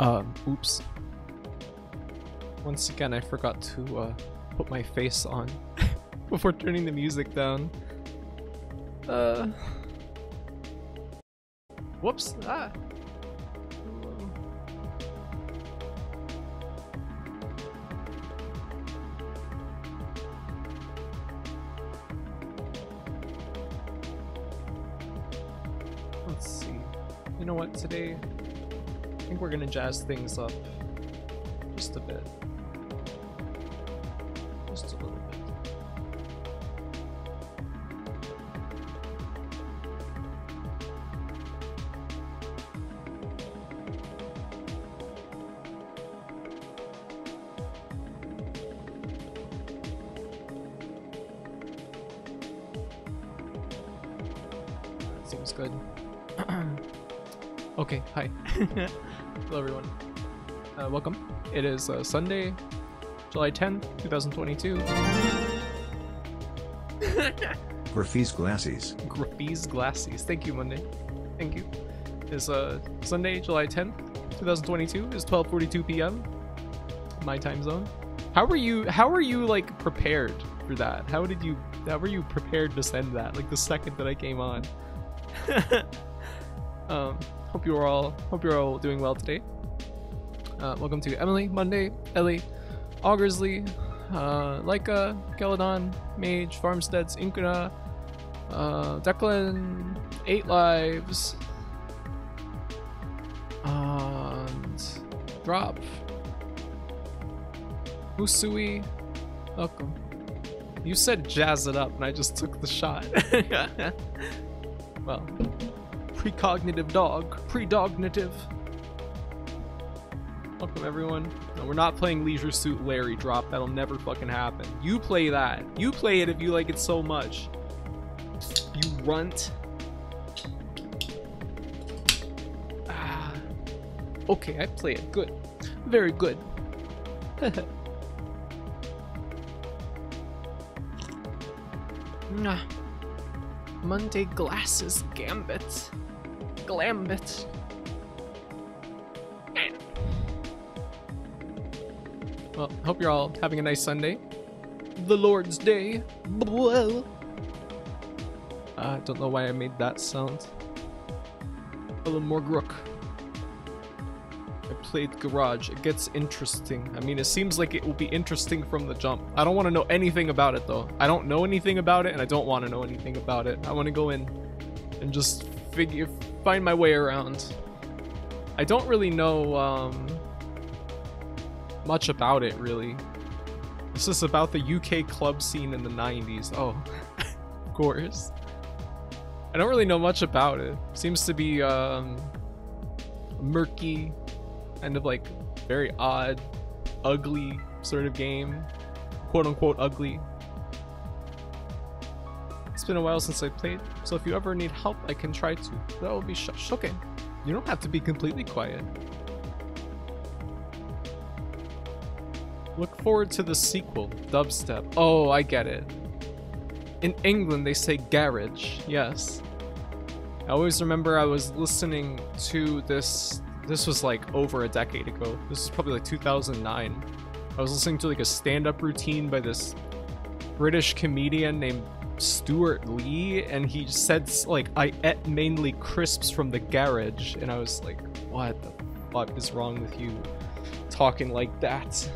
Um, oops. Once again, I forgot to uh, put my face on before turning the music down. Uh. Whoops. Ah. Let's see. You know what? Today, think we're gonna jazz things up just a bit. It is uh, Sunday, July 10th, 2022. Graphies Glassies. Graphies Glassies. Thank you, Monday. Thank you. It's uh, Sunday, July 10th, 2022. It's 12:42 p.m. my time zone. How were you? How were you like prepared for that? How did you? How were you prepared to send that? Like the second that I came on. um, hope you are all. Hope you're all doing well today. Uh, welcome to Emily, Monday, Ellie, Augersley, uh, Leica, Geladon, Mage, Farmsteads, Inkuna, uh, Declan, Eight Lives, and Drop, Usui, welcome. You said jazz it up, and I just took the shot. well, precognitive dog, predognitive. Welcome everyone. No, we're not playing Leisure Suit Larry drop. That'll never fucking happen. You play that. You play it if you like it so much. You runt. Ah. Okay, I play it. Good. Very good. Mwah. Monday glasses gambit. Glambit. Well, hope you're all having a nice Sunday. The Lord's Day. Well. I don't know why I made that sound. A little more Grook. I played Garage. It gets interesting. I mean, it seems like it will be interesting from the jump. I don't want to know anything about it, though. I don't know anything about it, and I don't want to know anything about it. I want to go in and just figure, find my way around. I don't really know, um, much about it, really. This is about the UK club scene in the 90s. Oh, of course. I don't really know much about it. Seems to be um, murky, kind of like very odd, ugly sort of game. Quote unquote ugly. It's been a while since I played, so if you ever need help, I can try to. That will be shush. Okay. You don't have to be completely quiet. Look forward to the sequel, Dubstep. Oh, I get it. In England, they say garage. Yes. I always remember I was listening to this. This was like over a decade ago. This is probably like 2009. I was listening to like a stand-up routine by this British comedian named Stewart Lee, and he said like I ate mainly crisps from the garage, and I was like, what the fuck is wrong with you, talking like that?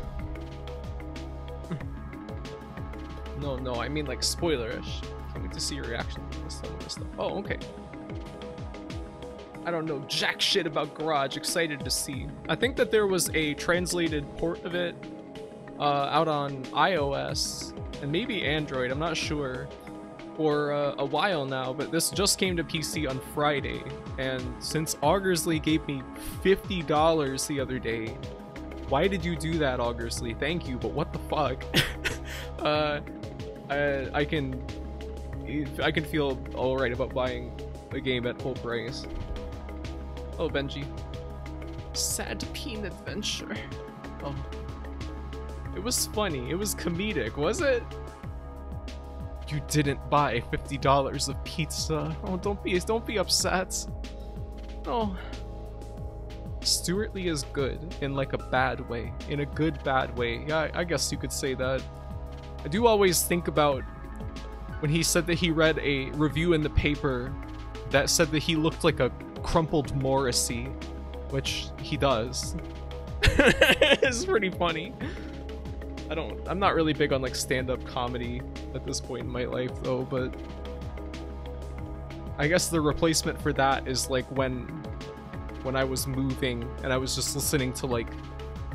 No, no, I mean like spoilerish. Can't wait to see your reaction to this, some of this stuff. Oh, okay. I don't know jack shit about Garage. Excited to see. I think that there was a translated port of it uh, out on iOS and maybe Android. I'm not sure for uh, a while now, but this just came to PC on Friday. And since Augersley gave me $50 the other day, why did you do that, Augersley? Thank you, but what the fuck? uh, I, I can I can feel alright about buying a game at full price. Oh, Benji. Sad Peen Adventure. Oh. It was funny. It was comedic, was it? You didn't buy $50 of pizza. Oh, don't be don't be upset. Oh. Stewart Lee is good in like a bad way, in a good bad way. Yeah, I guess you could say that. I do always think about when he said that he read a review in the paper that said that he looked like a crumpled Morrissey, which he does. it's pretty funny. I don't I'm not really big on like stand-up comedy at this point in my life though, but I guess the replacement for that is like when when I was moving and I was just listening to like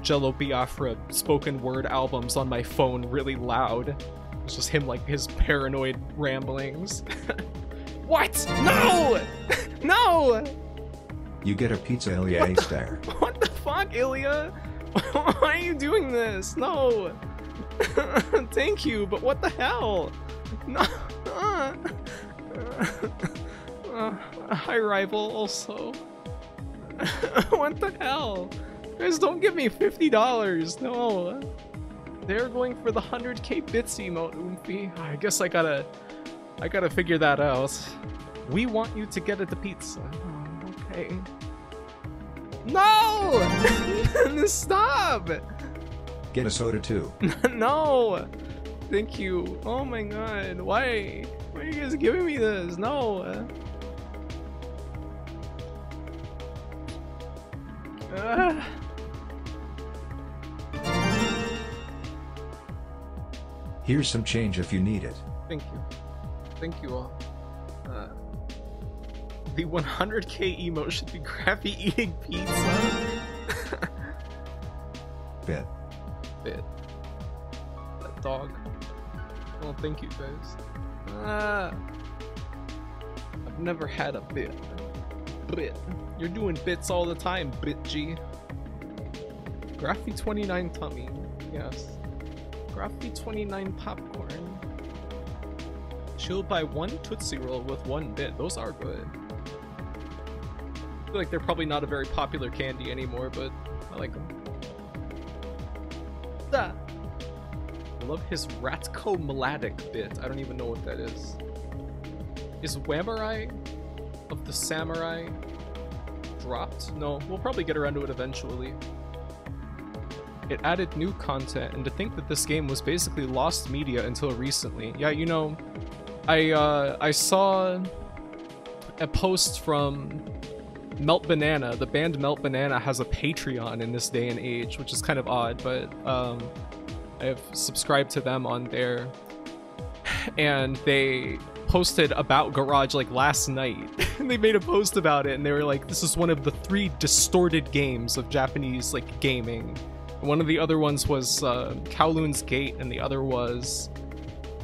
Jello Biafra spoken word albums on my phone really loud. It's just him like his paranoid ramblings. what? No! no! You get a pizza Ilya A star. What the fuck, Ilya? Why are you doing this? No. Thank you, but what the hell? No. Uh, uh, hi, rival. Also. what the hell? Guys, don't give me fifty dollars. No. They're going for the hundred k bits emote, Oomphy. I guess I gotta, I gotta figure that out. We want you to get at the pizza. Oh, okay. No! Stop! Get a soda too. no! Thank you. Oh my god. Why? Why are you guys giving me this? No. Uh. Here's some change if you need it. Thank you. Thank you all. Uh, the 100k emote should be Graffy eating pizza. Bit. Bit. That dog. Oh, thank you guys. Ah. I've never had a bit. Bit. You're doing bits all the time, Bit G. Graffy 29 tummy. Yes. Graffy 29 popcorn. She'll buy one Tootsie Roll with one bit. Those are good. I feel like they're probably not a very popular candy anymore, but I like them. Ah. I love his Ratco Melodic bit. I don't even know what that is. Is Wamarai of the Samurai dropped? No, we'll probably get around to it eventually. It added new content, and to think that this game was basically lost media until recently. Yeah, you know, I uh, I saw a post from Melt Banana. The band Melt Banana has a Patreon in this day and age, which is kind of odd, but um, I have subscribed to them on there, and they posted about Garage like last night. they made a post about it, and they were like, "This is one of the three distorted games of Japanese like gaming." One of the other ones was uh, Kowloon's Gate, and the other was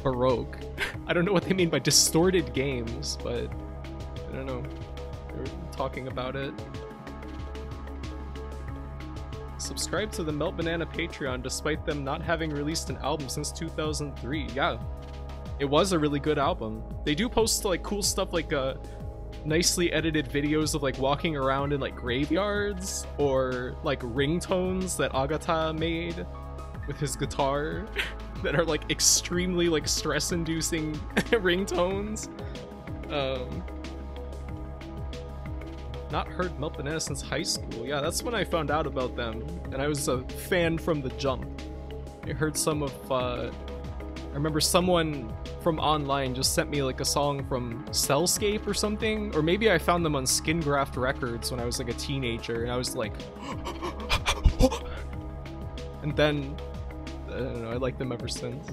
Baroque. I don't know what they mean by distorted games, but I don't know. They're talking about it. Subscribe to the Melt Banana Patreon despite them not having released an album since 2003. Yeah, it was a really good album. They do post like cool stuff like uh, nicely edited videos of like walking around in like graveyards or like ringtones that Agata made with his guitar that are like extremely like stress inducing ringtones. Um not heard Banana since high school. Yeah, that's when I found out about them, and I was a fan from the jump. I heard some of uh I remember someone from online just sent me like a song from Cellscape or something, or maybe I found them on Skin Graft Records when I was like a teenager, and I was like, and then I don't know, I like them ever since.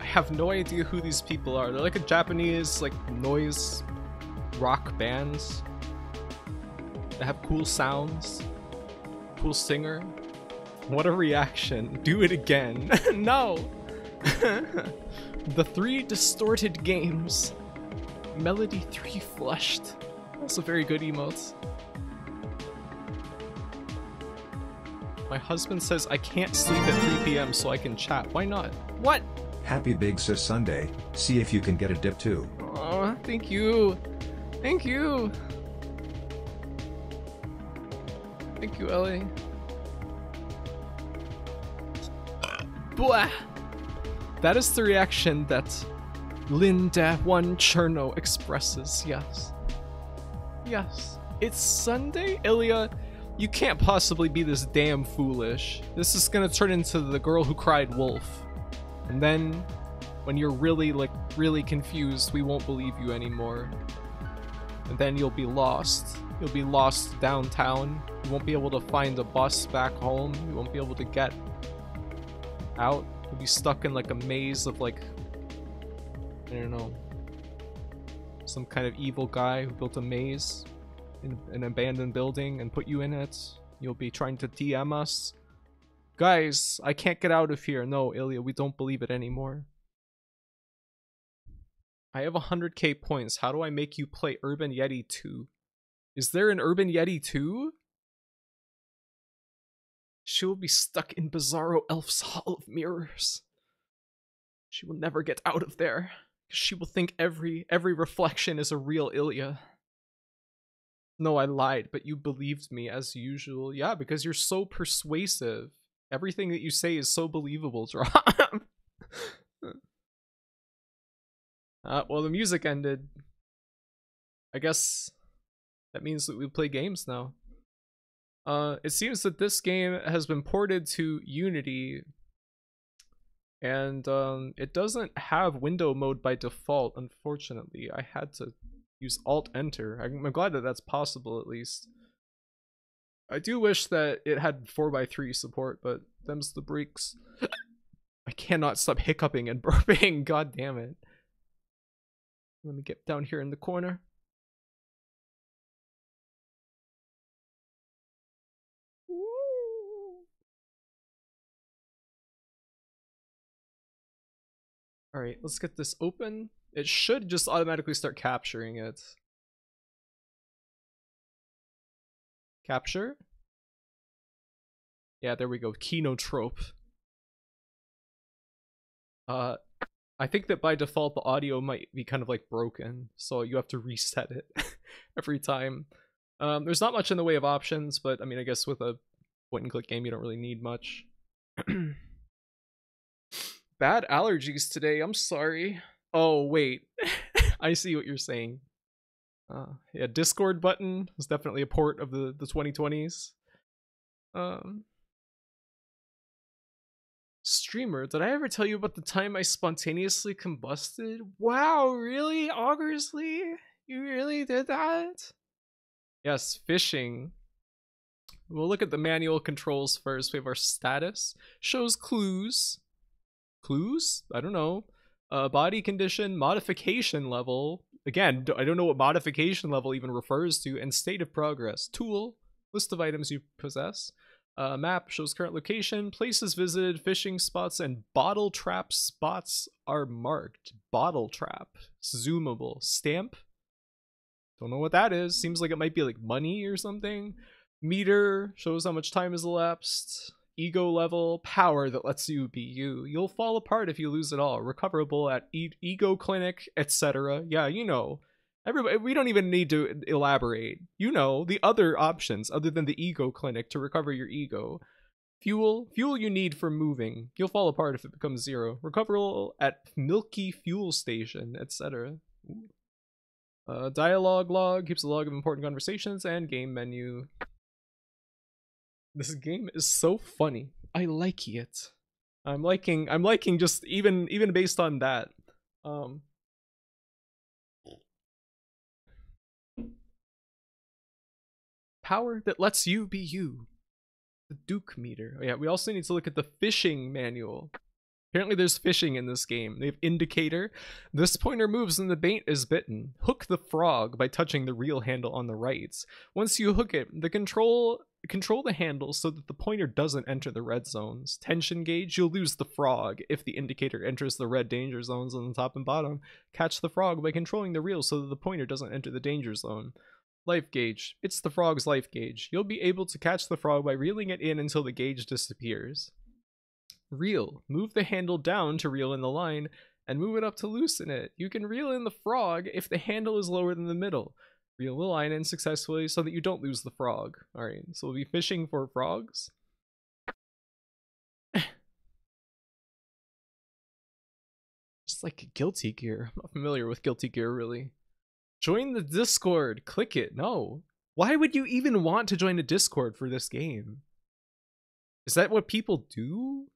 I have no idea who these people are. They're like a Japanese like noise rock bands. Have cool sounds. Cool singer. What a reaction. Do it again. no! the three distorted games. Melody 3 flushed. Also very good emotes. My husband says I can't sleep at 3 p.m. so I can chat. Why not? What? Happy Big Sis Sunday. See if you can get a dip too. Oh, thank you. Thank you. Thank you, Ellie. Blah. That is the reaction that Linda One Cherno expresses, yes. Yes. It's Sunday? Ilya, you can't possibly be this damn foolish. This is gonna turn into the girl who cried wolf. And then, when you're really, like, really confused, we won't believe you anymore. And then you'll be lost. You'll be lost downtown. You won't be able to find a bus back home. You won't be able to get out. You'll be stuck in like a maze of like I don't know some kind of evil guy who built a maze in an abandoned building and put you in it. You'll be trying to DM us. Guys, I can't get out of here. No, Ilya, we don't believe it anymore. I have 100k points. How do I make you play Urban Yeti 2? Is there an Urban Yeti too? She will be stuck in Bizarro Elf's Hall of Mirrors. She will never get out of there. She will think every every reflection is a real Ilya. No, I lied, but you believed me as usual. Yeah, because you're so persuasive. Everything that you say is so believable, Drop. uh, well, the music ended. I guess that means that we play games now. Uh, it seems that this game has been ported to Unity, and um, it doesn't have window mode by default, unfortunately. I had to use Alt-Enter. I'm glad that that's possible, at least. I do wish that it had 4x3 support, but them's the breaks. I cannot stop hiccuping and burping, god damn it. Let me get down here in the corner. Alright, let's get this open. It should just automatically start capturing it. Capture? Yeah, there we go. Kinotrope. Uh, I think that by default the audio might be kind of like broken, so you have to reset it every time. Um, there's not much in the way of options, but I mean, I guess with a point and click game, you don't really need much. Bad allergies today. I'm sorry. Oh, wait. I see what you're saying. Uh, yeah, Discord button is definitely a port of the, the 2020s. Um, streamer, did I ever tell you about the time I spontaneously combusted? Wow, really? Augersley? You really did that? Yes, fishing. We'll look at the manual controls first. We have our status. Shows clues clues? I don't know. Uh, body condition, modification level. Again, I don't know what modification level even refers to. And state of progress. Tool, list of items you possess. Uh, map shows current location, places visited, fishing spots, and bottle trap spots are marked. Bottle trap, zoomable, stamp. Don't know what that is. Seems like it might be like money or something. Meter shows how much time has elapsed ego level, power that lets you be you. You'll fall apart if you lose it all. Recoverable at e- ego clinic, etc. Yeah, you know. Everybody, we don't even need to elaborate. You know the other options other than the ego clinic to recover your ego. Fuel, fuel you need for moving. You'll fall apart if it becomes zero. Recoverable at Milky Fuel Station, etc. Uh, dialogue log keeps a log of important conversations and game menu. This game is so funny. I like it. I'm liking I'm liking just even even based on that. Um Power that lets you be you. The Duke meter. Oh yeah, we also need to look at the fishing manual. Apparently there's fishing in this game. They have indicator. This pointer moves and the bait is bitten. Hook the frog by touching the reel handle on the right. Once you hook it, the control control the handle so that the pointer doesn't enter the red zones. Tension gauge, you'll lose the frog if the indicator enters the red danger zones on the top and bottom. Catch the frog by controlling the reel so that the pointer doesn't enter the danger zone. Life gauge, it's the frog's life gauge. You'll be able to catch the frog by reeling it in until the gauge disappears. Reel, move the handle down to reel in the line and move it up to loosen it. You can reel in the frog if the handle is lower than the middle reel the line in successfully so that you don't lose the frog. Alright, so we'll be fishing for frogs. It's like Guilty Gear. I'm not familiar with Guilty Gear really. Join the Discord. Click it. No. Why would you even want to join a Discord for this game? Is that what people do?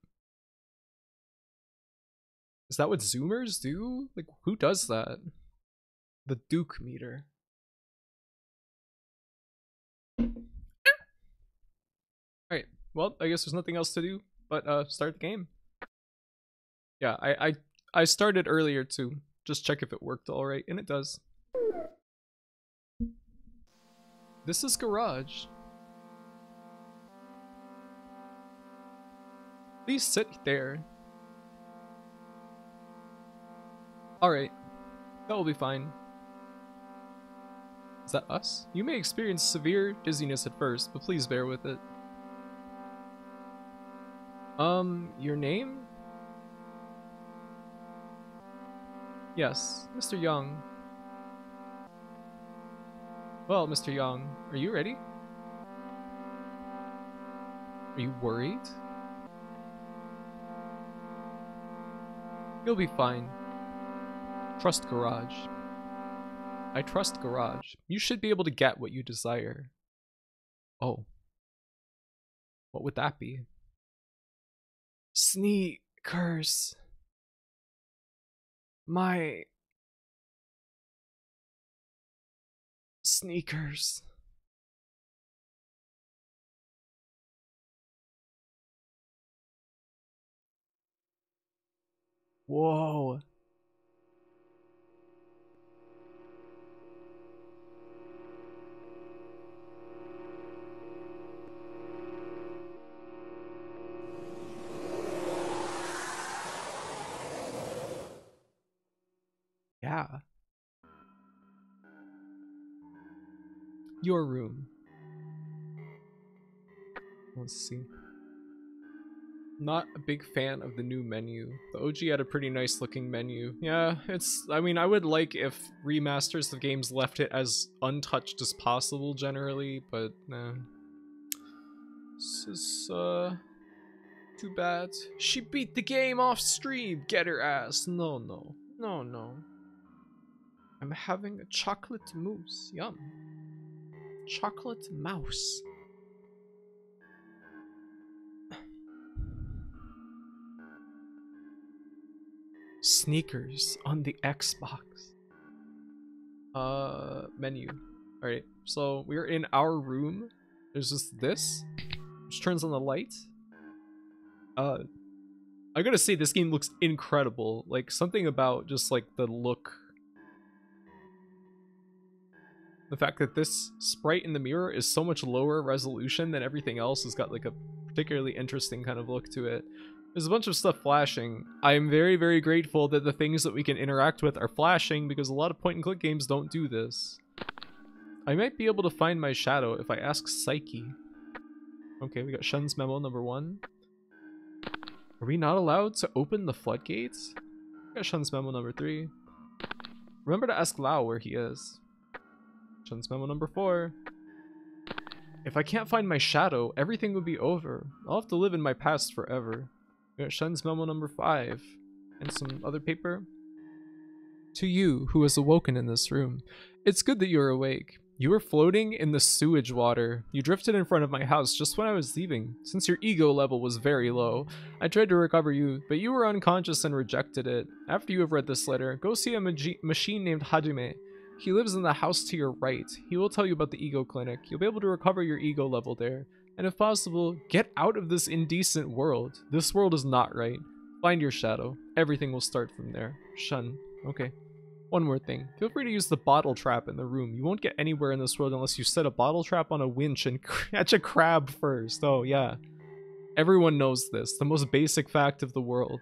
Is that what Zoomers do? Like, who does that? The Duke meter. Alright, well, I guess there's nothing else to do but uh, start the game. Yeah, I, I, I started earlier to just check if it worked alright, and it does. This is Garage. Please sit there. Alright. That will be fine. Is that us? You may experience severe dizziness at first, but please bear with it. Um, your name? Yes, Mr. Young. Well, Mr. Young, are you ready? Are you worried? You'll be fine. Trust Garage. I trust Garage. You should be able to get what you desire. Oh. What would that be? Sneakers. My sneakers. Whoa. Yeah. Your room. Let's see. Not a big fan of the new menu. The OG had a pretty nice looking menu. Yeah, it's, I mean, I would like if remasters of games left it as untouched as possible generally, but nah. This is, uh, too bad. She beat the game off stream, get her ass. No, no, no, no. I'm having a chocolate mousse, yum. Chocolate mouse. Sneakers on the Xbox. Uh, menu. Alright, so we're in our room. There's just this, which turns on the light. Uh, I gotta say, this game looks incredible. Like, something about just, like, the look. The fact that this sprite in the mirror is so much lower resolution than everything else has got, like, a particularly interesting kind of look to it. There's a bunch of stuff flashing. I am very, very grateful that the things that we can interact with are flashing because a lot of point-and-click games don't do this. I might be able to find my shadow if I ask Psyche. Okay, we got Shun's memo number one. Are we not allowed to open the floodgates? We got Shun's memo number three. Remember to ask Lao where he is. Shun's memo number four. If I can't find my shadow, everything would be over. I'll have to live in my past forever. Shun's memo number five. And some other paper. To you, who has awoken in this room. It's good that you're awake. You were floating in the sewage water. You drifted in front of my house just when I was leaving. Since your ego level was very low, I tried to recover you, but you were unconscious and rejected it. After you have read this letter, go see a machine named Hajime. He lives in the house to your right. He will tell you about the ego clinic. You'll be able to recover your ego level there. And if possible, get out of this indecent world. This world is not right. Find your shadow. Everything will start from there. Shun. Okay. One more thing. Feel free to use the bottle trap in the room. You won't get anywhere in this world unless you set a bottle trap on a winch and catch a crab first. Oh, yeah. Everyone knows this. The most basic fact of the world.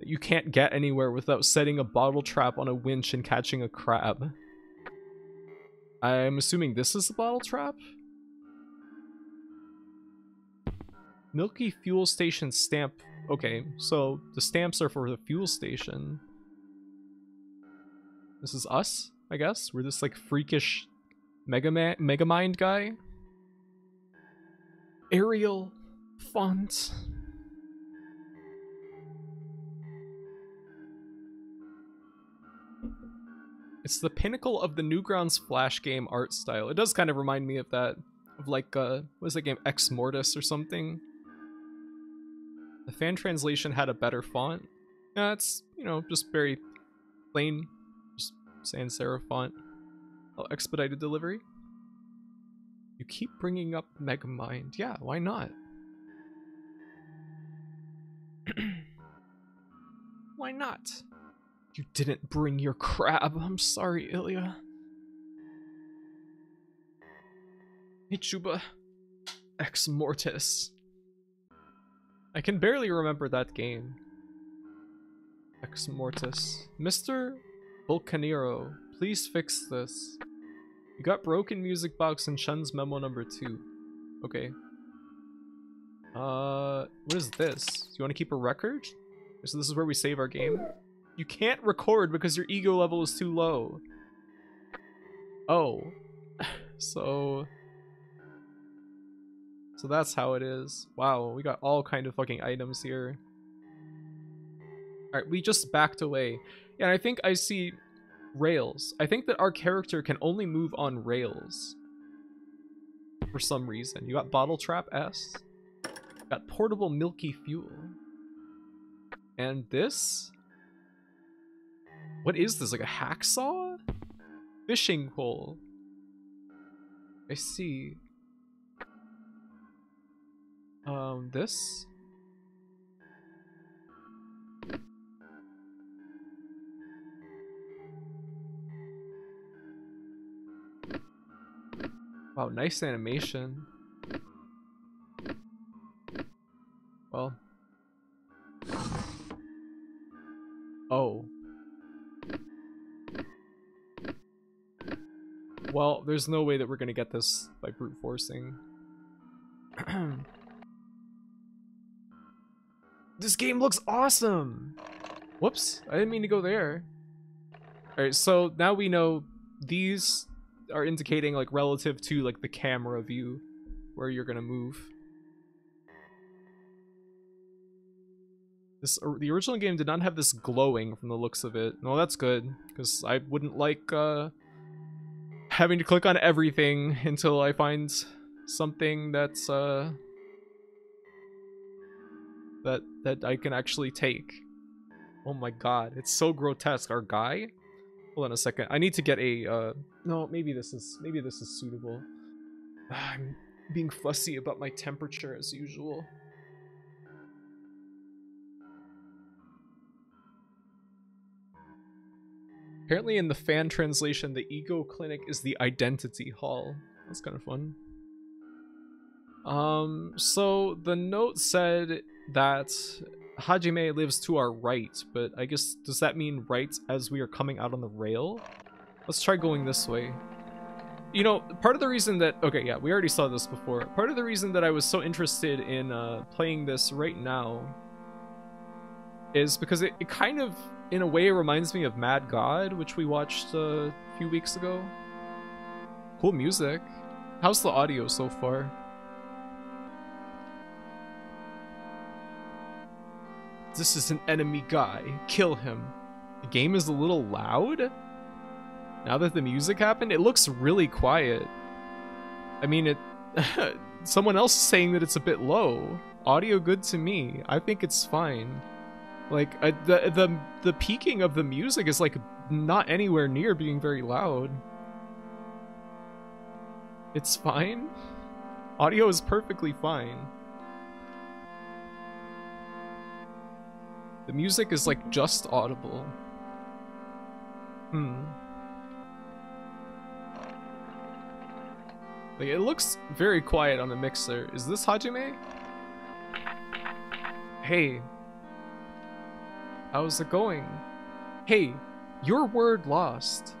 That you can't get anywhere without setting a bottle trap on a winch and catching a crab. I'm assuming this is the bottle trap? Milky Fuel Station stamp. Okay, so the stamps are for the fuel station. This is us, I guess. We're this like freakish Mega Man Mega Mind guy. Arial font. It's the pinnacle of the Newgrounds Flash game art style. It does kind of remind me of that, of like, uh, what is that game, Ex Mortis or something? The fan translation had a better font. Yeah, it's, you know, just very plain, just sans serif font. Oh, expedited delivery. You keep bringing up Megamind. Yeah, why not? why not? You didn't bring your crab. I'm sorry, Ilya. Hey, Chuba. Ex Mortis. I can barely remember that game. Ex Mortis. Mr. Volcanero, please fix this. You got broken music box in Shun's memo number two. Okay. Uh, what is this? Do you want to keep a record? So this is where we save our game? You can't record because your ego level is too low. Oh. so... So that's how it is. Wow, we got all kind of fucking items here. Alright, we just backed away. Yeah, and I think I see rails. I think that our character can only move on rails. For some reason. You got Bottle Trap S. Got Portable Milky Fuel. And this? What is this? Like a hacksaw? Fishing pole. I see. Um, this? Wow, nice animation. Well. Oh. Well, there's no way that we're gonna get this by brute forcing. this game looks awesome! Whoops, I didn't mean to go there. Alright, so now we know these are indicating like relative to like the camera view where you're gonna move. This the original game did not have this glowing from the looks of it. No, that's good because I wouldn't like uh, having to click on everything until I find something that's uh, that that I can actually take. Oh my god, it's so grotesque. Our guy Hold on a second. I need to get a, uh... No, maybe this is... Maybe this is suitable. I'm being fussy about my temperature as usual. Apparently in the fan translation, the Ego Clinic is the Identity Hall. That's kind of fun. Um, so the note said that Hajime lives to our right, but I guess, does that mean right as we are coming out on the rail? Let's try going this way. You know, part of the reason that, okay, yeah, we already saw this before. Part of the reason that I was so interested in uh, playing this right now is because it, it kind of, in a way, it reminds me of Mad God, which we watched a few weeks ago. Cool music. How's the audio so far? This is an enemy guy. Kill him. The game is a little loud? Now that the music happened, it looks really quiet. I mean, it. someone else is saying that it's a bit low. Audio good to me. I think it's fine. Like uh, the the the peaking of the music is like not anywhere near being very loud. It's fine. Audio is perfectly fine. The music is like just audible. Hmm. Like it looks very quiet on the mixer. Is this Hajime? Hey. How's it going? Hey, your word lost.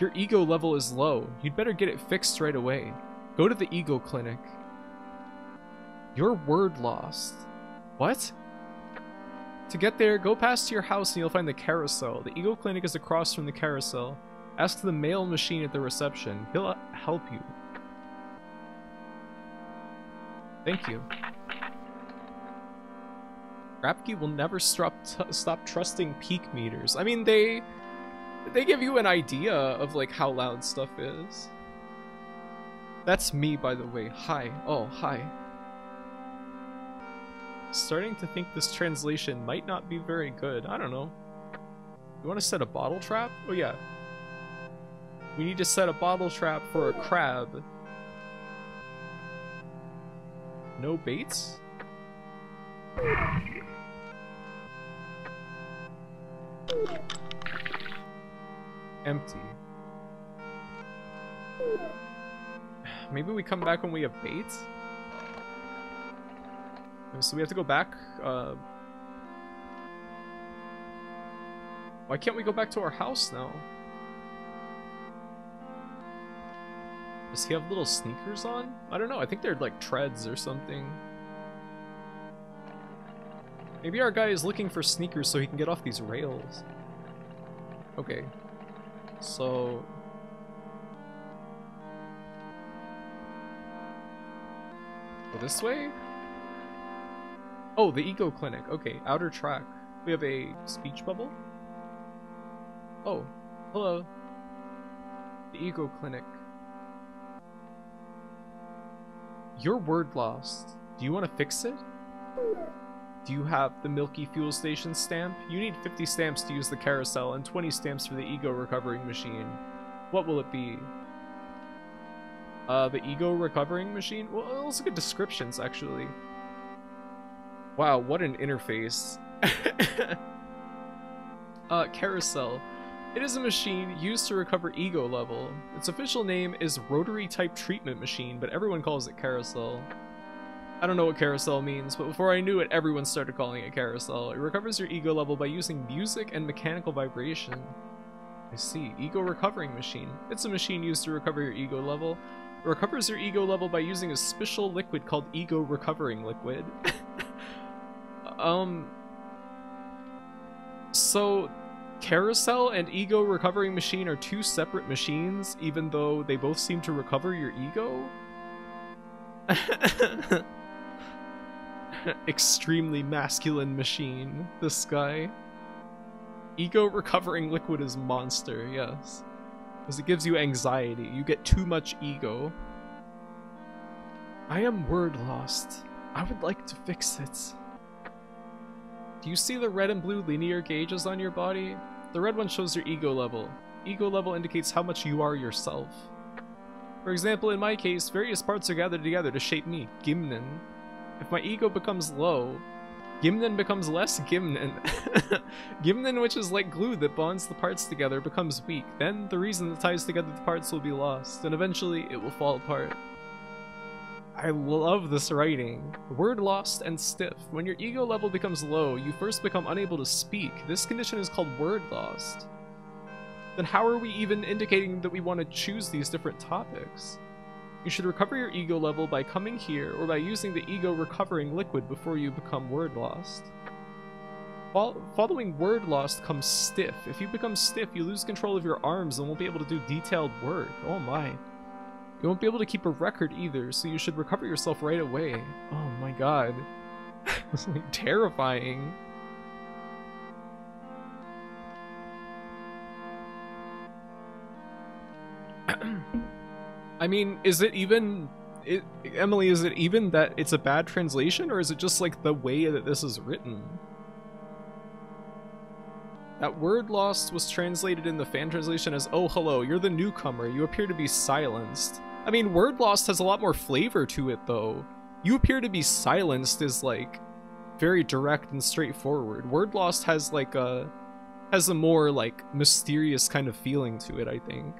Your ego level is low. You'd better get it fixed right away. Go to the ego clinic. Your word lost. What? To get there, go past your house and you'll find the carousel. The Ego Clinic is across from the carousel. Ask the mail machine at the reception. He'll uh, help you. Thank you. Rapke will never stop stop trusting peak meters. I mean, they they give you an idea of like how loud stuff is. That's me, by the way. Hi. Oh, hi. Starting to think this translation might not be very good. I don't know. You want to set a bottle trap? Oh, yeah. We need to set a bottle trap for a crab. No baits? Empty. Maybe we come back when we have bait? So we have to go back, uh... Why can't we go back to our house now? Does he have little sneakers on? I don't know, I think they're like treads or something. Maybe our guy is looking for sneakers so he can get off these rails. Okay. So... This way? Oh, the Ego Clinic. Okay, outer track. We have a speech bubble? Oh, hello. The Ego Clinic. Your word lost. Do you want to fix it? Do you have the Milky Fuel Station stamp? You need 50 stamps to use the carousel and 20 stamps for the ego recovering machine. What will it be? Uh, the ego recovering machine? Well, let's look descriptions, actually. Wow, what an interface. uh, carousel. It is a machine used to recover ego level. Its official name is Rotary Type Treatment Machine, but everyone calls it Carousel. I don't know what carousel means, but before I knew it, everyone started calling it carousel. It recovers your ego level by using music and mechanical vibration. I see. Ego recovering machine. It's a machine used to recover your ego level. It recovers your ego level by using a special liquid called ego recovering liquid. um... So, Carousel and Ego Recovering Machine are two separate machines, even though they both seem to recover your ego? Extremely masculine machine, this guy. Ego Recovering Liquid is monster, yes. Because it gives you anxiety. You get too much ego. I am word lost. I would like to fix it. Do you see the red and blue linear gauges on your body? The red one shows your ego level. Ego level indicates how much you are yourself. For example, in my case, various parts are gathered together to shape me, Gimnan. If my ego becomes low, Gimnan becomes less Gimnan. Gimnan, which is like glue that bonds the parts together, becomes weak. Then the reason that ties together the parts will be lost, and eventually it will fall apart. I love this writing. Word lost and stiff. When your ego level becomes low, you first become unable to speak. This condition is called word lost. Then how are we even indicating that we want to choose these different topics? You should recover your ego level by coming here or by using the ego recovering liquid before you become word lost. Following word lost comes stiff. If you become stiff, you lose control of your arms and won't be able to do detailed work. Oh my. You won't be able to keep a record either, so you should recover yourself right away. Oh my god. it's like terrifying. I mean, is it even... It, Emily, is it even that it's a bad translation, or is it just like the way that this is written? That word lost was translated in the fan translation as, Oh, hello, you're the newcomer. You appear to be silenced. I mean, word lost has a lot more flavor to it, though. You appear to be silenced is, like, very direct and straightforward. Word lost has, like, a... has a more, like, mysterious kind of feeling to it, I think.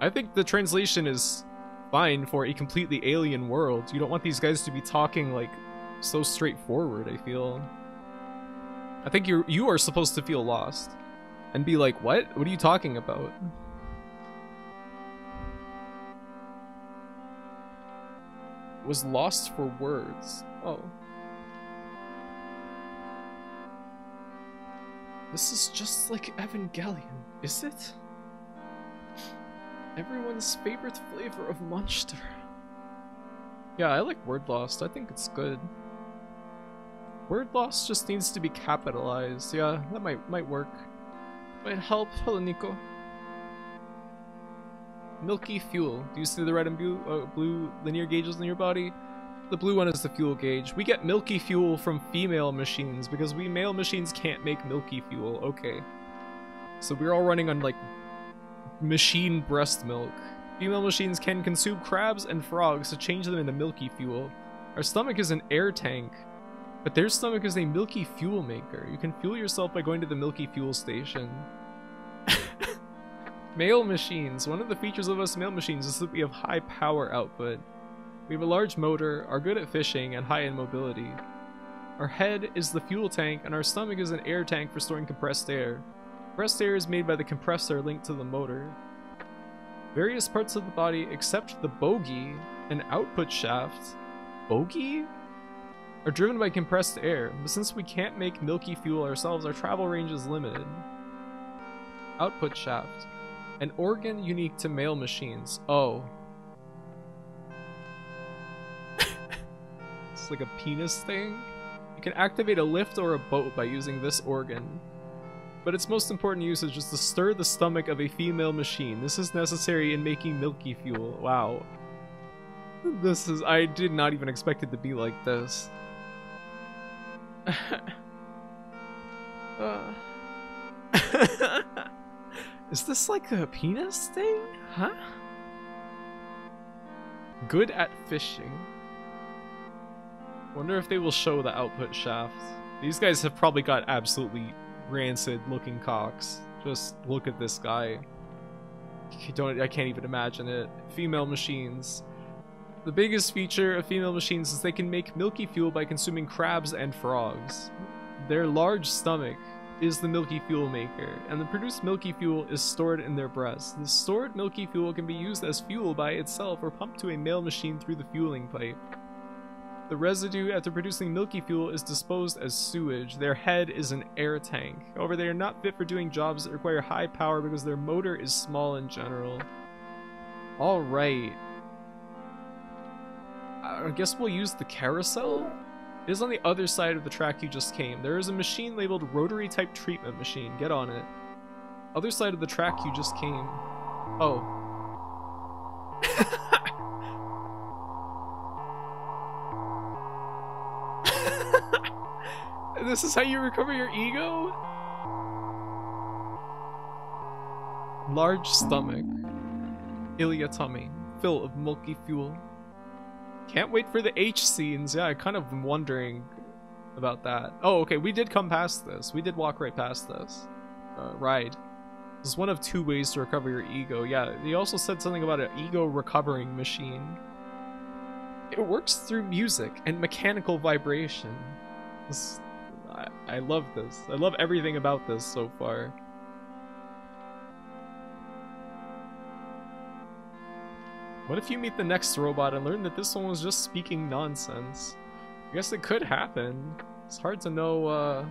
I think the translation is fine for a completely alien world. You don't want these guys to be talking, like, so straightforward, I feel. I think you're you are supposed to feel lost. And be like, what? What are you talking about? was lost for words. Oh. This is just like Evangelion, is it? Everyone's favorite flavor of Monster. Yeah, I like Word Lost. I think it's good. Word Lost just needs to be capitalized. Yeah, that might might work. Might help. Hello, Nico. Milky fuel. Do you see the red and blue, uh, blue linear gauges in your body? The blue one is the fuel gauge. We get milky fuel from female machines because we male machines can't make milky fuel. Okay. So we're all running on like machine breast milk. Female machines can consume crabs and frogs to change them into milky fuel. Our stomach is an air tank, but their stomach is a milky fuel maker. You can fuel yourself by going to the milky fuel station. male machines. One of the features of us male machines is that we have high power output. We have a large motor, are good at fishing, and high in mobility. Our head is the fuel tank, and our stomach is an air tank for storing compressed air. Compressed air is made by the compressor linked to the motor. Various parts of the body, except the bogie and output shaft, bogie? Are driven by compressed air, but since we can't make milky fuel ourselves, our travel range is limited. Output shaft. An organ unique to male machines. Oh. it's like a penis thing? You can activate a lift or a boat by using this organ. But its most important usage is to stir the stomach of a female machine. This is necessary in making milky fuel. Wow. This is- I did not even expect it to be like this. uh. is this like a penis thing? Huh? Good at fishing. Wonder if they will show the output shaft. These guys have probably got absolutely rancid looking cocks. Just look at this guy. I don't I can't even imagine it. Female machines. The biggest feature of female machines is they can make milky fuel by consuming crabs and frogs. Their large stomach is the milky fuel maker, and the produced milky fuel is stored in their breasts. The stored milky fuel can be used as fuel by itself or pumped to a male machine through the fueling pipe. The residue after producing milky fuel is disposed as sewage. Their head is an air tank. However, they are not fit for doing jobs that require high power because their motor is small in general. Alright. I guess we'll use the carousel? It is on the other side of the track you just came. There is a machine labeled rotary type treatment machine. Get on it. Other side of the track you just came. Oh. this is how you recover your ego? Large stomach. Ileotomy. Fill of milky fuel. Can't wait for the H scenes. Yeah, I kind of am wondering about that. Oh, okay, we did come past this. We did walk right past this. Uh, ride. This is one of two ways to recover your ego. Yeah, he also said something about an ego recovering machine. It works through music and mechanical vibration. I, love this. I love everything about this so far. What if you meet the next robot and learn that this one was just speaking nonsense? I guess it could happen. It's hard to know, uh...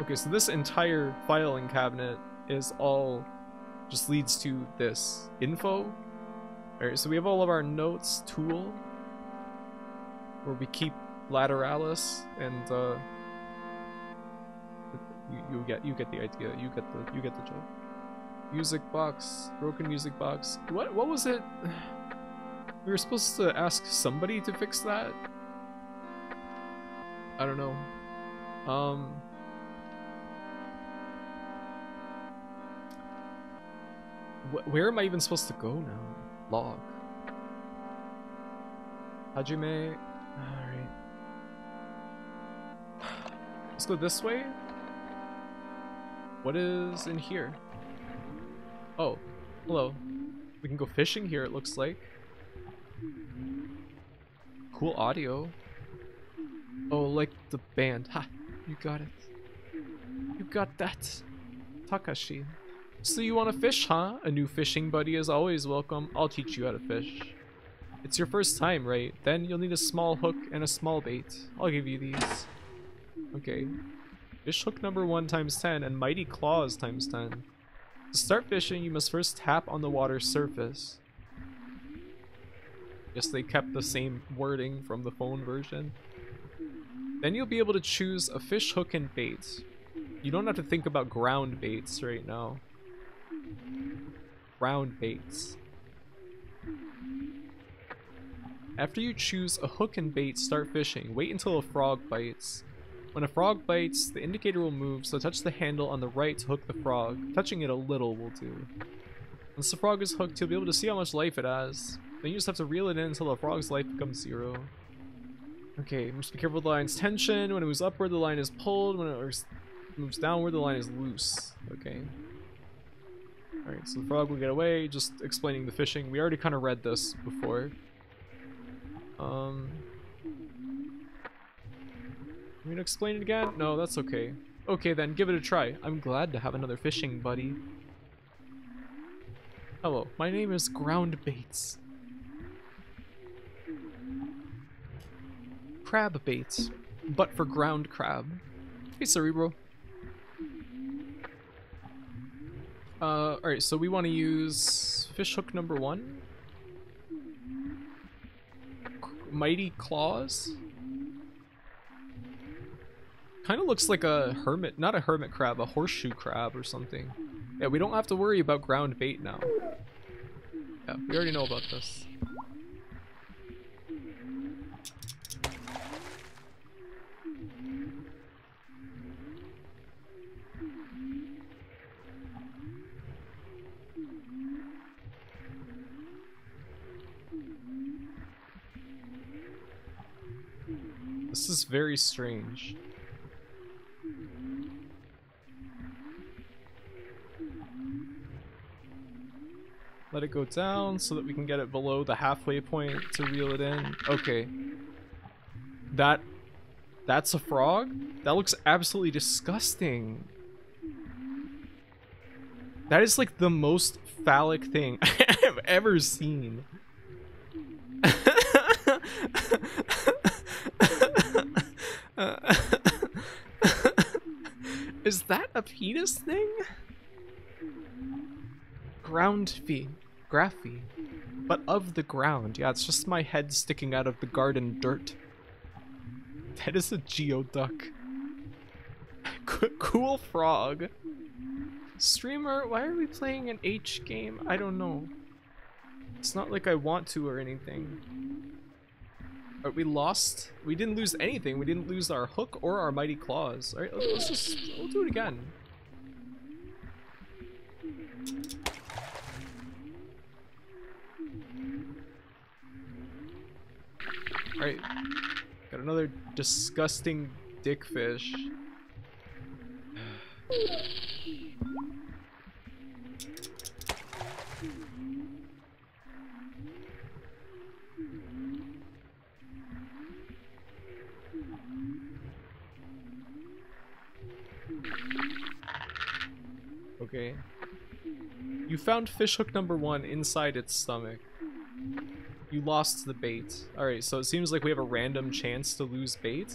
Okay, so this entire filing cabinet is all... just leads to this. Info? Alright, so we have all of our notes, tool, where we keep lateralis, and, uh... You, get you get the idea. You get the you get the joke. Music box, broken music box. What what was it? We were supposed to ask somebody to fix that? I don't know. Um... Wh where am I even supposed to go now? Log. Hajime... Alright. Let's go this way. What is in here? Oh, hello. We can go fishing here, it looks like. Cool audio. Oh, like the band. Ha! You got it. You got that. Takashi. So you want to fish, huh? A new fishing buddy is always welcome. I'll teach you how to fish. It's your first time, right? Then you'll need a small hook and a small bait. I'll give you these. Okay. Fish hook number 1 times 10 and mighty claws times 10. To start fishing, you must first tap on the water's surface. Guess they kept the same wording from the phone version. Then you'll be able to choose a fish hook and bait. You don't have to think about ground baits right now. Ground baits. After you choose a hook and bait, start fishing. Wait until a frog bites. When a frog bites, the indicator will move, so touch the handle on the right to hook the frog. Touching it a little will do. Once the frog is hooked, you'll be able to see how much life it has. Then you just have to reel it in until the frog's life becomes zero. Okay, must be careful with the line's tension. When it moves upward, the line is pulled. When it moves downward, the line is loose. Okay. Alright, so the frog will get away. Just explaining the fishing. We already kind of read this before. Um... I'm gonna explain it again? No, that's okay. Okay then, give it a try. I'm glad to have another fishing buddy. Hello, my name is Ground Baits. Crab baits, but for ground crab. Hey Cerebro. Uh, alright, so we want to use fish hook number one. Mighty Claws. Kind of looks like a hermit, not a hermit crab, a horseshoe crab or something. Yeah, we don't have to worry about ground bait now. Yeah, we already know about this. This is very strange. Let it go down so that we can get it below the halfway point to reel it in. Okay. That... That's a frog? That looks absolutely disgusting. That is like the most phallic thing I've ever seen. is that a penis thing? Ground feet. Graphene. But of the ground. Yeah, it's just my head sticking out of the garden dirt. That is a geoduck. cool frog. Streamer, why are we playing an H game? I don't know. It's not like I want to or anything. But we lost. We didn't lose anything. We didn't lose our hook or our mighty claws. Alright, let's just, we'll do it again. Alright. Got another disgusting dickfish. Okay. You found fish hook number one inside its stomach. You lost the bait. Alright, so it seems like we have a random chance to lose bait.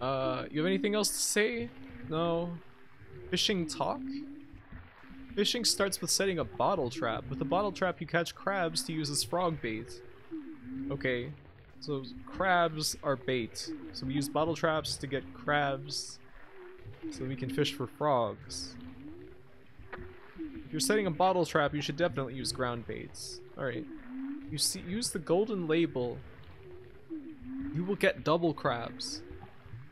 Uh, you have anything else to say? No. Fishing talk? Fishing starts with setting a bottle trap. With the bottle trap, you catch crabs to use as frog bait. Okay, so crabs are bait. So we use bottle traps to get crabs so we can fish for frogs. If you're setting a bottle trap, you should definitely use ground baits. Alright. You see, use the golden label. You will get double crabs.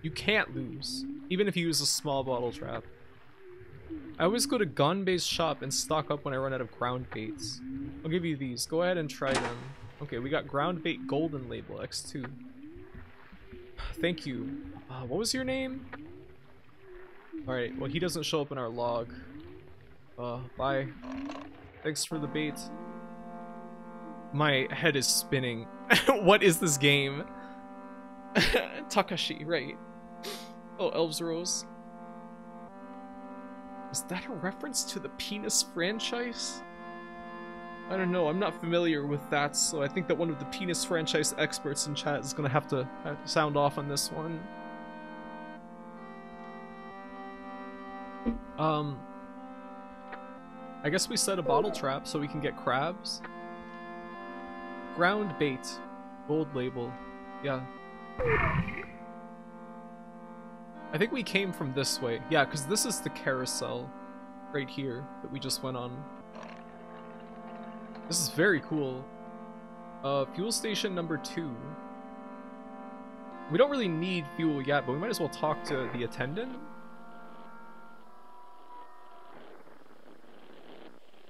You can't lose, even if you use a small bottle trap. I always go to gun-based shop and stock up when I run out of ground baits. I'll give you these. Go ahead and try them. Okay, we got ground bait golden label X2. Thank you. Uh, what was your name? Alright, well he doesn't show up in our log. Uh, bye. Thanks for the bait. My head is spinning. what is this game? Takashi, right. Oh, Elves Rose. Is that a reference to the Penis franchise? I don't know, I'm not familiar with that, so I think that one of the Penis franchise experts in chat is gonna have to sound off on this one. Um, I guess we set a bottle trap so we can get crabs. Ground bait. Gold label. Yeah. I think we came from this way. Yeah, because this is the carousel right here that we just went on. This is very cool. Uh, fuel station number two. We don't really need fuel yet, but we might as well talk to the attendant.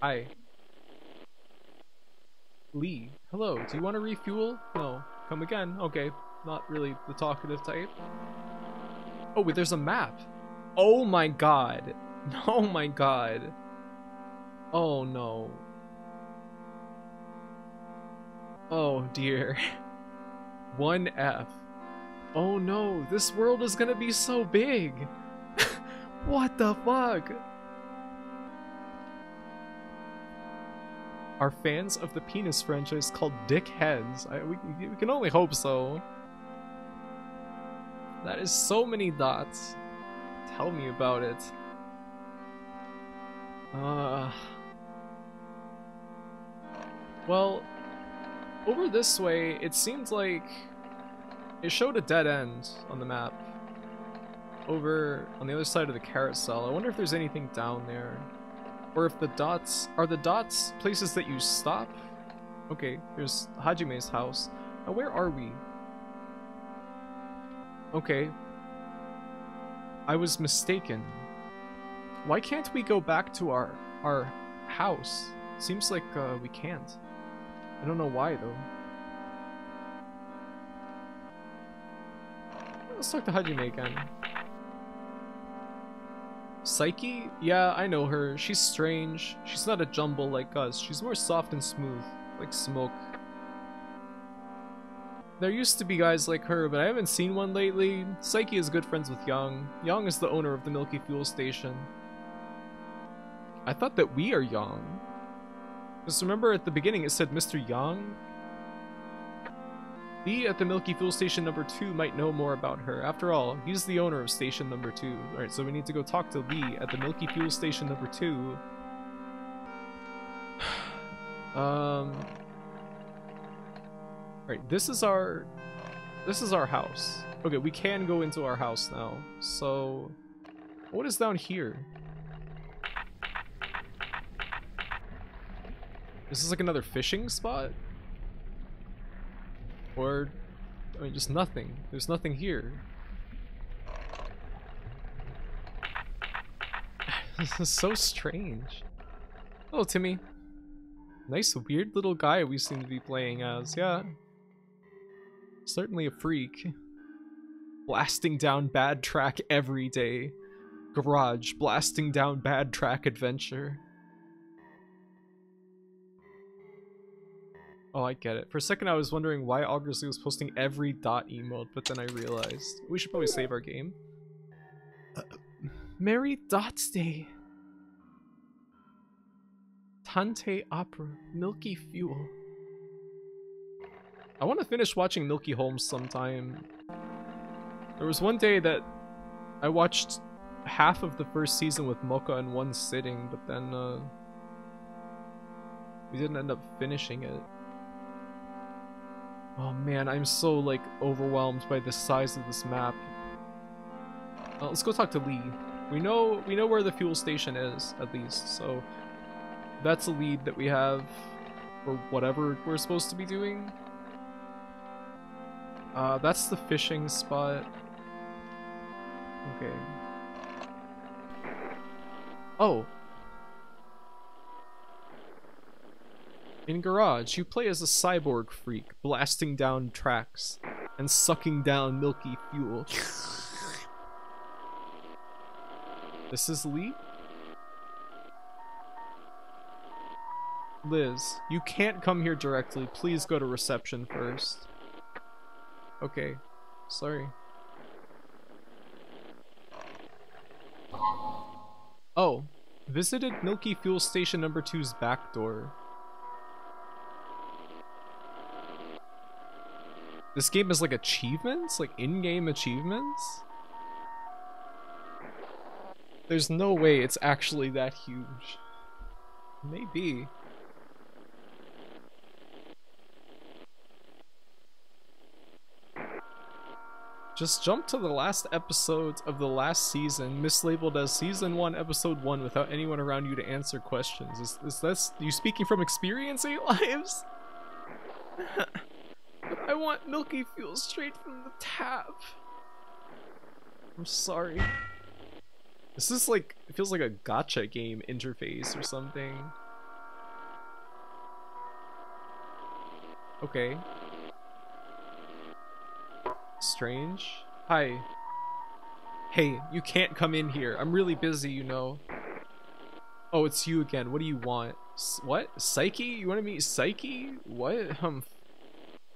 Hi. Lee, hello, do you want to refuel? No. Come again? Okay, not really the talkative type. Oh, wait, there's a map. Oh my god. Oh my god. Oh no. Oh dear. 1F. Oh no, this world is gonna be so big. what the fuck? Are fans of the penis franchise called dickheads? I, we, we can only hope so. That is so many dots. Tell me about it. Uh. Well, over this way, it seemed like it showed a dead end on the map. Over on the other side of the carousel. I wonder if there's anything down there. Or if the dots... Are the dots places that you stop? Okay, there's Hajime's house. Now where are we? Okay. I was mistaken. Why can't we go back to our our house? Seems like uh, we can't. I don't know why though. Let's talk to Hajime again. Psyche? Yeah, I know her. She's strange. She's not a jumble like us. She's more soft and smooth, like smoke. There used to be guys like her, but I haven't seen one lately. Psyche is good friends with Young. Young is the owner of the Milky Fuel Station. I thought that we are Young. Just remember at the beginning it said Mr. Young? Lee at the Milky Fuel Station number 2 might know more about her. After all, he's the owner of station number 2. Alright, so we need to go talk to Lee at the Milky Fuel Station number 2. um... Alright, this is our... This is our house. Okay, we can go into our house now. So... What is down here? Is this is like another fishing spot? Or, I mean, just nothing. There's nothing here. this is so strange. Oh, Timmy. Nice weird little guy we seem to be playing as, yeah. Certainly a freak. Blasting down bad track every day. Garage, blasting down bad track adventure. Oh, I get it. For a second I was wondering why Augersley was posting every dot emote, but then I realized we should probably save our game. Uh, Merry Dots Day! Tantei Opera, Milky Fuel. I want to finish watching Milky Holmes sometime. There was one day that I watched half of the first season with Mocha in one sitting, but then uh, we didn't end up finishing it. Oh man, I'm so like overwhelmed by the size of this map. Uh, let's go talk to Lee. We know we know where the fuel station is at least, so that's a lead that we have for whatever we're supposed to be doing. Uh, that's the fishing spot. Okay. Oh, In Garage, you play as a cyborg freak, blasting down tracks and sucking down milky fuel. this is Lee? Liz, you can't come here directly. Please go to reception first. Okay. Sorry. Oh. Visited Milky Fuel Station number 2's back door. This game is like achievements? Like in-game achievements? There's no way it's actually that huge. Maybe. Just jump to the last episode of the last season, mislabeled as season one, episode one, without anyone around you to answer questions. Is, is this you speaking from experience, Eight Lives? I want milky fuel straight from the tap. I'm sorry. This is like, it feels like a gotcha game interface or something. Okay. Strange. Hi. Hey, you can't come in here. I'm really busy, you know. Oh, it's you again. What do you want? S what? Psyche? You want to meet Psyche? What? Um.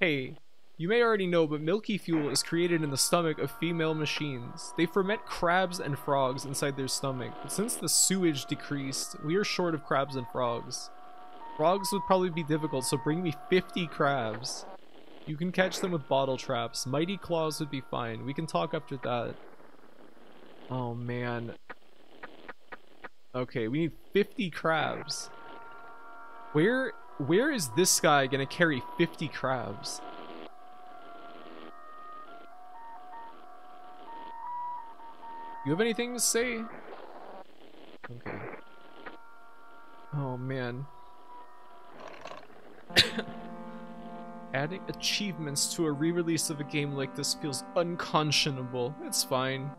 Hey, you may already know, but milky fuel is created in the stomach of female machines. They ferment crabs and frogs inside their stomach, but since the sewage decreased, we are short of crabs and frogs. Frogs would probably be difficult, so bring me 50 crabs. You can catch them with bottle traps. Mighty claws would be fine. We can talk after that. Oh man. Okay, we need 50 crabs. Where where is this guy gonna carry 50 crabs? You have anything to say? Okay. Oh man. Adding achievements to a re-release of a game like this feels unconscionable. It's fine.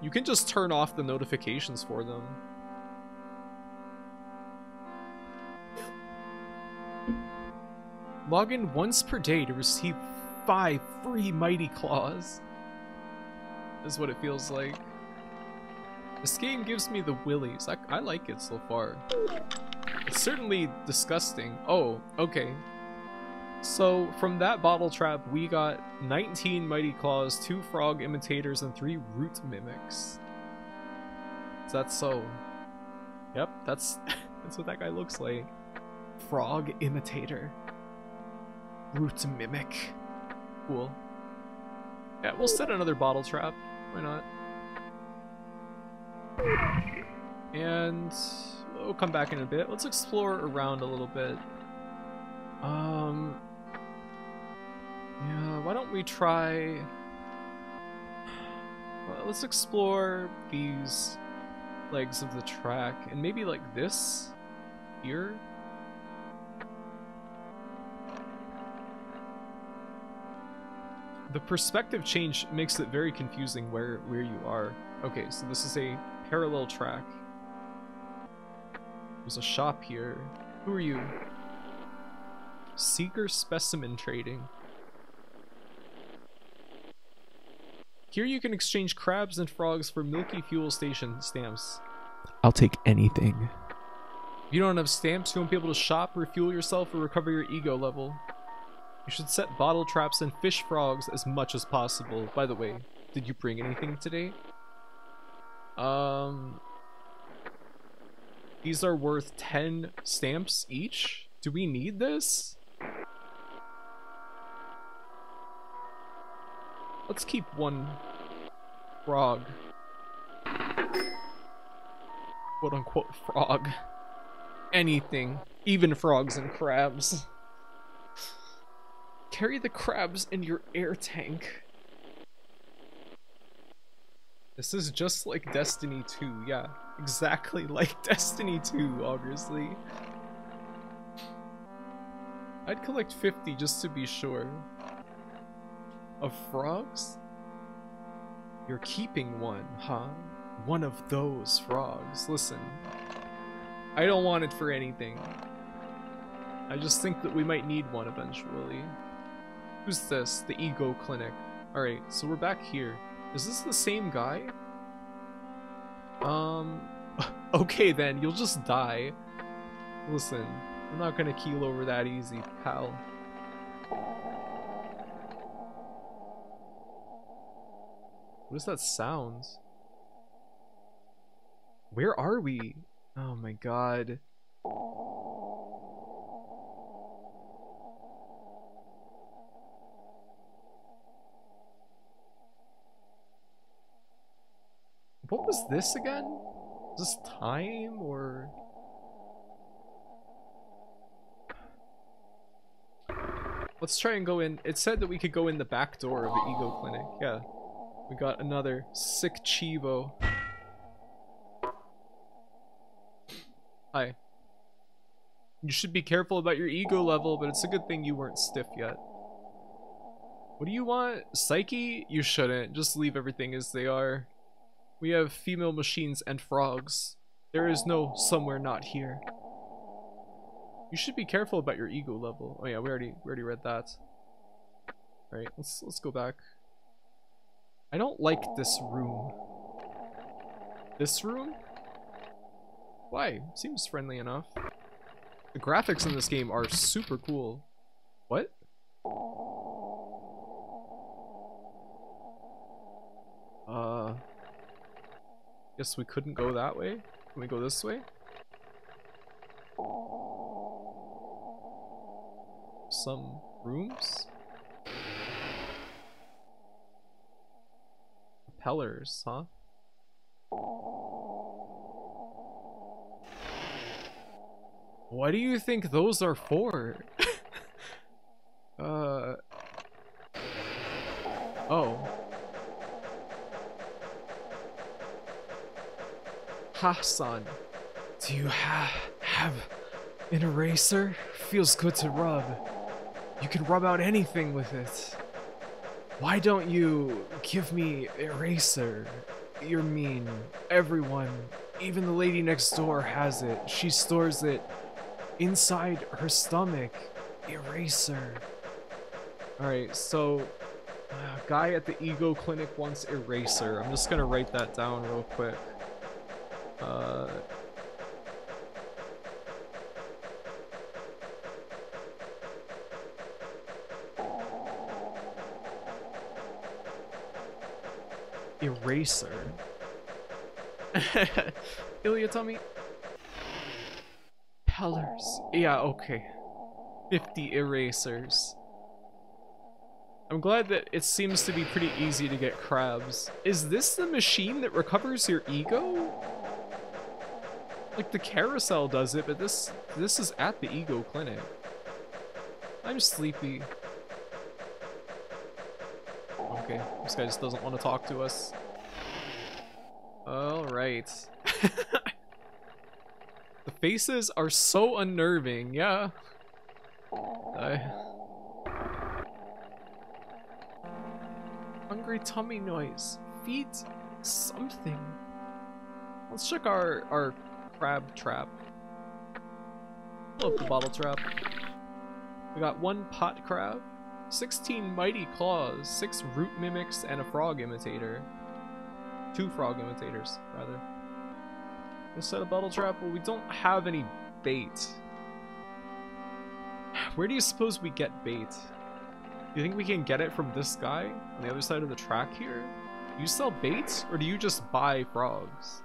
You can just turn off the notifications for them. Log in once per day to receive five free Mighty Claws. Is what it feels like. This game gives me the willies. I, I like it so far. It's certainly disgusting. Oh, okay. So, from that bottle trap, we got 19 Mighty Claws, 2 Frog Imitators, and 3 Root Mimics. Is that so? Yep, that's, that's what that guy looks like. Frog Imitator. Root Mimic. Cool. Yeah, we'll set another bottle trap. Why not? And we'll come back in a bit. Let's explore around a little bit. Um, yeah, why don't we try... Well, let's explore these legs of the track, and maybe like this here? The perspective change makes it very confusing where, where you are. Okay, so this is a parallel track. There's a shop here. Who are you? Seeker Specimen Trading. Here you can exchange crabs and frogs for Milky Fuel Station stamps. I'll take anything. If you don't have stamps, you won't be able to shop, refuel yourself, or recover your ego level. You should set bottle traps and fish frogs as much as possible. By the way, did you bring anything today? Um, these are worth 10 stamps each? Do we need this? Let's keep one frog. Quote unquote frog. Anything. Even frogs and crabs. Carry the crabs in your air tank. This is just like Destiny 2, yeah. Exactly like Destiny 2, obviously. I'd collect 50 just to be sure. Of frogs? You're keeping one, huh? One of those frogs. Listen, I don't want it for anything. I just think that we might need one eventually. Who's this? The Ego Clinic. Alright, so we're back here. Is this the same guy? Um, okay then, you'll just die. Listen, I'm not gonna keel over that easy, pal. What is that sound? Where are we? Oh my god. What was this again? Is this time or... Let's try and go in. It said that we could go in the back door of the ego clinic. Yeah. We got another sick chivo. Hi. You should be careful about your ego level, but it's a good thing you weren't stiff yet. What do you want? Psyche? You shouldn't. Just leave everything as they are. We have female machines and frogs. There is no somewhere not here. You should be careful about your ego level. Oh yeah, we already we already read that. Alright, let's let's go back. I don't like this room. This room? Why? Seems friendly enough. The graphics in this game are super cool. What? Uh... Guess we couldn't go that way? Can we go this way? Some rooms? Propellers, huh? What do you think those are for? uh... Oh. Hassan, do you ha have an eraser? Feels good to rub. You can rub out anything with it. Why don't you give me eraser? You're mean. Everyone, even the lady next door has it. She stores it inside her stomach. Eraser. Alright, so uh, guy at the ego clinic wants eraser. I'm just gonna write that down real quick. Eraser. Ilya, tell me. Pellers. Yeah, okay. 50 erasers. I'm glad that it seems to be pretty easy to get crabs. Is this the machine that recovers your ego? Like the carousel does it, but this this is at the ego clinic. I'm sleepy. Okay, this guy just doesn't want to talk to us. Alright. the faces are so unnerving, yeah. Hungry tummy noise. Feed something. Let's check our, our crab trap. Love the bottle trap. We got one pot crab, 16 mighty claws, 6 root mimics, and a frog imitator. Two frog imitators, rather. Set a bottle trap? Well, we don't have any bait. Where do you suppose we get bait? You think we can get it from this guy on the other side of the track here? You sell bait, or do you just buy frogs?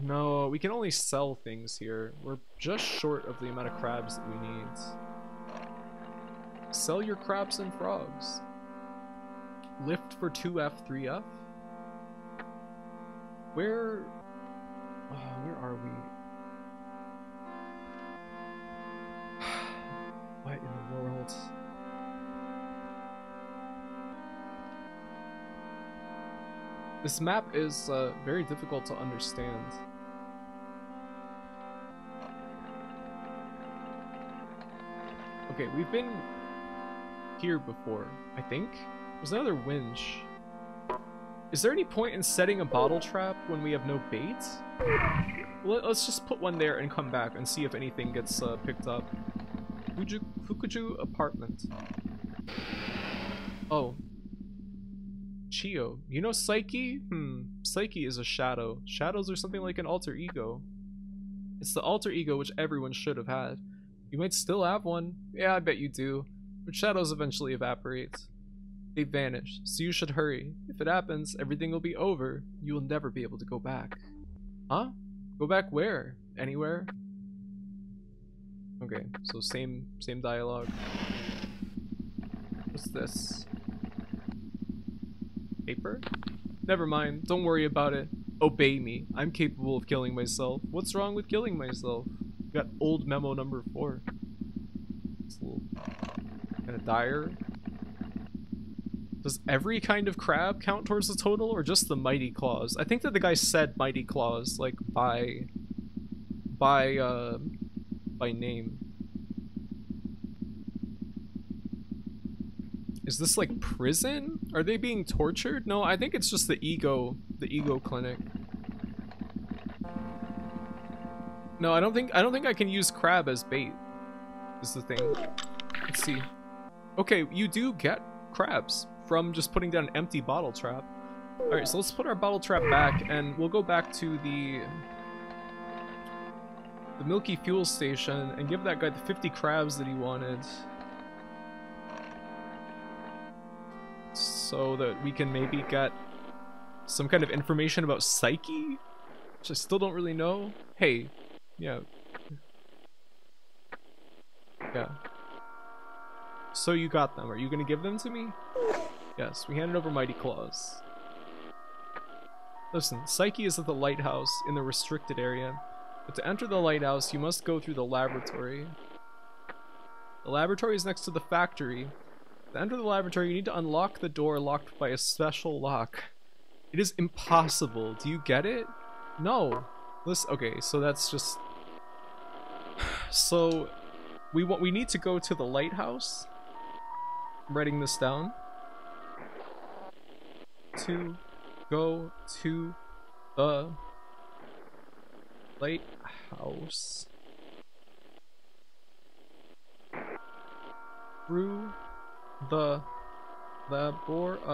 No, we can only sell things here. We're just short of the amount of crabs that we need. Sell your crabs and frogs. Lift for 2F, 3F? Where... Oh, where are we? what in the world? This map is uh, very difficult to understand. Okay, we've been here before, I think. There's another winch. Is there any point in setting a bottle trap when we have no bait? Let's just put one there and come back and see if anything gets uh, picked up. Fukuju apartment. Oh. Chio. You know Psyche? Hmm. Psyche is a shadow. Shadows are something like an alter ego. It's the alter ego which everyone should have had. You might still have one. Yeah, I bet you do. But shadows eventually evaporate. They vanish, so you should hurry. If it happens, everything will be over. You will never be able to go back. Huh? Go back where? Anywhere? Okay, so same same dialogue. What's this? Paper? Never mind, don't worry about it. Obey me. I'm capable of killing myself. What's wrong with killing myself? Got old memo number four. It's a little kind of dire. Does every kind of crab count towards the total, or just the mighty claws? I think that the guy said mighty claws, like by, by, uh, by name. Is this like prison? Are they being tortured? No, I think it's just the ego, the ego clinic. No, I don't think I don't think I can use crab as bait. Is the thing. Let's see. Okay, you do get crabs from just putting down an empty bottle trap. Alright, so let's put our bottle trap back and we'll go back to the the Milky Fuel Station and give that guy the 50 crabs that he wanted. So that we can maybe get some kind of information about Psyche? Which I still don't really know. Hey, yeah. Yeah. So you got them. Are you gonna give them to me? Yes, we handed over Mighty Claws. Listen, Psyche is at the lighthouse in the restricted area. But to enter the lighthouse, you must go through the laboratory. The laboratory is next to the factory. To enter the laboratory, you need to unlock the door locked by a special lock. It is impossible. Do you get it? No. Listen, okay, so that's just... So, we want we need to go to the lighthouse. I'm writing this down. To go to the lighthouse. Through the laboratory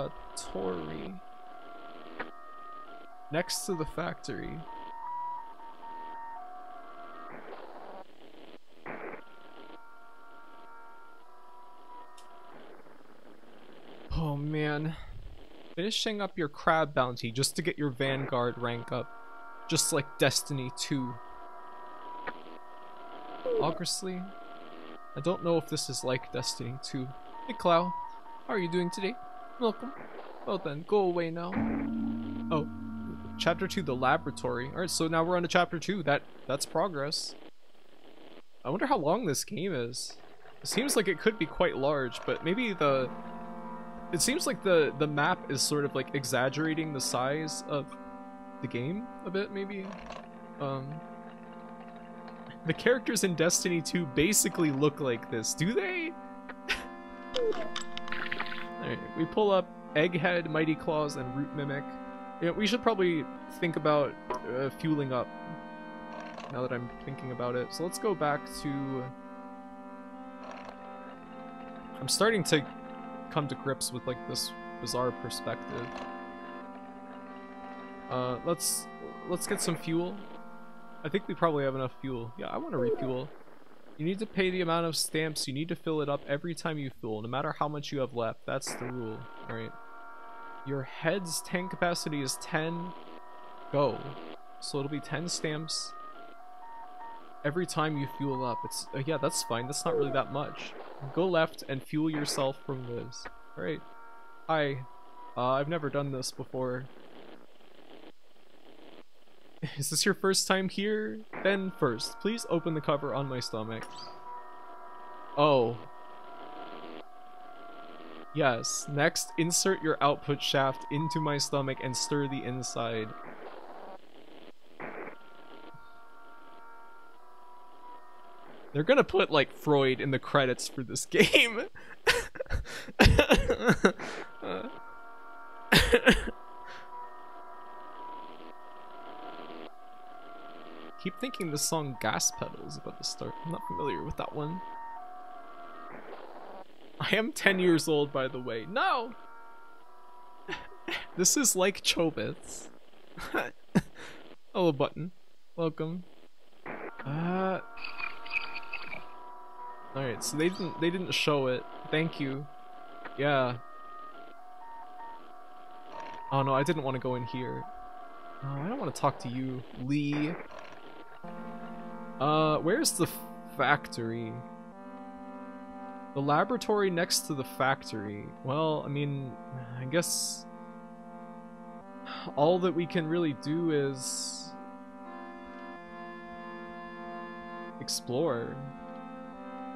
next to the factory. Oh man. Finishing up your crab bounty just to get your vanguard rank up. Just like Destiny 2. Obviously, I don't know if this is like Destiny 2. Hey Clow, how are you doing today? Welcome. Well then, go away now. Oh, chapter 2, the laboratory. Alright, so now we're on to chapter 2. That That's progress. I wonder how long this game is. It seems like it could be quite large, but maybe the it seems like the the map is sort of like exaggerating the size of the game a bit, maybe. Um, the characters in Destiny 2 basically look like this, do they? Alright, we pull up Egghead, Mighty Claws, and Root Mimic. We should probably think about uh, fueling up now that I'm thinking about it. So let's go back to... I'm starting to come to grips with like this bizarre perspective. Uh, let's let's get some fuel. I think we probably have enough fuel. Yeah, I want to refuel. You need to pay the amount of stamps. You need to fill it up every time you fuel, no matter how much you have left. That's the rule. Alright. Your head's tank capacity is 10. Go. So it'll be 10 stamps every time you fuel up. It's uh, Yeah, that's fine. That's not really that much. Go left and fuel yourself from Liz. Alright. Hi. Uh, I've never done this before. Is this your first time here? Then first, please open the cover on my stomach. Oh. Yes. Next, insert your output shaft into my stomach and stir the inside. They're gonna put like Freud in the credits for this game. Keep thinking the song Gas Pedal is about to start. I'm not familiar with that one. I am 10 years old, by the way. No! this is like Chobits. Hello, button. Welcome. Uh, Alright, so they didn't they didn't show it. Thank you. Yeah. Oh no, I didn't want to go in here. Oh, I don't want to talk to you, Lee. Uh, where's the factory? The laboratory next to the factory. Well, I mean, I guess all that we can really do is explore.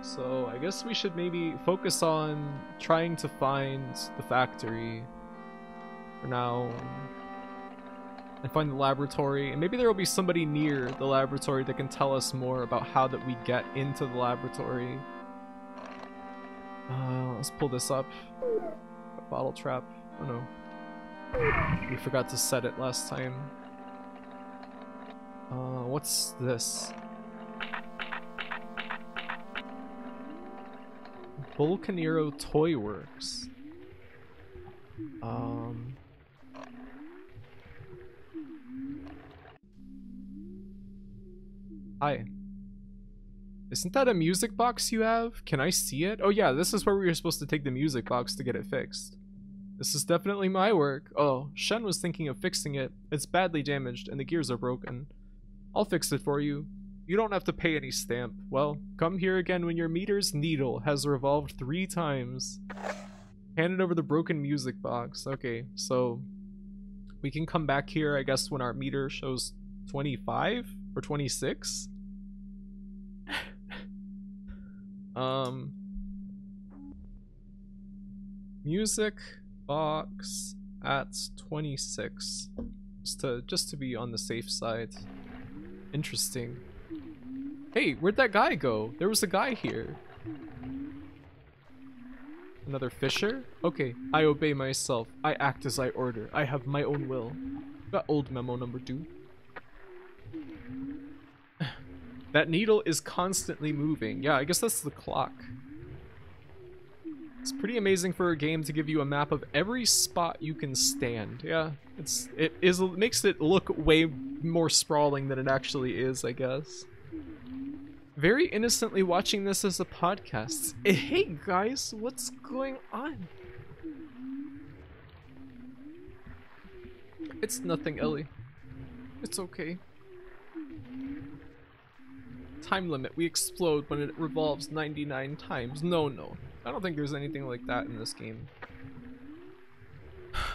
So I guess we should maybe focus on trying to find the factory for now. And find the laboratory. And maybe there will be somebody near the laboratory that can tell us more about how that we get into the laboratory. Uh, let's pull this up. A bottle trap. Oh no. We forgot to set it last time. Uh, what's this? Volcanero Toy Works. Um. Hi. Isn't that a music box you have? Can I see it? Oh yeah, this is where we were supposed to take the music box to get it fixed. This is definitely my work. Oh, Shen was thinking of fixing it. It's badly damaged and the gears are broken. I'll fix it for you. You don't have to pay any stamp. Well, come here again when your meter's needle has revolved three times. Handed over the broken music box. Okay, so we can come back here, I guess, when our meter shows 25 or 26. um, music box at 26 just to just to be on the safe side interesting hey where'd that guy go? There was a guy here. Another fisher? Okay i obey myself. I act as i order. I have my own will. Got old memo number two. That needle is constantly moving. Yeah i guess that's the clock. It's pretty amazing for a game to give you a map of every spot you can stand. Yeah, it's it is it makes it look way more sprawling than it actually is, I guess. Very innocently watching this as a podcast. Hey guys, what's going on? It's nothing, Ellie. It's okay. Time limit. We explode when it revolves 99 times. No, no. I don't think there's anything like that in this game.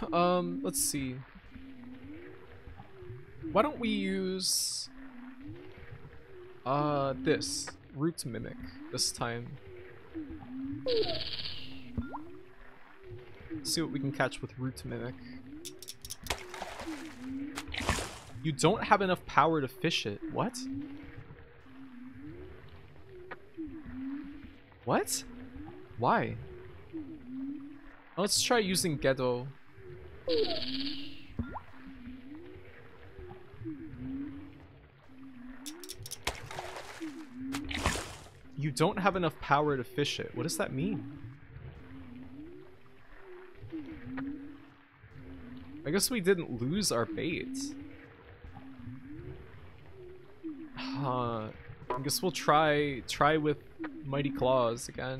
um, let's see. Why don't we use uh this root mimic this time? see what we can catch with root mimic. You don't have enough power to fish it. What? What? Why? Let's try using Gedo. You don't have enough power to fish it. What does that mean? I guess we didn't lose our bait. Huh. I guess we'll try try with Mighty Claws again.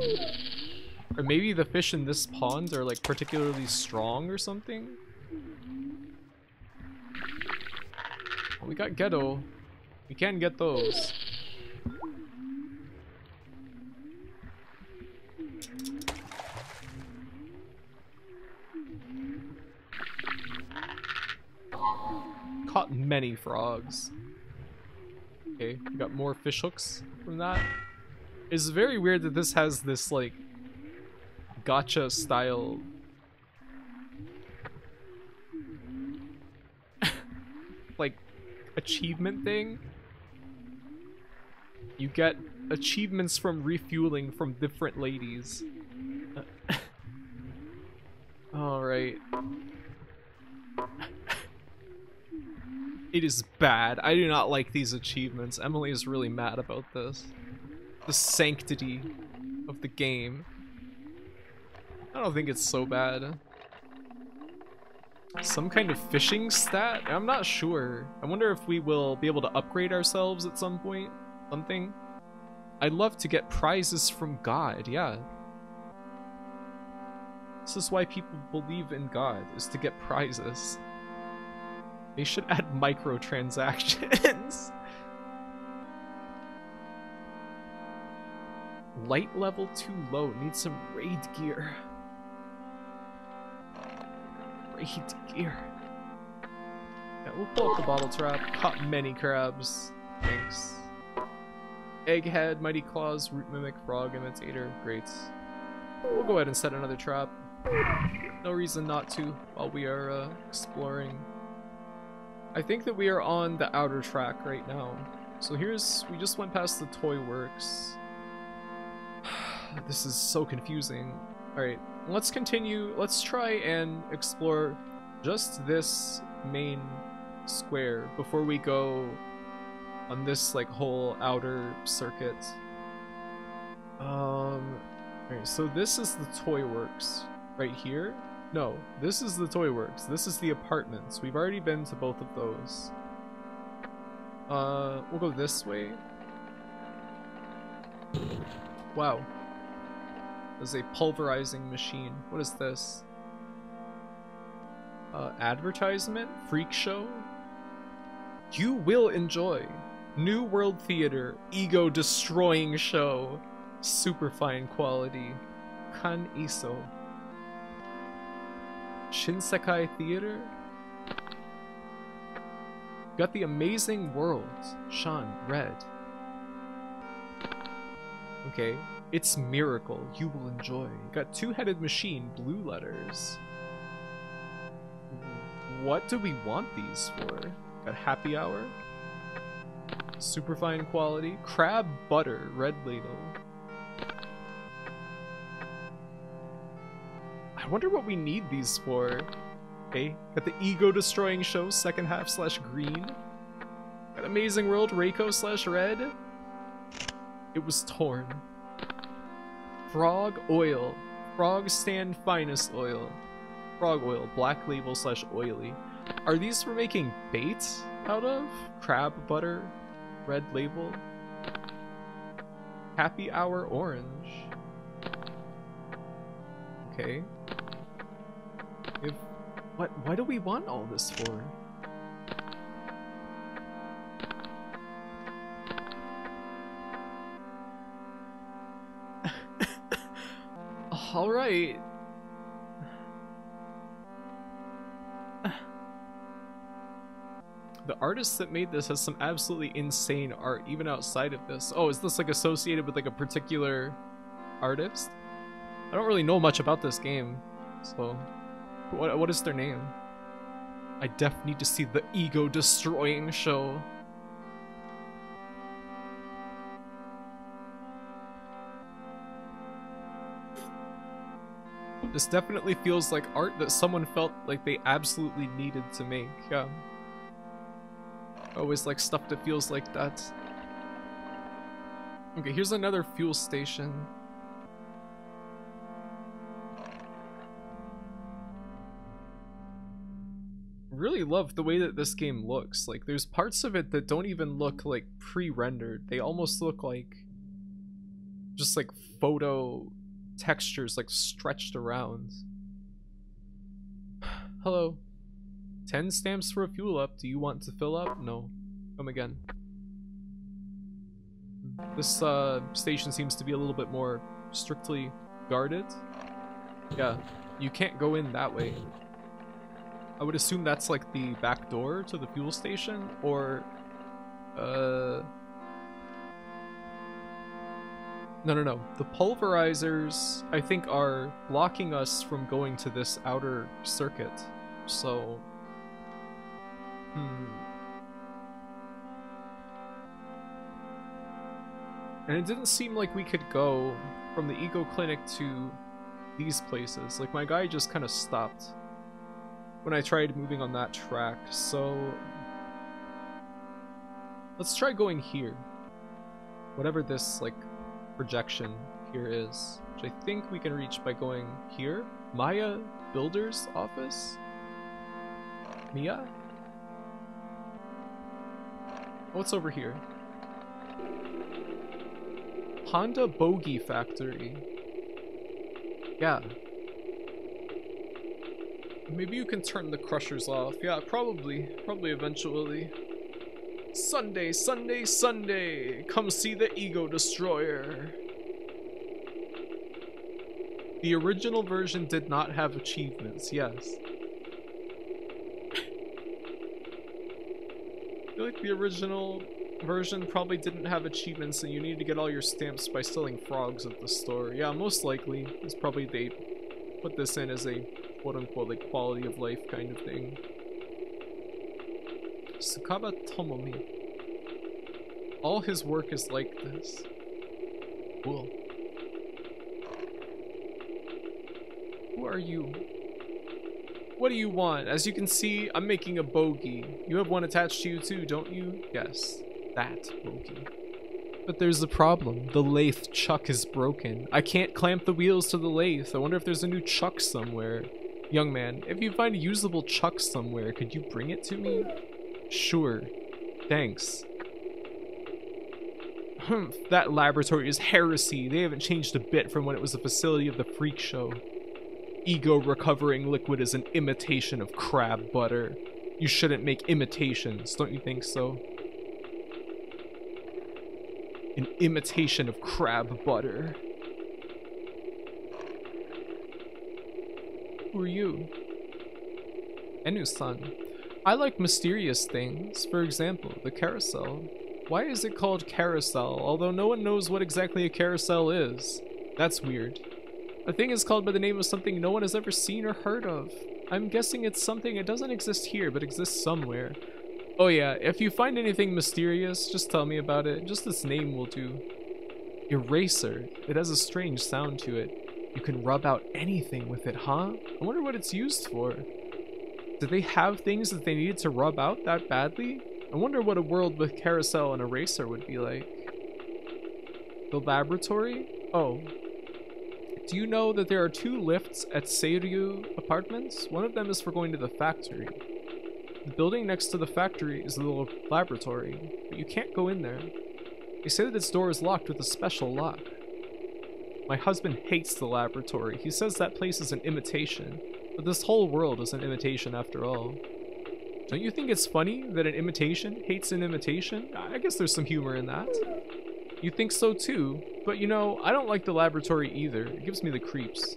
Or maybe the fish in this pond are like particularly strong or something? Oh, we got Gedo. We can get those. Many frogs. Okay, we got more fish hooks from that. It's very weird that this has this like gotcha style like achievement thing. You get achievements from refueling from different ladies. Alright. It is bad. I do not like these achievements. Emily is really mad about this. The sanctity of the game. I don't think it's so bad. Some kind of fishing stat? I'm not sure. I wonder if we will be able to upgrade ourselves at some point. Something. I'd love to get prizes from God, yeah. This is why people believe in God, is to get prizes. They should add microtransactions. Light level too low, need some raid gear Raid gear. Yeah, we'll pull up the bottle trap. Caught many crabs. Thanks. Egghead, Mighty Claws, Root Mimic, Frog Imitator. Great. We'll go ahead and set another trap. No reason not to while we are uh, exploring. I think that we are on the outer track right now. So here's, we just went past the Toy Works. this is so confusing. Alright, let's continue. Let's try and explore just this main square before we go on this like whole outer circuit. Um, alright, so this is the Toy Works right here. No, this is the Toy Works. This is the apartments. We've already been to both of those. Uh, we'll go this way. Wow. There's a pulverizing machine. What is this? Uh, advertisement? Freak show? You will enjoy. New World Theater. Ego destroying show. Super fine quality. Kan Iso. Shinsekai Theater? Got the amazing world, Sean, red. Okay. It's miracle. You will enjoy. Got two-headed machine, blue letters. What do we want these for? Got happy hour. Superfine quality. Crab butter, red label. I wonder what we need these for. Okay, got the ego destroying show second half slash green. Got amazing world Reiko slash red. It was torn. Frog oil. Frog stand finest oil. Frog oil, black label slash oily. Are these for making bait out of? Crab butter, red label. Happy hour orange. Okay. What why do we want all this for? all right. The artist that made this has some absolutely insane art, even outside of this. Oh, is this like associated with like a particular artist? I don't really know much about this game, so what what is their name? I def need to see the ego destroying show. This definitely feels like art that someone felt like they absolutely needed to make. Yeah. Always like stuff that feels like that. Okay, here's another fuel station. Really love the way that this game looks. Like, there's parts of it that don't even look like pre-rendered. They almost look like just like photo textures like stretched around. Hello. 10 stamps for a fuel up. Do you want to fill up? No. Come again. This uh, station seems to be a little bit more strictly guarded. Yeah, you can't go in that way. I would assume that's like the back door to the fuel station, or... Uh... No, no, no. The pulverizers, I think, are blocking us from going to this outer circuit. So... Hmm... And it didn't seem like we could go from the Ego Clinic to these places. Like, my guy just kind of stopped when I tried moving on that track, so... Let's try going here. Whatever this, like, projection here is. Which I think we can reach by going here. Maya Builder's office? Mia? Oh, What's over here? Honda Bogey Factory. Yeah. Maybe you can turn the crushers off. Yeah, probably. Probably eventually. Sunday, Sunday, Sunday! Come see the Ego Destroyer! The original version did not have achievements, yes. I feel like the original version probably didn't have achievements and you need to get all your stamps by selling frogs at the store. Yeah, most likely. It's probably they put this in as a quote-unquote like quality of life kind of thing. Sakaba Tomomi. All his work is like this. Cool. Who are you? What do you want? As you can see, I'm making a bogey. You have one attached to you too, don't you? Yes, that bogey. But there's a problem. The lathe chuck is broken. I can't clamp the wheels to the lathe. I wonder if there's a new chuck somewhere. Young man, if you find a usable chuck somewhere, could you bring it to me? Sure. Thanks. Humph, that laboratory is heresy. They haven't changed a bit from when it was a facility of the freak show. Ego recovering liquid is an imitation of crab butter. You shouldn't make imitations, don't you think so? An imitation of crab butter. Who are you? Enu-san. I like mysterious things. For example, the carousel. Why is it called carousel, although no one knows what exactly a carousel is? That's weird. A thing is called by the name of something no one has ever seen or heard of. I'm guessing it's something that doesn't exist here, but exists somewhere. Oh yeah, if you find anything mysterious, just tell me about it. Just this name will do. Eraser. It has a strange sound to it. You can rub out anything with it, huh? I wonder what it's used for. Did they have things that they needed to rub out that badly? I wonder what a world with carousel and eraser would be like. The laboratory? Oh, do you know that there are two lifts at Seiryu Apartments? One of them is for going to the factory. The building next to the factory is the little laboratory, but you can't go in there. They say that its door is locked with a special lock. My husband hates the laboratory. He says that place is an imitation, but this whole world is an imitation after all. Don't you think it's funny that an imitation hates an imitation? I guess there's some humor in that. You think so too, but you know, I don't like the laboratory either. It gives me the creeps.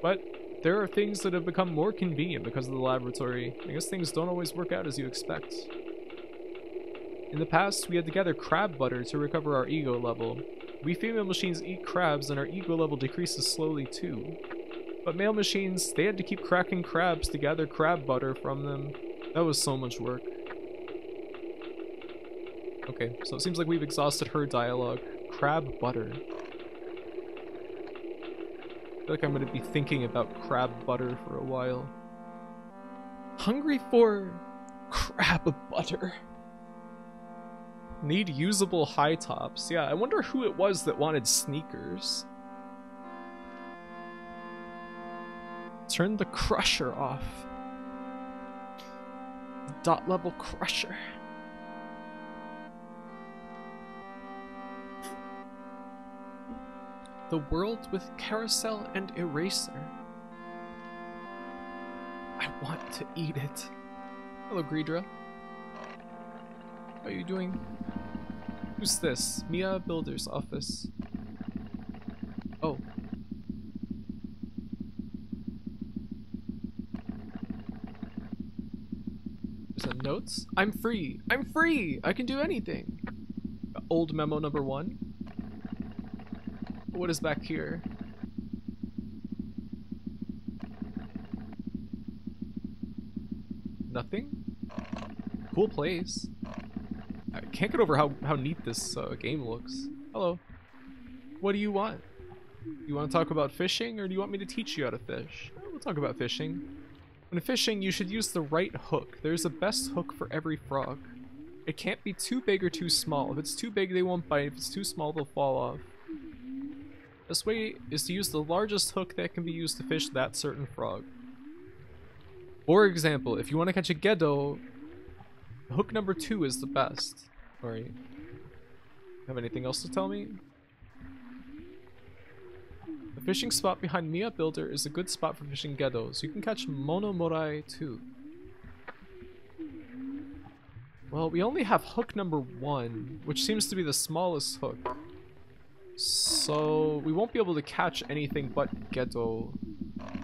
But there are things that have become more convenient because of the laboratory. I guess things don't always work out as you expect. In the past, we had to gather crab butter to recover our ego level. We female machines eat crabs and our ego level decreases slowly too. But male machines, they had to keep cracking crabs to gather crab butter from them. That was so much work. Okay, so it seems like we've exhausted her dialogue. Crab butter. I feel like I'm gonna be thinking about crab butter for a while. Hungry for crab butter. Need usable high tops. Yeah, I wonder who it was that wanted sneakers. Turn the crusher off. Dot level crusher. The world with carousel and eraser. I want to eat it. Hello, Greedra. How are you doing? Who's this? Mia Builder's office. Oh. There's a notes? I'm free! I'm free! I can do anything! Old memo number one. What is back here? Nothing? Cool place. I can't get over how, how neat this uh, game looks. Hello. What do you want? You want to talk about fishing or do you want me to teach you how to fish? We'll talk about fishing. When fishing, you should use the right hook. There's a best hook for every frog. It can't be too big or too small. If it's too big, they won't bite. If it's too small, they'll fall off. This way is to use the largest hook that can be used to fish that certain frog. For example, if you want to catch a Gedo, hook number two is the best. Alright. Have anything else to tell me? The fishing spot behind Mia Builder is a good spot for fishing Gedos. You can catch Monomorai too. Well, we only have hook number one, which seems to be the smallest hook. So, we won't be able to catch anything but Gedo.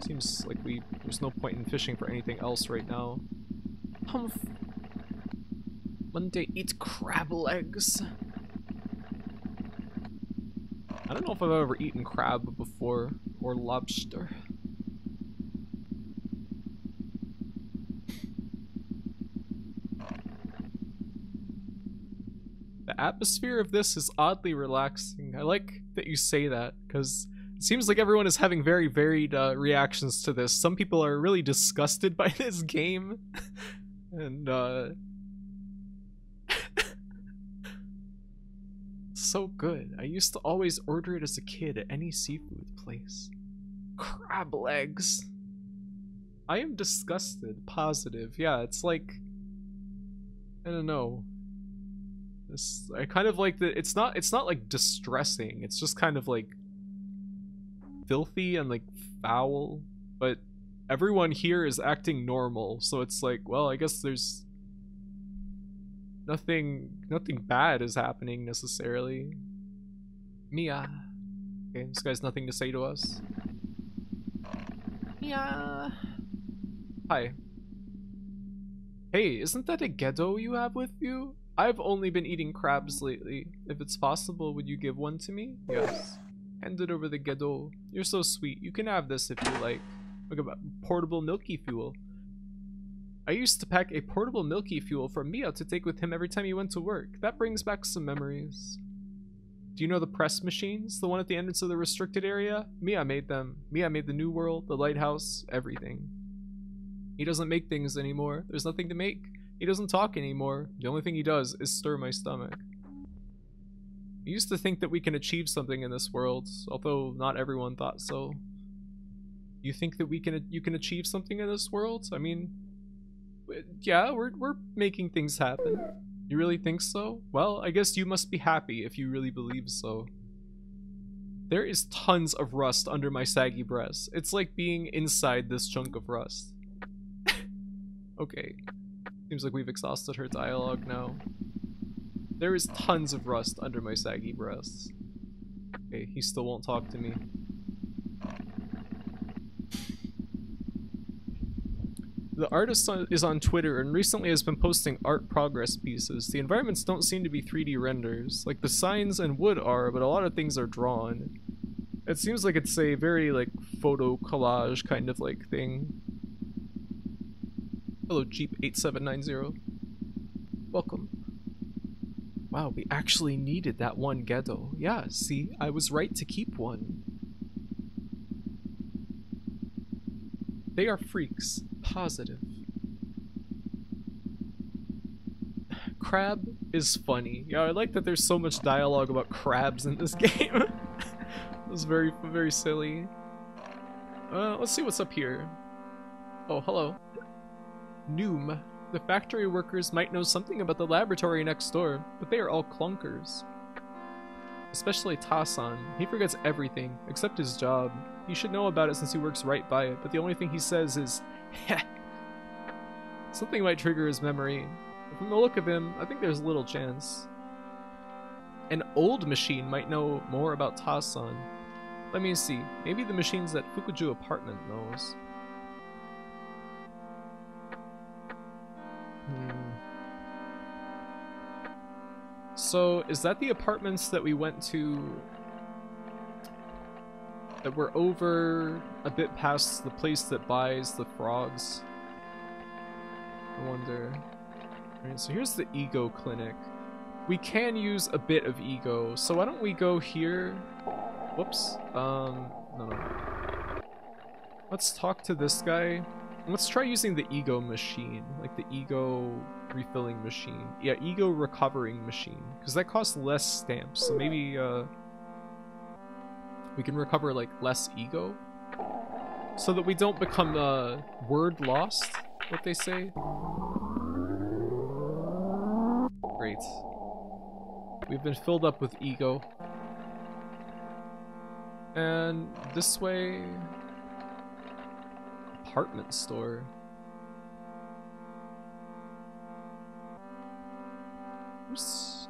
Seems like we there's no point in fishing for anything else right now. Humph. Monday eat crab legs. I don't know if I've ever eaten crab before or lobster. The atmosphere of this is oddly relaxing. I like that you say that because it seems like everyone is having very varied uh, reactions to this. Some people are really disgusted by this game, and uh, so good. I used to always order it as a kid at any seafood place. Crab legs. I am disgusted. Positive. Yeah, it's like I don't know. This I kind of like that. It's not. It's not like distressing. It's just kind of like filthy and like foul, but everyone here is acting normal, so it's like, well, I guess there's nothing nothing bad is happening necessarily. Mia. Okay, this guy's nothing to say to us. Mia. Hi. Hey, isn't that a Gedo you have with you? I've only been eating crabs lately. If it's possible, would you give one to me? Yes. Hand it over the Gedo. You're so sweet. You can have this if you like. Look about portable milky fuel. I used to pack a portable milky fuel for Mia to take with him every time he went to work. That brings back some memories. Do you know the press machines? The one at the entrance of the restricted area? Mia made them. Mia made the new world, the lighthouse, everything. He doesn't make things anymore. There's nothing to make. He doesn't talk anymore. The only thing he does is stir my stomach. I used to think that we can achieve something in this world, although not everyone thought so. You think that we can you can achieve something in this world? I mean, yeah, we're we're making things happen. You really think so? Well, I guess you must be happy if you really believe so. There is tons of rust under my saggy breast. It's like being inside this chunk of rust. okay. Seems like we've exhausted her dialogue now. There is tons of rust under my saggy breasts. Okay, he still won't talk to me. The artist is on Twitter and recently has been posting art progress pieces. The environments don't seem to be 3D renders. Like the signs and wood are, but a lot of things are drawn. It seems like it's a very like photo collage kind of like thing. Hello Jeep 8790. Welcome. Wow, we actually needed that one Gedo. Yeah, see, I was right to keep one. They are freaks. Positive. Crab is funny. Yeah, I like that there's so much dialogue about crabs in this game. it was very, very silly. Uh, let's see what's up here. Oh, hello. Noom. The factory workers might know something about the laboratory next door, but they are all clunkers. Especially Tassan. He forgets everything, except his job. He should know about it since he works right by it, but the only thing he says is, Heh. Something might trigger his memory. From the look of him, I think there's little chance. An old machine might know more about Tassan. Let me see. Maybe the machines that Fukuju apartment knows. Hmm. So, is that the apartments that we went to that were over a bit past the place that buys the frogs? I wonder. Alright, so here's the ego clinic. We can use a bit of ego, so why don't we go here? Whoops. Um, no, no. Let's talk to this guy. Let's try using the ego machine, like the ego refilling machine. Yeah, ego recovering machine, because that costs less stamps. So maybe uh, we can recover like less ego, so that we don't become uh, word lost. What they say. Great. We've been filled up with ego. And this way department store. Oops.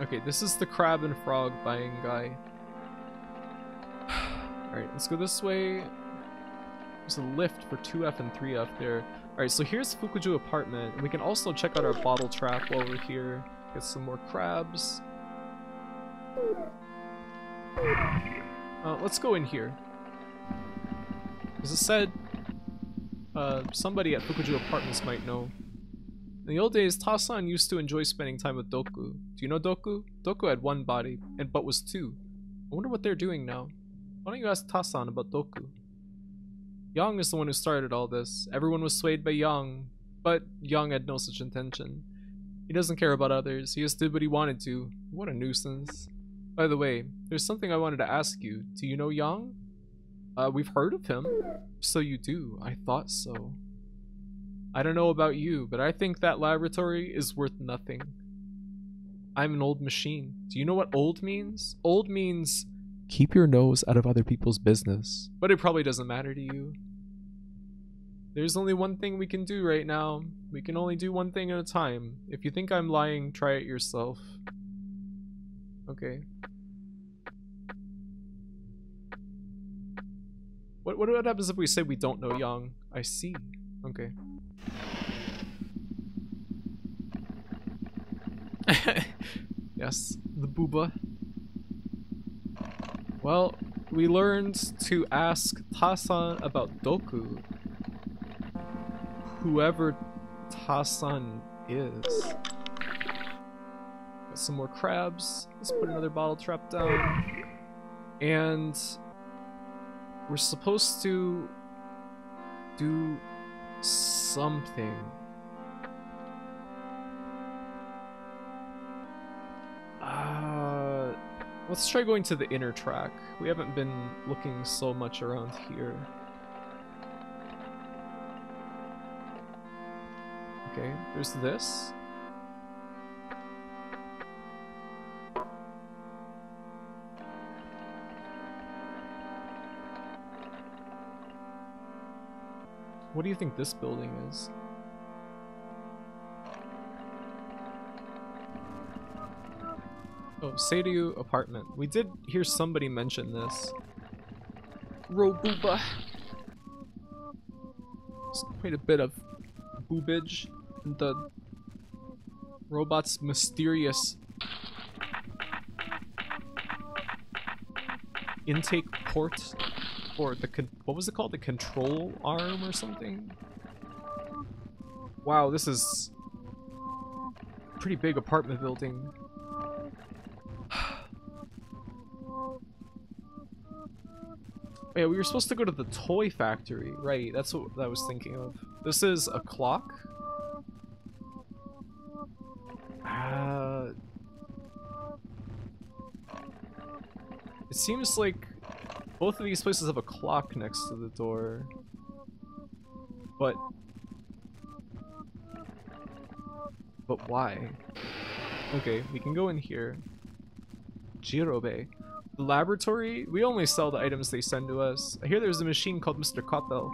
Okay, this is the crab and frog buying guy. Alright, let's go this way. There's a lift for 2F and 3F there. Alright, so here's Fukuju apartment. We can also check out our bottle trap while we're here. Get some more crabs. Uh, let's go in here. As I said, uh, somebody at Fukuju Apartments might know. In the old days, Tasan used to enjoy spending time with Doku. Do you know Doku? Doku had one body, and but was two. I wonder what they're doing now. Why don't you ask Tasan about Doku? Yang is the one who started all this. Everyone was swayed by Yang, but Yang had no such intention. He doesn't care about others, he just did what he wanted to. What a nuisance. By the way, there's something I wanted to ask you. Do you know Yang? Uh, we've heard of him. So you do. I thought so. I don't know about you, but I think that laboratory is worth nothing. I'm an old machine. Do you know what old means? Old means keep your nose out of other people's business. But it probably doesn't matter to you. There's only one thing we can do right now. We can only do one thing at a time. If you think I'm lying, try it yourself. Okay. What, what, happens if we say we don't know Yang? I see. Okay. yes, the booba. Well, we learned to ask Tasan about Doku. Whoever Tasan is. Got some more crabs. Let's put another bottle trap down. And we're supposed to do something. Uh, let's try going to the inner track. We haven't been looking so much around here. Okay, there's this. What do you think this building is? Oh, Seiryu apartment. We did hear somebody mention this. Robuba. There's quite a bit of boobage in the robot's mysterious intake port the what was it called? The control arm or something? Wow, this is pretty big apartment building. yeah, we were supposed to go to the toy factory. Right, that's what I was thinking of. This is a clock? Uh, it seems like both of these places have a clock next to the door. But... But why? Okay, we can go in here. Jirobe. The laboratory? We only sell the items they send to us. I hear there's a machine called Mr. Koppel,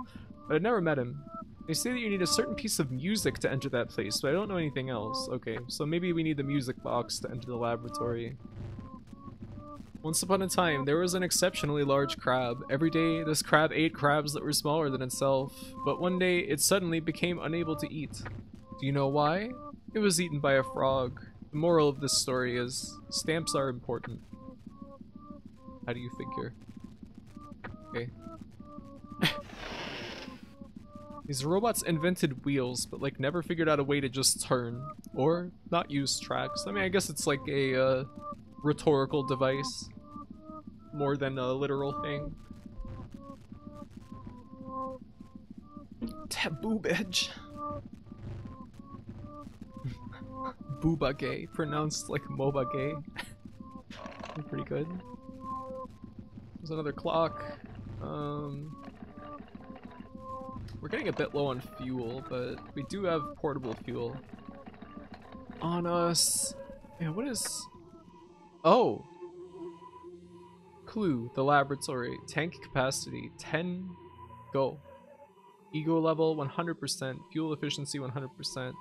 but I've never met him. They say that you need a certain piece of music to enter that place, but I don't know anything else. Okay, so maybe we need the music box to enter the laboratory. Once upon a time, there was an exceptionally large crab. Every day, this crab ate crabs that were smaller than itself, but one day, it suddenly became unable to eat. Do you know why? It was eaten by a frog. The moral of this story is, stamps are important. How do you figure? Okay. These robots invented wheels, but like never figured out a way to just turn. Or not use tracks. I mean, I guess it's like a uh, rhetorical device more than a literal thing. Taboo edge. Booba gay, pronounced like MOBA gay. Pretty good. There's another clock. Um, we're getting a bit low on fuel, but we do have portable fuel on us. Yeah, what is... Oh! Clue, the laboratory. Tank capacity, 10 go. Ego level, 100%. Fuel efficiency, 100%.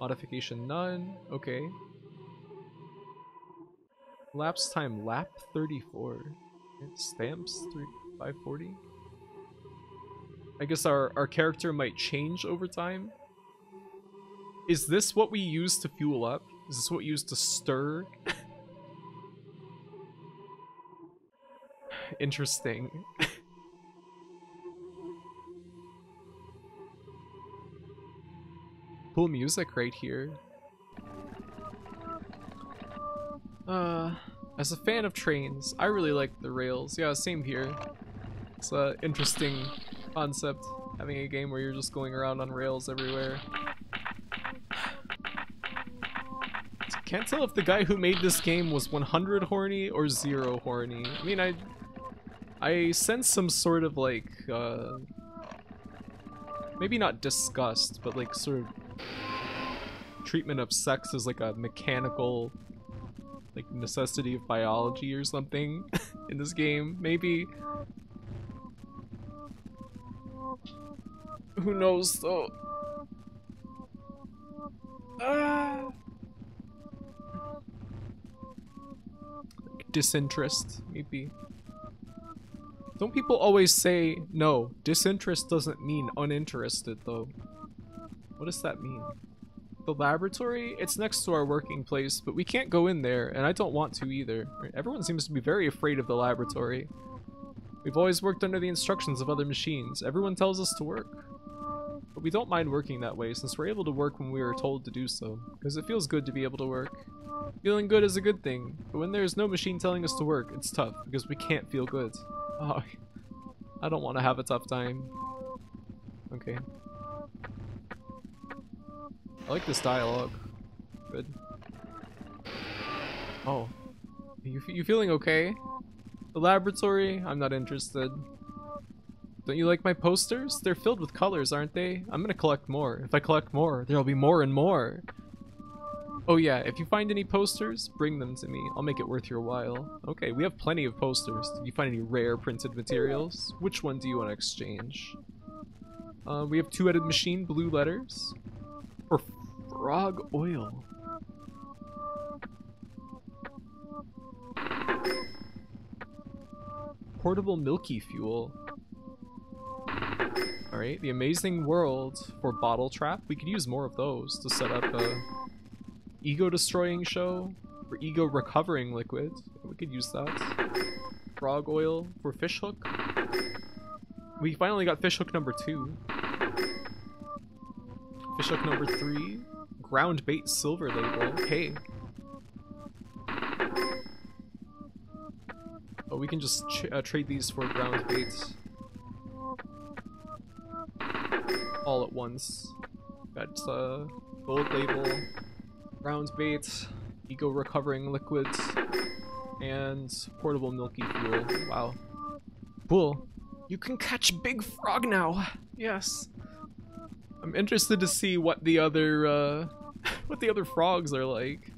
Modification, none. Okay. Lapse time, lap 34. Stamps, 3, 540. I guess our, our character might change over time. Is this what we use to fuel up? Is this what we use to stir? Interesting. cool music right here. Uh, as a fan of trains, I really like the rails. Yeah, same here. It's an interesting concept, having a game where you're just going around on rails everywhere. Can't tell if the guy who made this game was 100 horny or 0 horny. I mean, I I sense some sort of like, uh, maybe not disgust, but like sort of treatment of sex as like a mechanical like necessity of biology or something in this game, maybe. Who knows though? Ah. Disinterest, maybe. Don't people always say, no, disinterest doesn't mean uninterested though? What does that mean? The laboratory? It's next to our working place, but we can't go in there, and I don't want to either. Everyone seems to be very afraid of the laboratory. We've always worked under the instructions of other machines. Everyone tells us to work. But we don't mind working that way, since we're able to work when we are told to do so, because it feels good to be able to work. Feeling good is a good thing, but when there's no machine telling us to work, it's tough, because we can't feel good. Oh, I don't want to have a tough time. Okay. I like this dialogue. Good. Oh. You, you feeling okay? The laboratory? I'm not interested. Don't you like my posters? They're filled with colors, aren't they? I'm gonna collect more. If I collect more, there'll be more and more. Oh yeah, if you find any posters, bring them to me. I'll make it worth your while. Okay, we have plenty of posters. Did you find any rare printed materials? Which one do you want to exchange? Uh, we have two-headed machine blue letters. Or frog oil. Portable milky fuel. Alright, the amazing world for bottle trap. We could use more of those to set up a ego destroying show for ego recovering liquid. We could use that. Frog oil for fish hook. We finally got fish hook number two. Fish hook number three. Ground bait silver label. Hey. Oh, we can just uh, trade these for ground baits. All at once. Got uh, gold label, Rounds baits, ego recovering liquids, and portable milky fuel. Wow. Cool. You can catch big frog now. Yes. I'm interested to see what the other uh what the other frogs are like.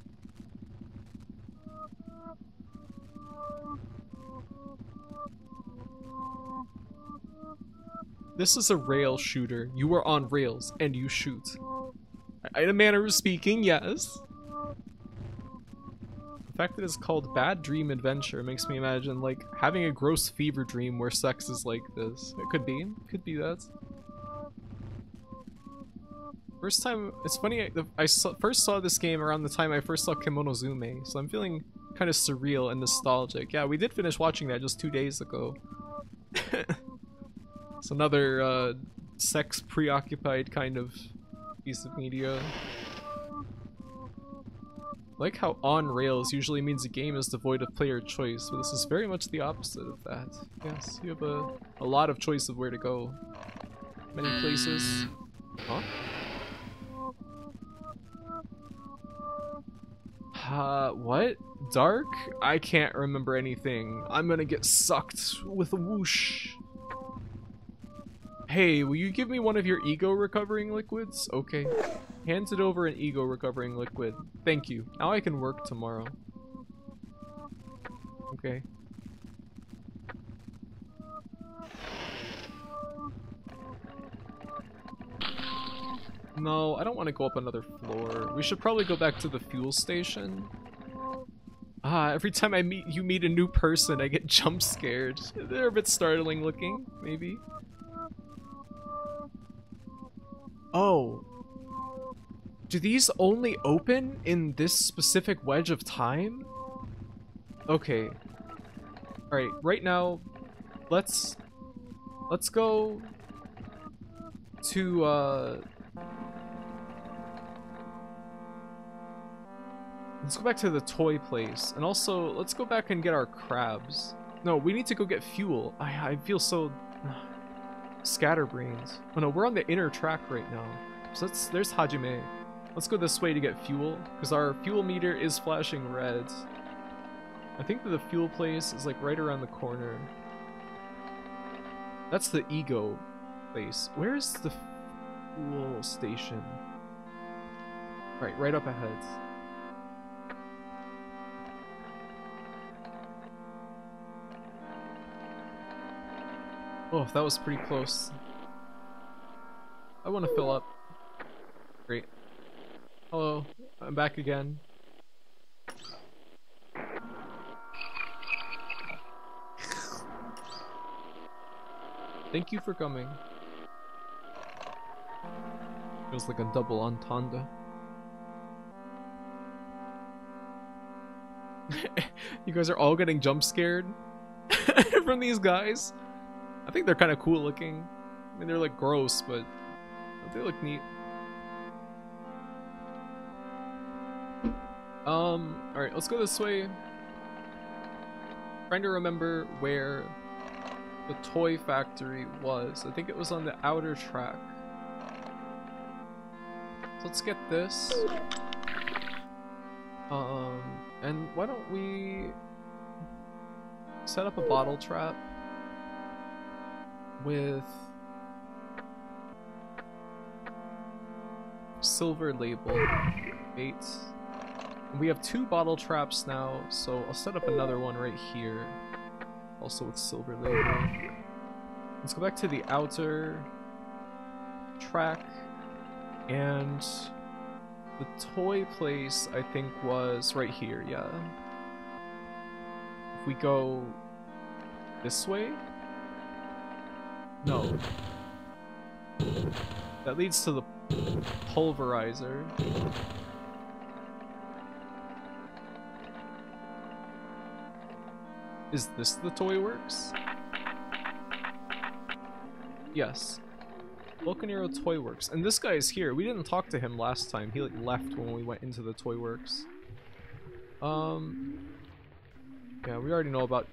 This is a rail shooter. You are on rails and you shoot. In a manner of speaking, yes. The fact that it's called Bad Dream Adventure makes me imagine, like, having a gross fever dream where sex is like this. It could be. Could be that. First time, it's funny, I, saw, first saw this game around the time I first saw Kemonozume, so I'm feeling kind of surreal and nostalgic. Yeah, we did finish watching that just two days ago. it's another uh, sex preoccupied kind of piece of media. Like how on rails usually means a game is devoid of player choice, but this is very much the opposite of that. Yes, you have a, a lot of choice of where to go. Many places. Huh? Uh, what? Dark? I can't remember anything. I'm gonna get sucked with a whoosh. Hey, will you give me one of your ego recovering liquids? Okay. Hands it over an ego recovering liquid. Thank you. Now I can work tomorrow. Okay. No, I don't want to go up another floor. We should probably go back to the fuel station. Ah, every time I meet you meet a new person, I get jump scared. They're a bit startling looking, maybe. Oh. Do these only open in this specific wedge of time? Okay. Alright, right now, let's... Let's go to, uh... Let's go back to the toy place. And also, let's go back and get our crabs. No, we need to go get fuel. I, I feel so... scatterbrains. Oh no, we're on the inner track right now. So let's, there's Hajime. Let's go this way to get fuel, because our fuel meter is flashing red. I think that the fuel place is like right around the corner. That's the ego place. Where is the fuel station? Right, right up ahead. Oh, that was pretty close. I want to fill up. Great. Hello, I'm back again. Thank you for coming. Feels like a double entendre. you guys are all getting jump scared from these guys. I think they're kind of cool looking. I mean, they're like gross, but they look neat. Um, alright, let's go this way. Trying to remember where the toy factory was. I think it was on the outer track. So let's get this. Um, and why don't we set up a bottle trap with silver label bait. We have two bottle traps now, so I'll set up another one right here. Also with silver label. Let's go back to the outer track. And the toy place, I think, was right here, yeah. If we go this way? No. That leads to the pulverizer. Is this the toy works? Yes. Volcanero Toy Works. And this guy is here. We didn't talk to him last time. He like left when we went into the Toy Works. Um Yeah, we already know about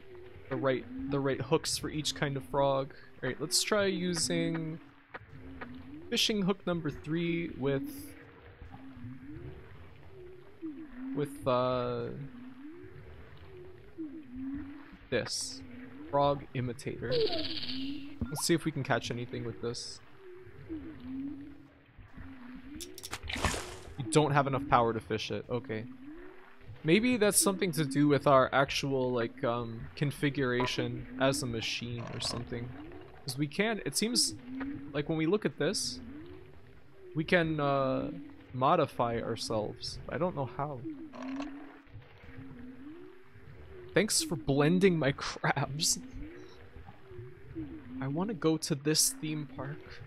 the right the right hooks for each kind of frog. Alright, let's try using fishing hook number three with with uh this frog imitator. Let's see if we can catch anything with this. You don't have enough power to fish it. Okay. Maybe that's something to do with our actual, like, um, configuration as a machine or something. Because we can, it seems like when we look at this, we can, uh, modify ourselves. I don't know how. Thanks for blending my crabs. I want to go to this theme park.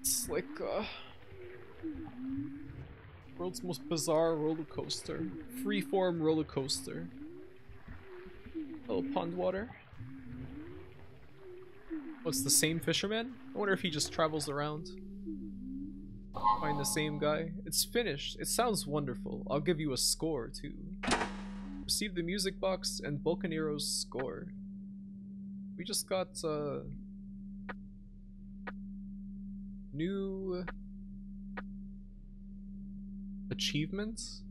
It's like, uh... World's most bizarre roller coaster. Freeform roller coaster. Hello, pond water. Oh, the same fisherman? I wonder if he just travels around. Find the same guy. It's finished. It sounds wonderful. I'll give you a score, too. Receive the music box and Volcanero's score. We just got, uh... New... Achievements?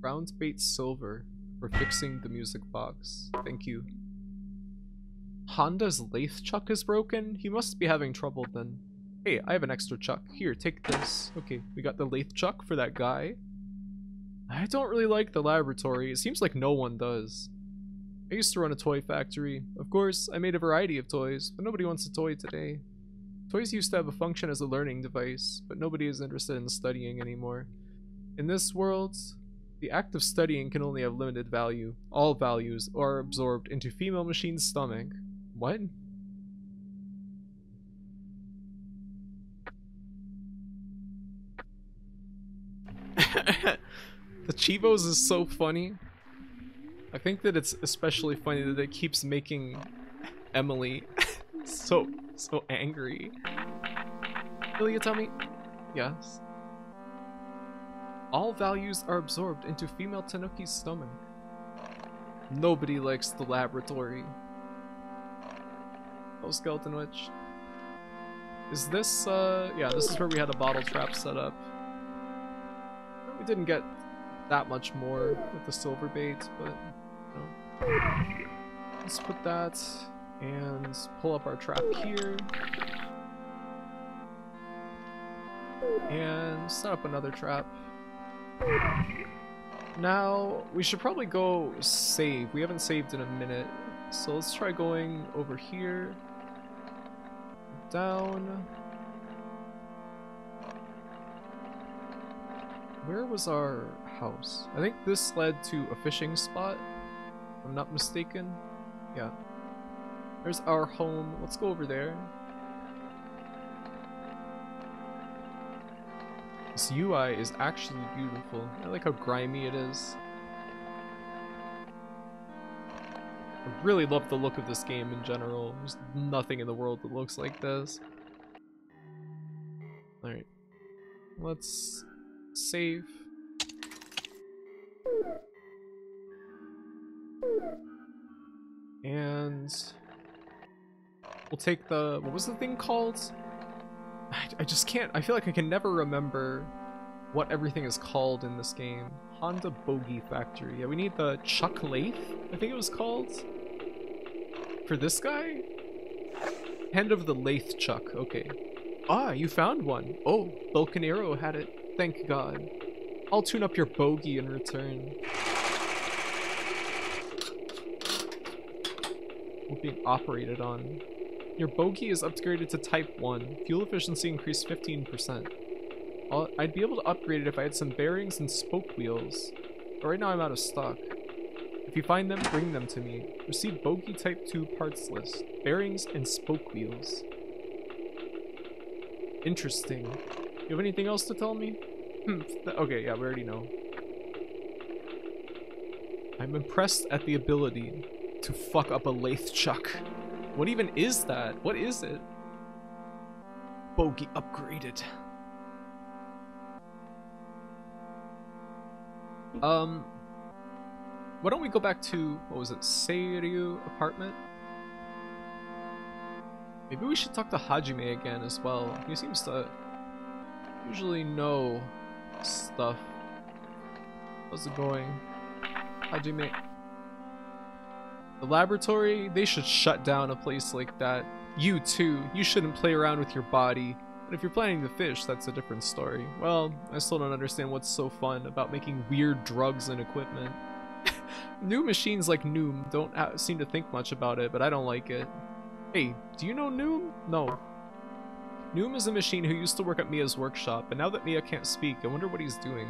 Round bait silver for fixing the music box. Thank you. Honda's lathe chuck is broken? He must be having trouble then. Hey, I have an extra chuck. Here, take this. Okay, we got the lathe chuck for that guy. I don't really like the laboratory. It seems like no one does. I used to run a toy factory. Of course, I made a variety of toys, but nobody wants a toy today. Toys used to have a function as a learning device, but nobody is interested in studying anymore. In this world, The act of studying can only have limited value. All values are absorbed into female machine's stomach. What? the Chivos is so funny. I think that it's especially funny that it keeps making Emily so so angry. Will you tell me? Yes. All values are absorbed into female Tanuki's stomach. Nobody likes the laboratory. Oh, Skeleton Witch. Is this, uh, yeah, this is where we had a bottle trap set up. We didn't get that much more with the silver bait, but, you know. Let's put that and pull up our trap here. And set up another trap. Now, we should probably go save. We haven't saved in a minute. So let's try going over here. Down. Where was our house? I think this led to a fishing spot. I'm not mistaken. Yeah. There's our home. Let's go over there. This UI is actually beautiful. I like how grimy it is. I really love the look of this game in general. There's nothing in the world that looks like this. Alright. Let's save. And we'll take the, what was the thing called? I, I just can't, I feel like I can never remember what everything is called in this game. Honda Bogey Factory. Yeah, we need the Chuck Lathe, I think it was called. For this guy? Hand of the Lathe Chuck, okay. Ah, you found one. Oh, Vulcanero had it. Thank God. I'll tune up your bogey in return. We're being operated on. Your bogey is upgraded to type 1. Fuel efficiency increased 15%. I'll, I'd be able to upgrade it if I had some bearings and spoke wheels. But right now I'm out of stock. If you find them, bring them to me. Receive bogey type 2 parts list. Bearings and spoke wheels. Interesting. You have anything else to tell me? Hmm, okay, yeah, we already know. I'm impressed at the ability to fuck up a lathe chuck. What even is that? What is it? Bogey upgraded. Um, why don't we go back to, what was it, Seiryu apartment? Maybe we should talk to Hajime again as well. He seems to usually know stuff. How's it going? Hajime. The laboratory, they should shut down a place like that. You too, you shouldn't play around with your body. But if you're planning to fish, that's a different story. Well, I still don't understand what's so fun about making weird drugs and equipment. New machines like Noom don't seem to think much about it, but I don't like it. Hey, do you know Noom? No. Noom is a machine who used to work at Mia's workshop, but now that Mia can't speak, I wonder what he's doing.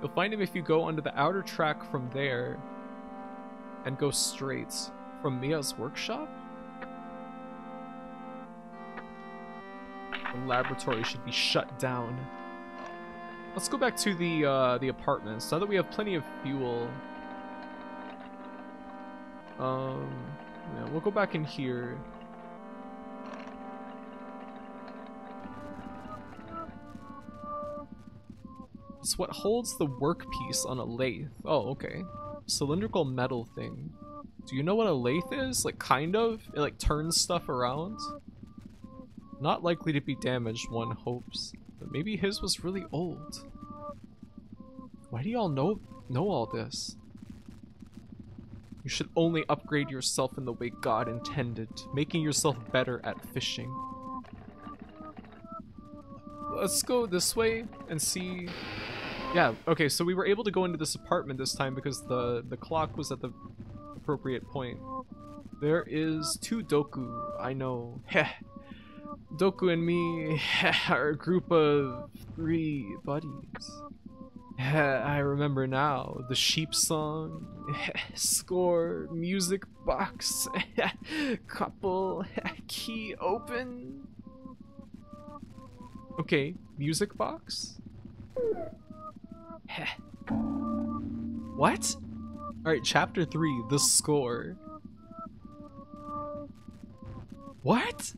You'll find him if you go under the outer track from there and go straight. From Mia's workshop? The laboratory should be shut down. Let's go back to the uh, the apartments. Now that we have plenty of fuel. Um, yeah, we'll go back in here. It's what holds the workpiece on a lathe. Oh, okay cylindrical metal thing. Do you know what a lathe is? Like, kind of? It, like, turns stuff around? Not likely to be damaged, one hopes. But maybe his was really old. Why do y'all know, know all this? You should only upgrade yourself in the way God intended, making yourself better at fishing. Let's go this way and see yeah, okay, so we were able to go into this apartment this time because the, the clock was at the appropriate point. There is two Doku, I know. Heh. Doku and me are a group of three buddies. I remember now. The sheep song. Score. Music box. Couple. Key open. Okay, music box? what? Alright, chapter 3, the score. What?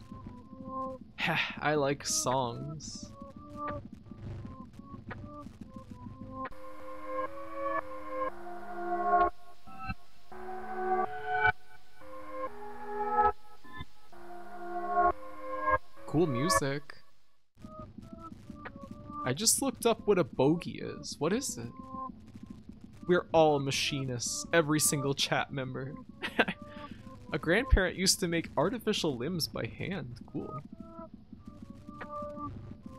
I like songs. Cool music. Just looked up what a bogey is. What is it? We're all machinists, every single chat member. a grandparent used to make artificial limbs by hand. Cool.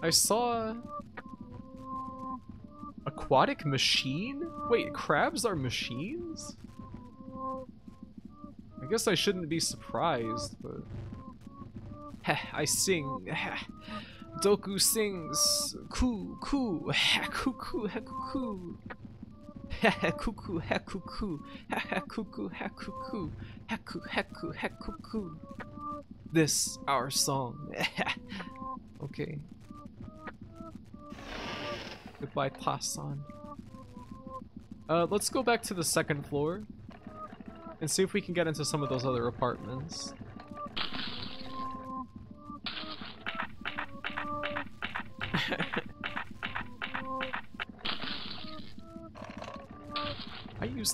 I saw... Aquatic machine? Wait, crabs are machines? I guess I shouldn't be surprised, but... I sing. Doku sings. Coo, coo, cuckoo, cuckoo. Cuckoo, cuckoo, cuckoo, cuckoo, cuckoo, cuckoo. This our song. okay. Goodbye, Passan. Uh, let's go back to the second floor and see if we can get into some of those other apartments.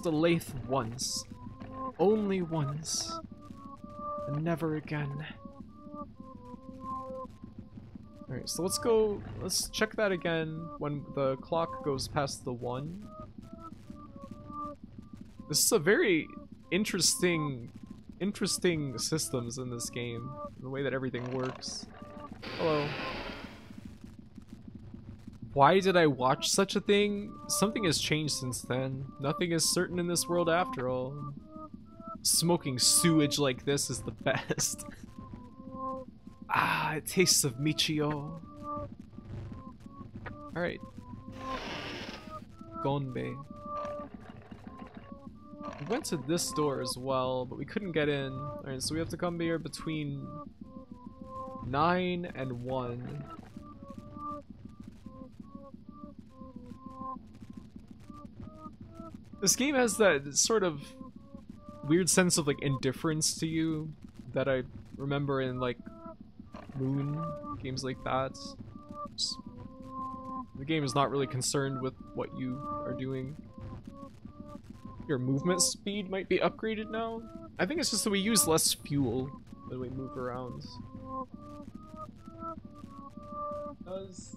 The lathe once. Only once. And never again. Alright, so let's go, let's check that again when the clock goes past the one. This is a very interesting, interesting systems in this game. The way that everything works. Hello. Why did I watch such a thing? Something has changed since then. Nothing is certain in this world after all. Smoking sewage like this is the best. ah, it tastes of Michio. Alright. Gonbei. We went to this door as well, but we couldn't get in. Alright, so we have to come here between 9 and 1. This game has that sort of weird sense of like indifference to you that I remember in like Moon, games like that. Just, the game is not really concerned with what you are doing. Your movement speed might be upgraded now. I think it's just that we use less fuel when we move around. Does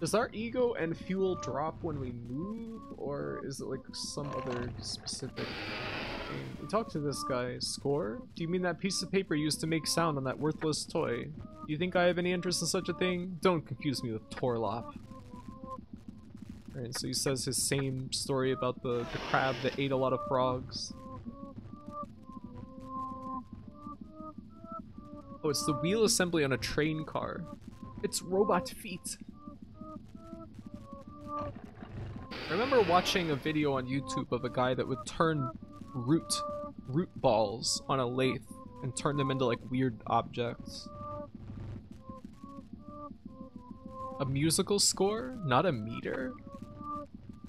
does our ego and fuel drop when we move, or is it like some other specific thing? We talked to this guy. Score? Do you mean that piece of paper used to make sound on that worthless toy? Do you think I have any interest in such a thing? Don't confuse me with Torlop. Alright, so he says his same story about the, the crab that ate a lot of frogs. Oh, it's the wheel assembly on a train car. It's robot feet. I remember watching a video on YouTube of a guy that would turn root root balls on a lathe and turn them into like weird objects. A musical score, not a meter?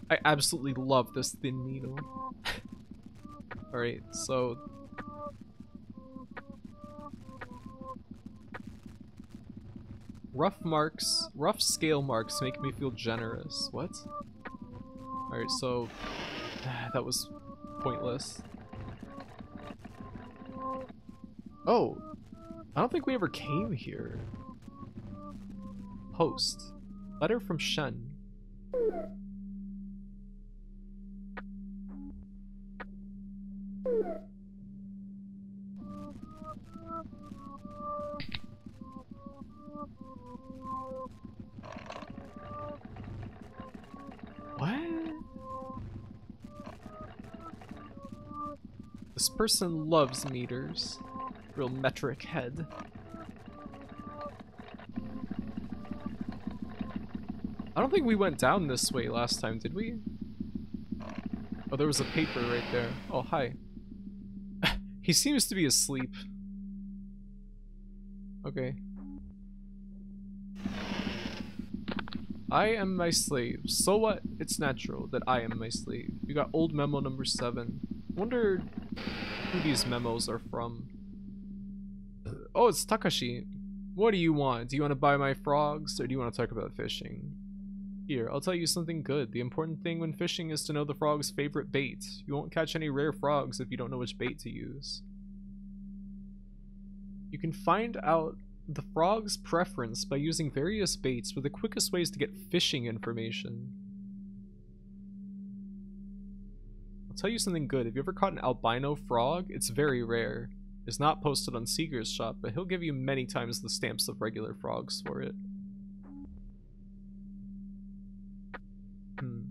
I absolutely love this thin needle. Alright, so Rough marks, rough scale marks make me feel generous. What? Alright, so that was pointless. Oh, I don't think we ever came here. Post. Letter from Shen. This person loves meters. Real metric head. I don't think we went down this way last time, did we? Oh, there was a paper right there. Oh, hi. he seems to be asleep. Okay. I am my slave. So what? It's natural that I am my slave. You got old memo number seven. Wonder who these memos are from. Oh, it's Takashi. What do you want? Do you want to buy my frogs, or do you want to talk about fishing? Here, I'll tell you something good. The important thing when fishing is to know the frog's favorite bait. You won't catch any rare frogs if you don't know which bait to use. You can find out the frog's preference by using various baits were the quickest ways to get fishing information. I'll tell you something good. Have you ever caught an albino frog? It's very rare. It's not posted on Seeger's shop, but he'll give you many times the stamps of regular frogs for it. Hmm.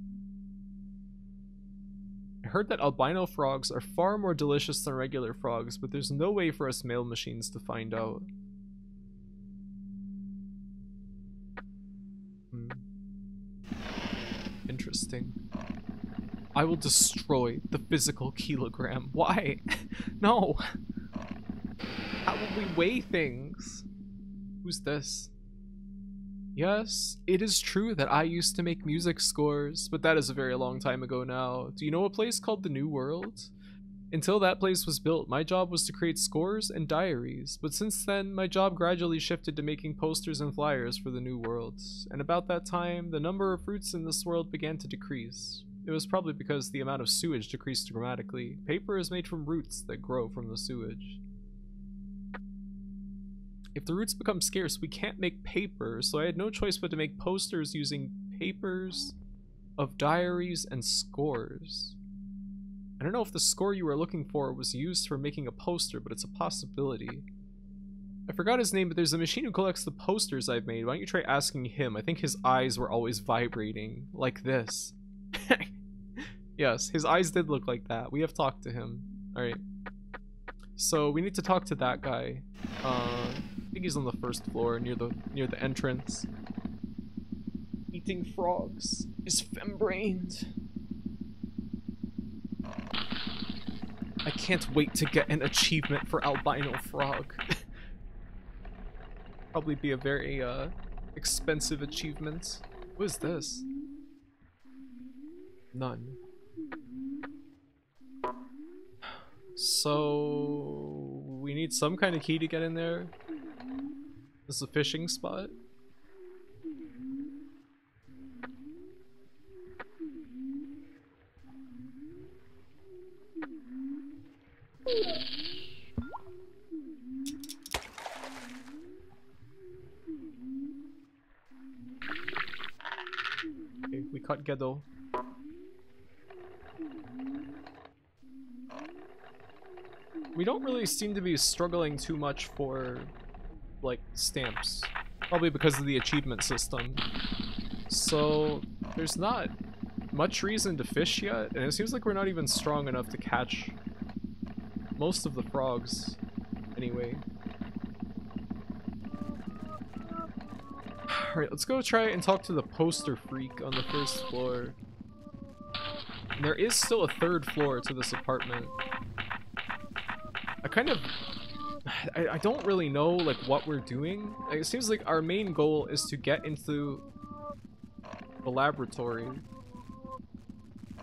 I heard that albino frogs are far more delicious than regular frogs, but there's no way for us mail machines to find out. Hmm. Interesting. I will destroy the physical kilogram. Why? no! How will we weigh things? Who's this? Yes, it is true that I used to make music scores, but that is a very long time ago now. Do you know a place called the New World? Until that place was built, my job was to create scores and diaries, but since then, my job gradually shifted to making posters and flyers for the New World. And about that time, the number of fruits in this world began to decrease. It was probably because the amount of sewage decreased dramatically. Paper is made from roots that grow from the sewage. If the roots become scarce, we can't make paper, so I had no choice but to make posters using papers of diaries and scores. I don't know if the score you were looking for was used for making a poster, but it's a possibility. I forgot his name, but there's a machine who collects the posters I've made. Why don't you try asking him? I think his eyes were always vibrating, like this. yes, his eyes did look like that. We have talked to him. Alright. So, we need to talk to that guy. Uh, think he's on the first floor near the near the entrance. Eating frogs is fembrained. I can't wait to get an achievement for albino frog. Probably be a very uh, expensive achievement. What is this? None. So we need some kind of key to get in there. This is a fishing spot. Okay, we caught Gedo. We don't really seem to be struggling too much for like stamps. Probably because of the achievement system. So there's not much reason to fish yet, and it seems like we're not even strong enough to catch most of the frogs anyway. Alright, let's go try and talk to the poster freak on the first floor. There is still a third floor to this apartment. I kind of I, I don't really know like what we're doing. It seems like our main goal is to get into the laboratory.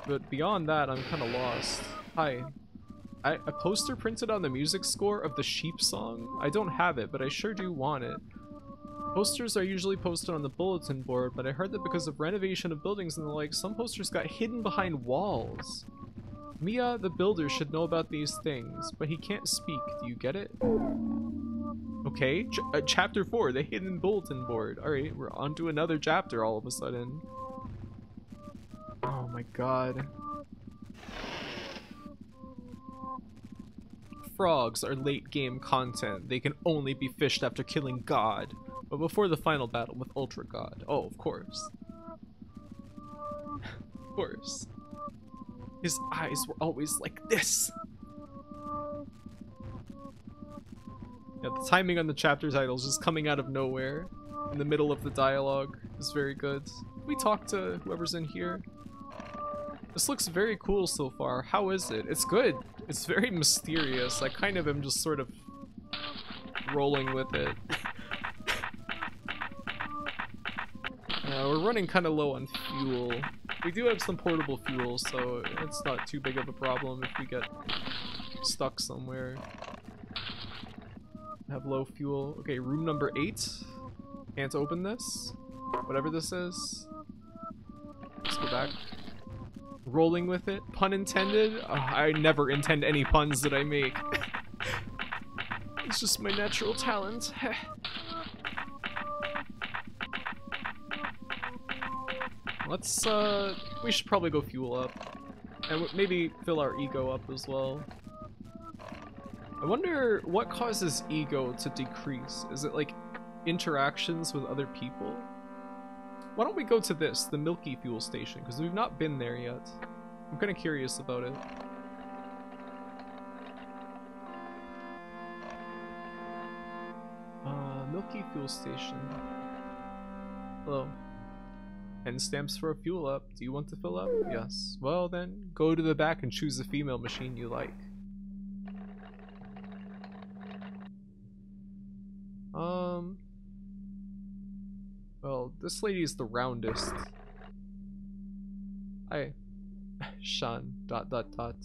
But beyond that, I'm kind of lost. Hi. I, a poster printed on the music score of the sheep song? I don't have it, but I sure do want it. Posters are usually posted on the bulletin board, but I heard that because of renovation of buildings and the like, some posters got hidden behind walls. Mia, the builder, should know about these things, but he can't speak. Do you get it? Okay, Ch uh, chapter 4, the hidden bulletin board. Alright, we're on to another chapter all of a sudden. Oh my god. Frogs are late game content. They can only be fished after killing God, but before the final battle with Ultra God. Oh, of course. of course. His eyes were always like this. Yeah, the timing on the chapter titles is just coming out of nowhere in the middle of the dialogue is very good. we talk to whoever's in here? This looks very cool so far. How is it? It's good. It's very mysterious. I kind of am just sort of rolling with it. uh, we're running kind of low on fuel. We do have some portable fuel, so it's not too big of a problem if we get stuck somewhere. Have low fuel. Okay, room number eight. Can't open this. Whatever this is. Let's go back. Rolling with it. Pun intended? Oh, I never intend any puns that I make. it's just my natural talent. Let's, uh, we should probably go fuel up. And maybe fill our ego up as well. I wonder what causes ego to decrease. Is it like interactions with other people? Why don't we go to this, the Milky Fuel Station, because we've not been there yet. I'm kind of curious about it. Uh, Milky Fuel Station. Hello. 10 stamps for a fuel up. Do you want to fill up? Yes. Well then, go to the back and choose the female machine you like. Um... Well, this lady is the roundest. I... Shan. Dot dot dot.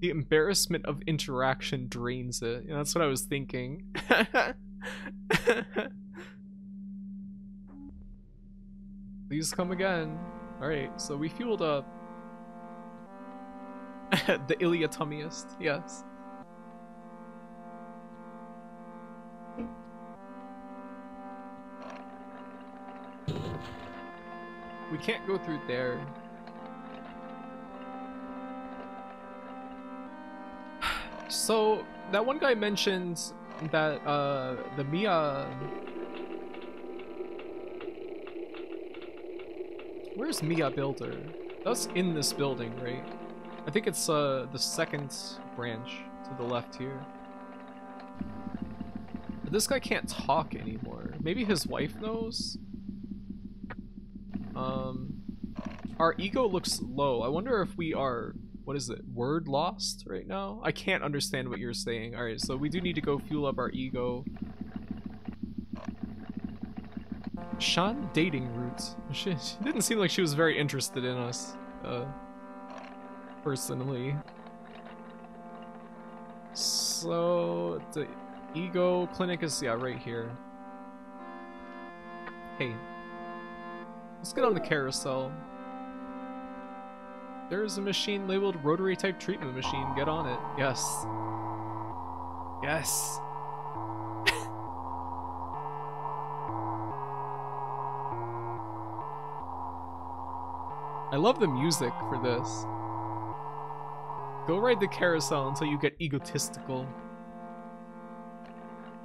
The embarrassment of interaction drains it. Yeah, that's what I was thinking. Please come again. Alright, so we fueled up. the Iliatomiest, yes. We can't go through there. So, that one guy mentioned that uh, the Mia... Where's Mia Builder? That's in this building, right? I think it's uh, the second branch to the left here. But this guy can't talk anymore. Maybe his wife knows? Um, our ego looks low. I wonder if we are, what is it, word lost right now? I can't understand what you're saying. Alright, so we do need to go fuel up our ego. Sean dating route. She, she didn't seem like she was very interested in us. Uh, personally. So, the ego clinic is, yeah, right here. Hey. Let's get on the carousel. There's a machine labeled rotary type treatment machine. Get on it. Yes. Yes. I love the music for this. Go ride the carousel until you get egotistical.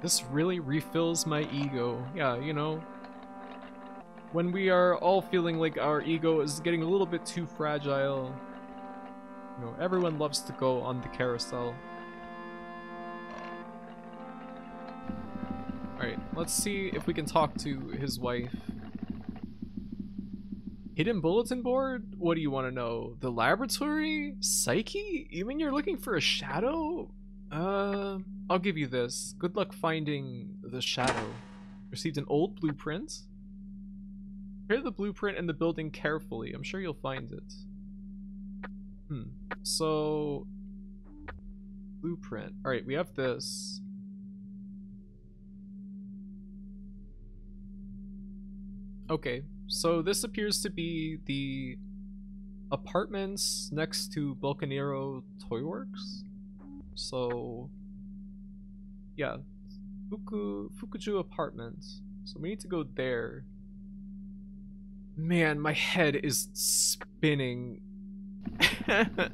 This really refills my ego. Yeah, you know. When we are all feeling like our ego is getting a little bit too fragile. You know, everyone loves to go on the carousel. Alright, let's see if we can talk to his wife. Hidden bulletin board? What do you want to know? The laboratory? Psyche? You mean you're looking for a shadow? Uh, I'll give you this. Good luck finding the shadow. Received an old blueprint. Prepare the blueprint and the building carefully. I'm sure you'll find it. Hmm. So... Blueprint. Alright, we have this. Okay, so this appears to be the apartments next to Vulcanero Toyworks. So, yeah, Fuku Fukuju Apartments. So we need to go there. Man, my head is spinning. I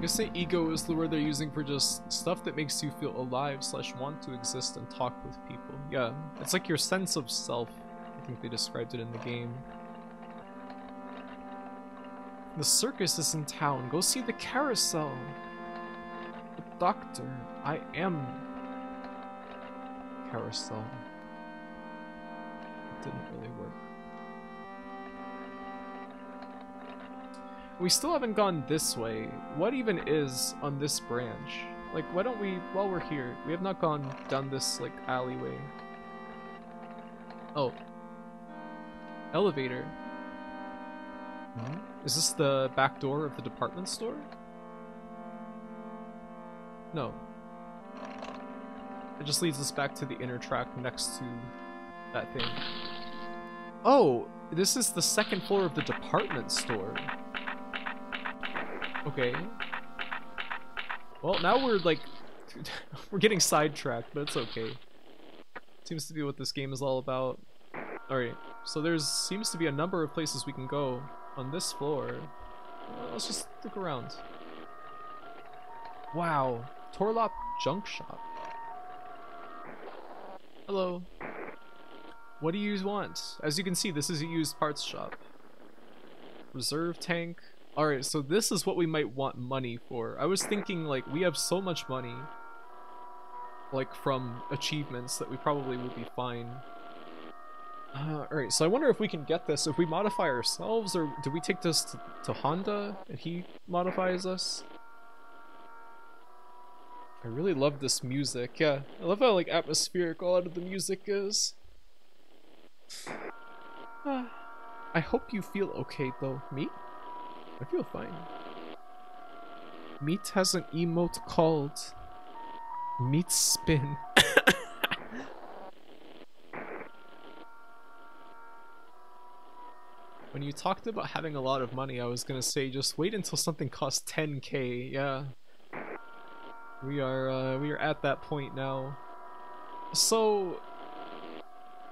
guess say ego is the word they're using for just stuff that makes you feel alive slash want to exist and talk with people. Yeah, it's like your sense of self. I think they described it in the game. The circus is in town. Go see the carousel. Doctor. I am carousel. It didn't really work. We still haven't gone this way. What even is on this branch? Like, why don't we, while we're here, we have not gone down this, like, alleyway. Oh. Elevator. Hmm? Is this the back door of the department store? No. It just leads us back to the inner track next to that thing. Oh, this is the second floor of the department store. Okay. Well, now we're like, we're getting sidetracked, but it's okay. Seems to be what this game is all about. Alright, so there's seems to be a number of places we can go on this floor. Let's just look around. Wow, Torlop Junk Shop. Hello. What do you want? As you can see, this is a used parts shop. Reserve tank. Alright, so this is what we might want money for. I was thinking, like, we have so much money, like, from achievements that we probably would be fine. Uh, Alright, so I wonder if we can get this, if we modify ourselves, or do we take this to, to Honda, and he modifies us? I really love this music, yeah. I love how, like, atmospheric a lot of the music is. Uh, I hope you feel okay, though. Me? I feel fine. Meat has an emote called Meat Spin. when you talked about having a lot of money, I was gonna say just wait until something costs 10k. Yeah, we are uh, we are at that point now. So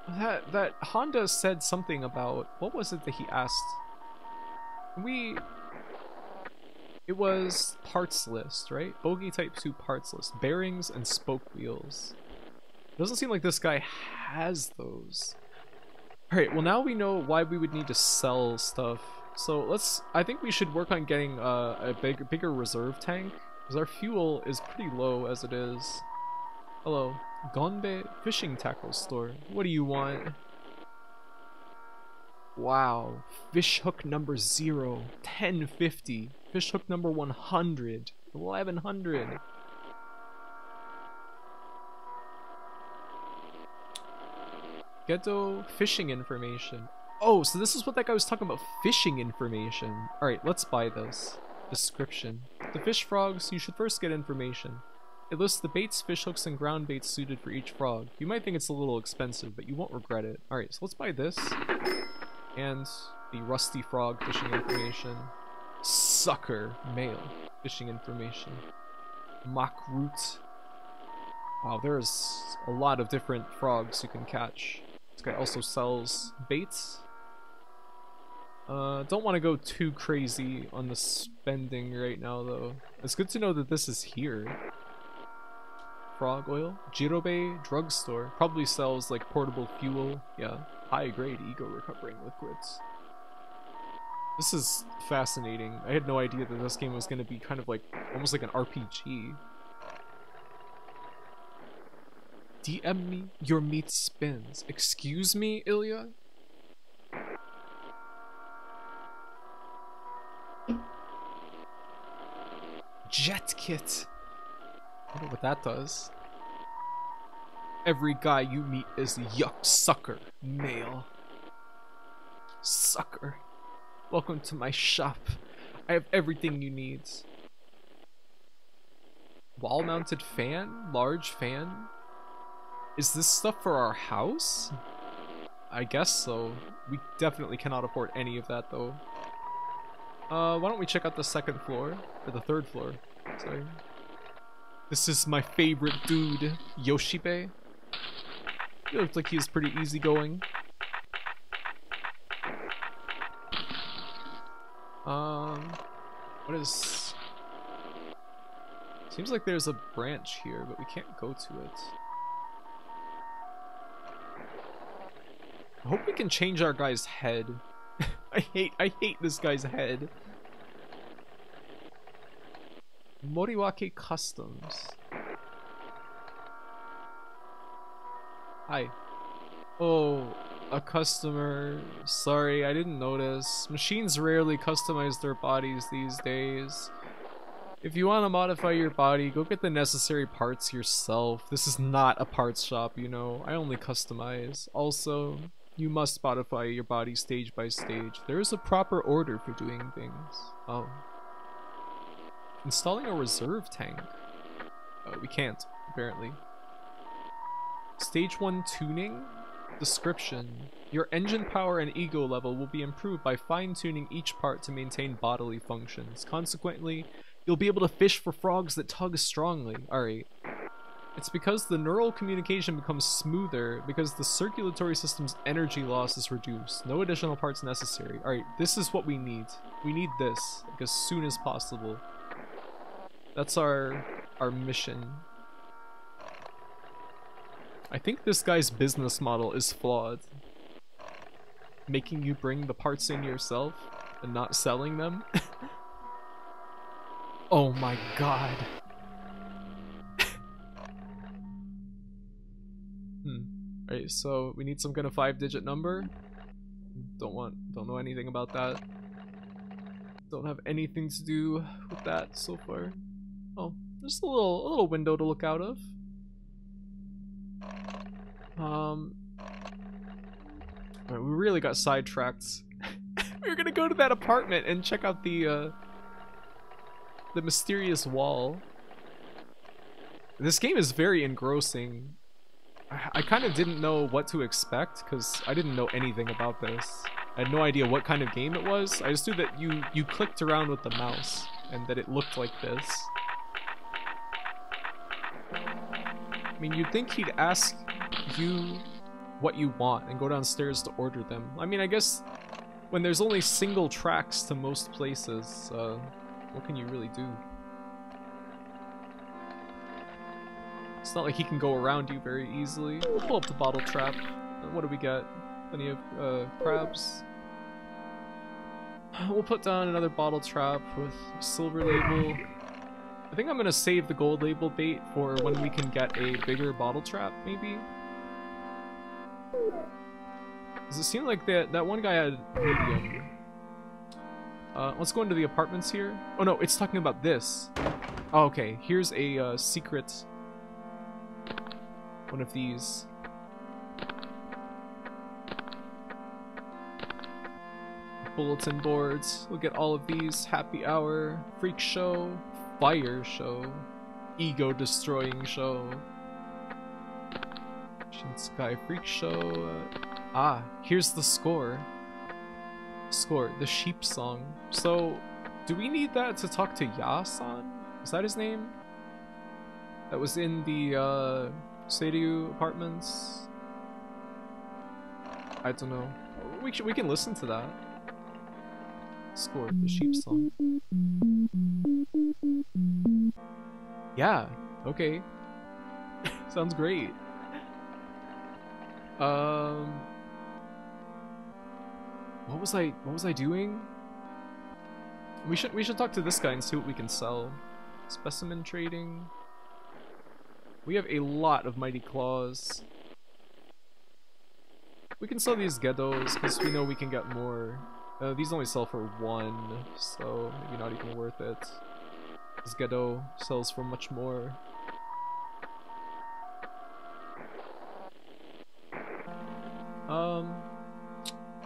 that that Honda said something about what was it that he asked? We it was parts list, right? Bogey type 2 parts list. Bearings and spoke wheels. Doesn't seem like this guy has those. Alright, well now we know why we would need to sell stuff. So let's, I think we should work on getting uh, a big, bigger reserve tank. Because our fuel is pretty low as it is. Hello. Gonbe Fishing Tackle Store. What do you want? Wow. Fish hook number 0. 1050. Fish hook number 100. 1100. Gedo fishing information. Oh, so this is what that guy was talking about. Fishing information. Alright, let's buy this. Description. The fish frogs, you should first get information. It lists the baits, fish hooks, and ground baits suited for each frog. You might think it's a little expensive, but you won't regret it. Alright, so let's buy this. And the rusty frog fishing information. Sucker male fishing information. Mock root. Wow, there's a lot of different frogs you can catch. This guy also sells baits. Uh, don't want to go too crazy on the spending right now though. It's good to know that this is here. Frog oil. Jirobe drugstore. Probably sells like portable fuel. Yeah. High grade ego recovering liquids. This is fascinating. I had no idea that this game was going to be kind of like, almost like an RPG. DM me, your meat spins. Excuse me, Ilya? Jet kit. I don't know what that does. Every guy you meet is yuck sucker male. Sucker. Welcome to my shop. I have everything you need. Wall mounted fan? Large fan? Is this stuff for our house? I guess so. We definitely cannot afford any of that though. Uh, why don't we check out the second floor? Or the third floor. Sorry. This is my favorite dude, Yoshibe. He looked like he pretty easygoing. Um, what is... Seems like there's a branch here, but we can't go to it. I hope we can change our guy's head. I hate, I hate this guy's head. Moriwaki Customs. Hi. Oh, a customer. Sorry, I didn't notice. Machines rarely customize their bodies these days. If you want to modify your body, go get the necessary parts yourself. This is not a parts shop, you know. I only customize. Also, you must Spotify your body stage by stage. There is a proper order for doing things. Oh. Installing a reserve tank. Uh, we can't, apparently. Stage 1 tuning? Description. Your engine power and ego level will be improved by fine-tuning each part to maintain bodily functions. Consequently, you'll be able to fish for frogs that tug strongly. Alright. It's because the neural communication becomes smoother because the circulatory system's energy loss is reduced. No additional parts necessary. Alright, this is what we need. We need this, like, as soon as possible. That's our our mission. I think this guy's business model is flawed. Making you bring the parts in yourself and not selling them. oh my god. So we need some kind of five digit number. Don't want don't know anything about that. Don't have anything to do with that so far. Oh, just a little a little window to look out of. Um, we really got sidetracked. we were gonna go to that apartment and check out the uh, the mysterious wall. This game is very engrossing. I, kind of didn't know what to expect because I didn't know anything about this. I had no idea what kind of game it was. I just knew that you you clicked around with the mouse and that it looked like this. I mean, you'd think he'd ask you what you want and go downstairs to order them. I mean, I guess when there's only single tracks to most places, uh, what can you really do? It's not like he can go around you very easily. We'll pull up the bottle trap. What do we get? Plenty of uh, crabs. We'll put down another bottle trap with silver label. I think I'm gonna save the gold label bait for when we can get a bigger bottle trap, maybe? Does it seem like that that one guy had medium? Uh, let's go into the apartments here. Oh no, it's talking about this. Oh, okay, here's a uh, secret. One of these. Bulletin boards. We'll get all of these. Happy hour, freak show, fire show, ego destroying show. Sky Freak Show. Ah, here's the score. Score, the sheep song. So, do we need that to talk to Yasan? Is that his name? That was in the uh, Seiryu apartments? I don't know. We, we can listen to that. Score, the sheep song. Yeah, okay. Sounds great. Um, what was I? What was I doing? We should we should talk to this guy and see what we can sell. Specimen trading. We have a lot of mighty claws. We can sell these Gedos because we know we can get more. Uh, these only sell for one, so maybe not even worth it. This Gedo sells for much more. Um,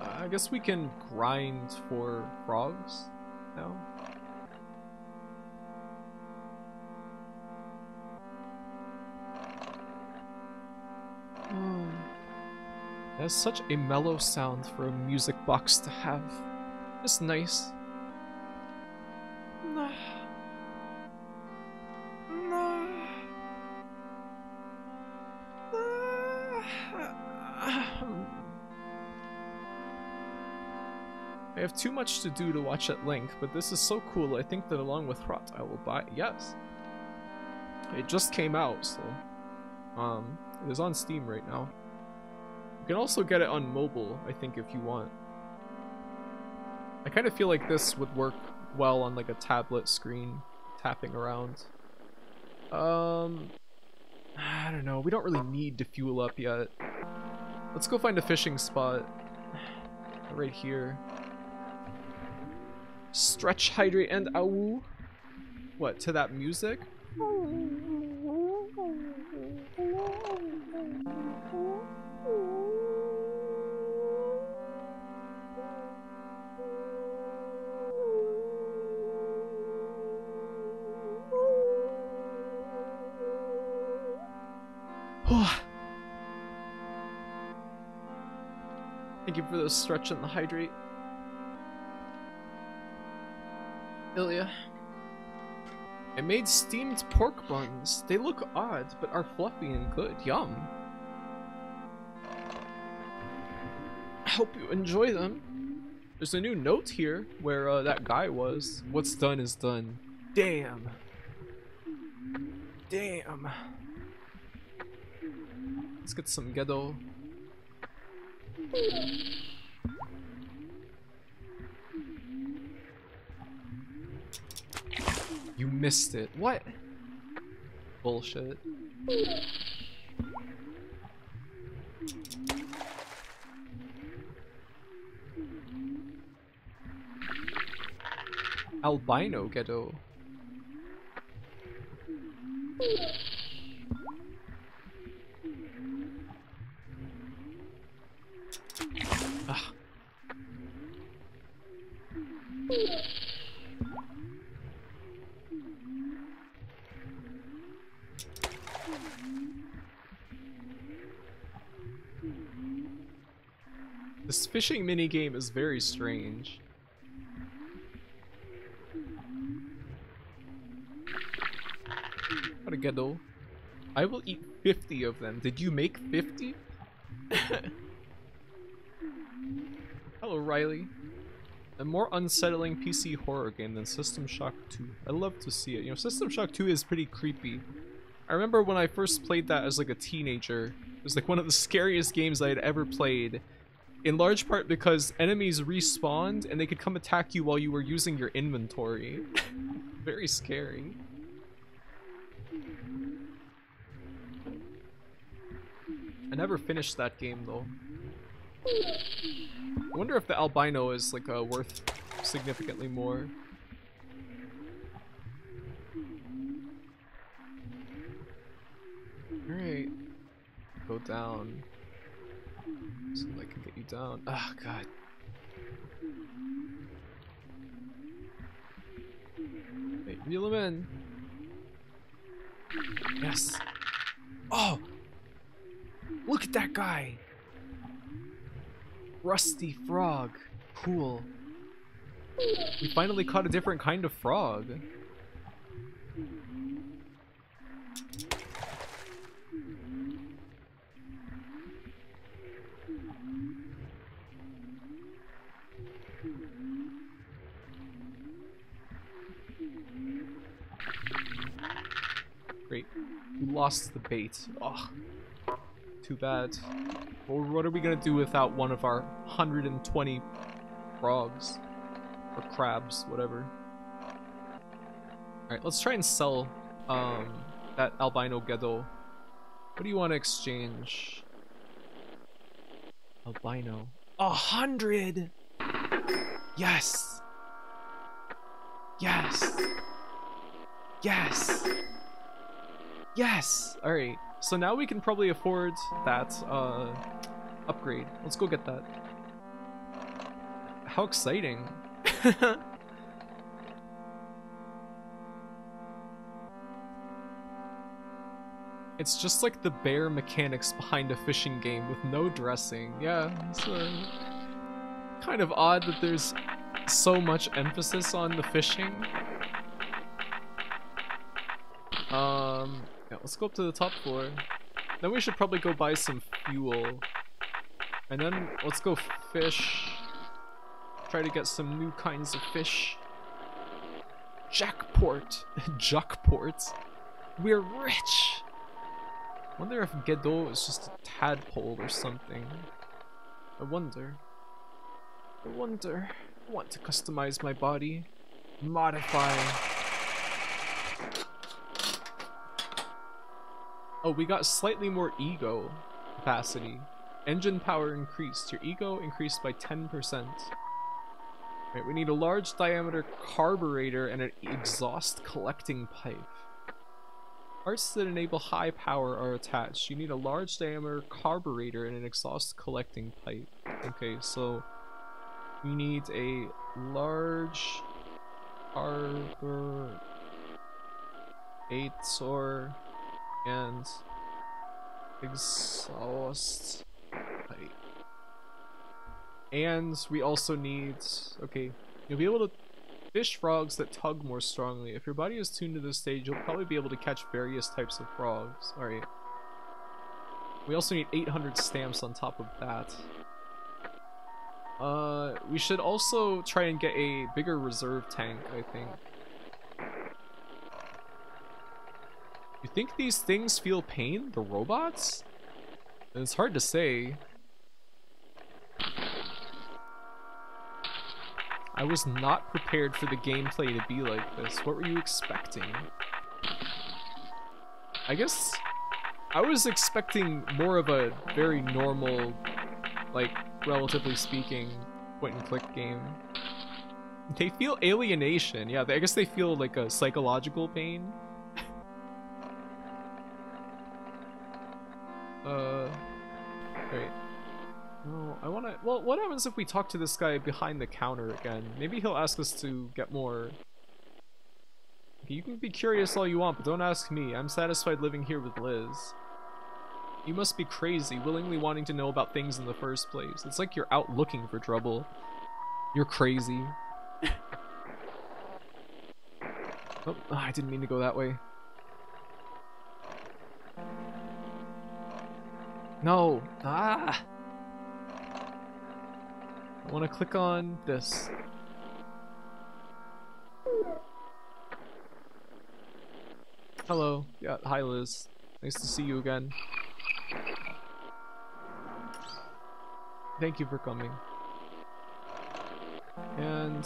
I guess we can grind for frogs now. Oh. That's such a mellow sound for a music box to have. It's nice. I have too much to do to watch at length, but this is so cool, I think that along with Rot, I will buy Yes! It just came out, so... Um, it is on Steam right now. You can also get it on mobile, I think, if you want. I kind of feel like this would work well on like a tablet screen. tapping around. Um, I don't know. We don't really need to fuel up yet. Let's go find a fishing spot. Right here. Stretch, hydrate, and awu. What, to that music? For the stretch and the hydrate. Ilya. I made steamed pork buns. They look odd, but are fluffy and good. Yum. I hope you enjoy them. There's a new note here where uh, that guy was. What's done is done. Damn. Damn. Let's get some Gedo. You missed it. What? Bullshit. Albino Gedo. Ah. This fishing minigame is very strange. What a Gedo. I will eat 50 of them. Did you make 50? Hello, Riley. A more unsettling PC horror game than System Shock 2. I love to see it. You know, System Shock 2 is pretty creepy. I remember when I first played that as like a teenager. It was like one of the scariest games I had ever played. In large part because enemies respawned and they could come attack you while you were using your inventory. Very scary. I never finished that game though. I wonder if the albino is like uh, worth significantly more. Alright. Go down. So I can get you down. Oh god. Wait, reel him in. Yes. Oh! Look at that guy! Rusty frog. Cool. We finally caught a different kind of frog. Great. We lost the bait. Ugh. Too bad. What are we gonna do without one of our 120 frogs? Or crabs, whatever. Alright, let's try and sell um, that albino Gedo. What do you want to exchange? Albino. A hundred! Yes! Yes! Yes! Yes! Alright, so now we can probably afford that uh, upgrade. Let's go get that. How exciting. it's just like the bare mechanics behind a fishing game with no dressing. Yeah, it's uh, kind of odd that there's so much emphasis on the fishing. Um, let's go up to the top floor. Then we should probably go buy some fuel. And then let's go fish. Try to get some new kinds of fish. Jackport. Jackport. We're rich. Wonder if Gedo is just a tadpole or something. I wonder. I wonder. I want to customize my body. Modify. Oh, we got slightly more ego capacity. Engine power increased. Your ego increased by 10%. Right, we need a large diameter carburetor and an exhaust collecting pipe. Parts that enable high power are attached. You need a large diameter carburetor and an exhaust collecting pipe. Okay, so we need a large carburetor and exhaust. And we also need, okay, you'll be able to fish frogs that tug more strongly. If your body is tuned to this stage, you'll probably be able to catch various types of frogs. Alright. We also need 800 stamps on top of that. Uh, we should also try and get a bigger reserve tank, I think. You think these things feel pain? The robots? It's hard to say. I was not prepared for the gameplay to be like this. What were you expecting? I guess I was expecting more of a very normal, like, relatively speaking, point and click game. They feel alienation. Yeah, I guess they feel like a psychological pain. I wanna- well, what happens if we talk to this guy behind the counter again? Maybe he'll ask us to get more... You can be curious all you want, but don't ask me. I'm satisfied living here with Liz. You must be crazy, willingly wanting to know about things in the first place. It's like you're out looking for trouble. You're crazy. oh, I didn't mean to go that way. No! Ah! Want to click on this. Hello. Yeah, hi Liz. Nice to see you again. Thank you for coming. And...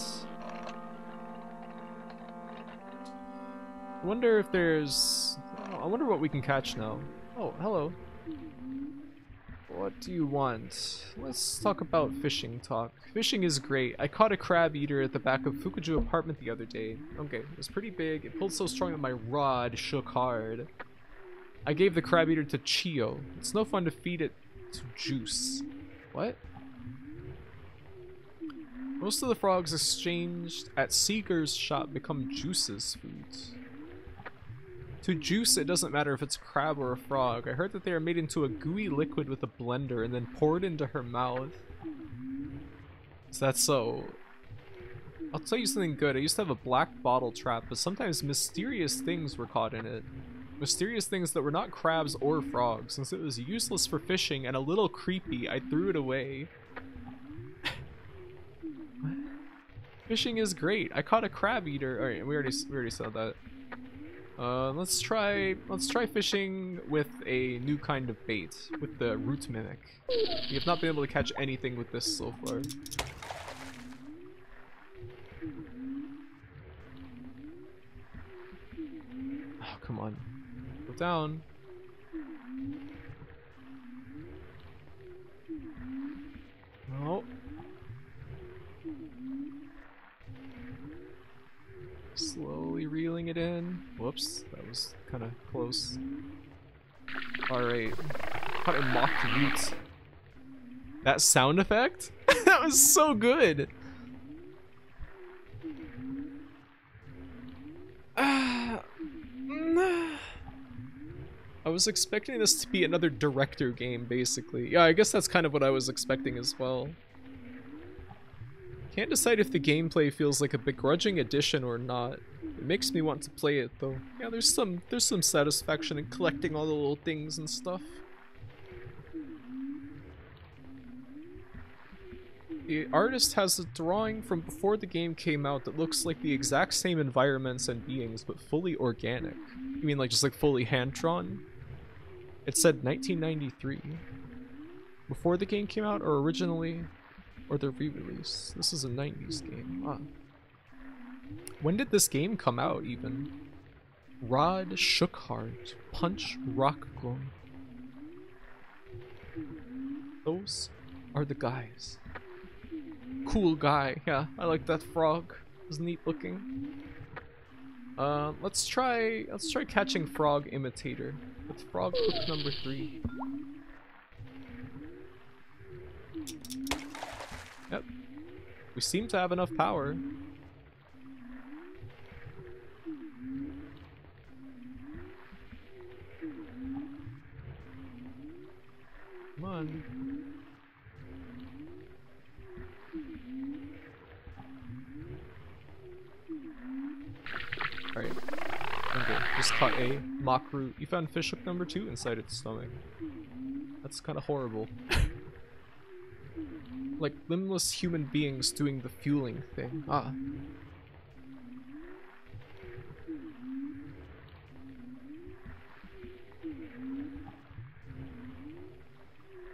I wonder if there's... I wonder what we can catch now. Oh, hello. What do you want? Let's talk about fishing talk. Fishing is great. I caught a crab eater at the back of Fukuju apartment the other day. Okay, it was pretty big. It pulled so strong that my rod shook hard. I gave the crab eater to Chio. It's no fun to feed it to juice. What? Most of the frogs exchanged at Seeger's shop become juices foods. To juice, it doesn't matter if it's a crab or a frog. I heard that they are made into a gooey liquid with a blender and then poured into her mouth. Is that so? I'll tell you something good. I used to have a black bottle trap, but sometimes mysterious things were caught in it. Mysterious things that were not crabs or frogs. Since it was useless for fishing and a little creepy, I threw it away. Fishing is great. I caught a crab eater. Alright, we already we already said that. Uh, let's try let's try fishing with a new kind of bait, with the root mimic. We have not been able to catch anything with this so far. Oh, come on. Go down. Oh. Slowly reeling it in. Whoops, that was kind of close. Alright. Caught a mocked root. That sound effect? that was so good! I was expecting this to be another director game, basically. Yeah, I guess that's kind of what I was expecting as well. Can't decide if the gameplay feels like a begrudging addition or not. It makes me want to play it though. Yeah, there's some there's some satisfaction in collecting all the little things and stuff. The artist has a drawing from before the game came out that looks like the exact same environments and beings, but fully organic. You mean like just like fully hand-drawn? It said 1993. Before the game came out, or originally? Or the re-release. This is a 90s game. huh? When did this game come out, even? Rod shook hard. Punch rock grown. Those are the guys. Cool guy. Yeah, I like that frog. It was neat looking. Uh, let's try let's try catching frog imitator with frog hook number three. Yep. We seem to have enough power. Come on. Alright. Okay, just caught a mock root. You found fish hook number two inside its stomach. That's kind of horrible. like limbless human beings doing the fueling thing. Ah.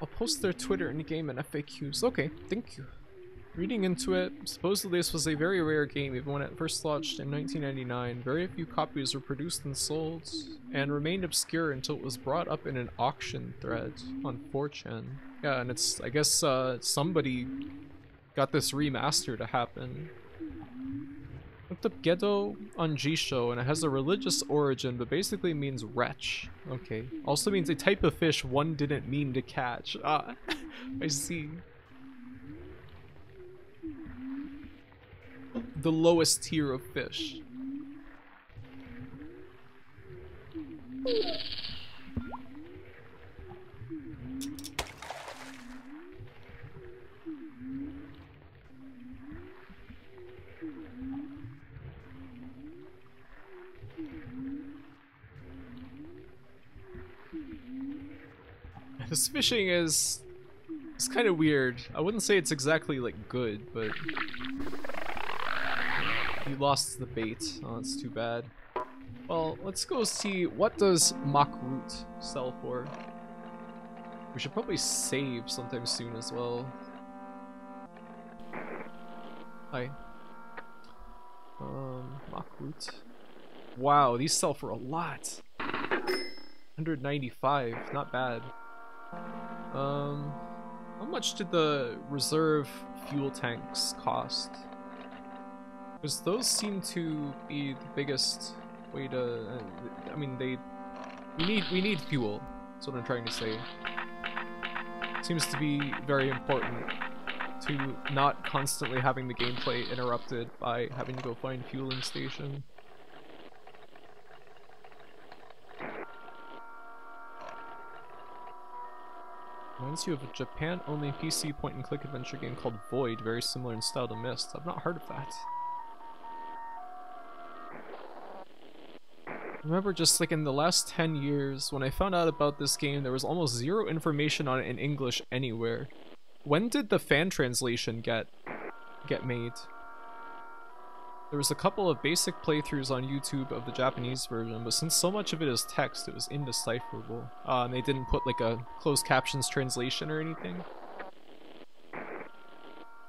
I'll post their Twitter in the game and FAQs. Okay, thank you. Reading into it, supposedly this was a very rare game even when it first launched in 1999. Very few copies were produced and sold, and remained obscure until it was brought up in an auction thread on 4chan. Yeah, and it's, I guess, uh, somebody got this remaster to happen. Looked up Gedo on Jisho, and it has a religious origin, but basically means wretch. Okay. Also means a type of fish one didn't mean to catch. Ah, I see. The lowest tier of fish. This fishing is... It's kind of weird. I wouldn't say it's exactly, like, good, but... You lost the bait. Oh, that's too bad. Well, let's go see what does mock root sell for. We should probably save sometime soon as well. Hi. Um, mock root. Wow, these sell for a lot. 195, not bad. Um, how much did the reserve fuel tanks cost? Because those seem to be the biggest way to. Uh, I mean, they. We need we need fuel. That's what I'm trying to say. seems to be very important to not constantly having the gameplay interrupted by having to go find fueling station. Reminds you of a Japan-only PC point-and-click adventure game called Void, very similar in style to Myst. I've not heard of that. Remember just like in the last 10 years, when I found out about this game, there was almost zero information on it in English anywhere. When did the fan translation get get made? There was a couple of basic playthroughs on YouTube of the Japanese version, but since so much of it is text, it was indecipherable. Uh, and they didn't put like a closed captions translation or anything.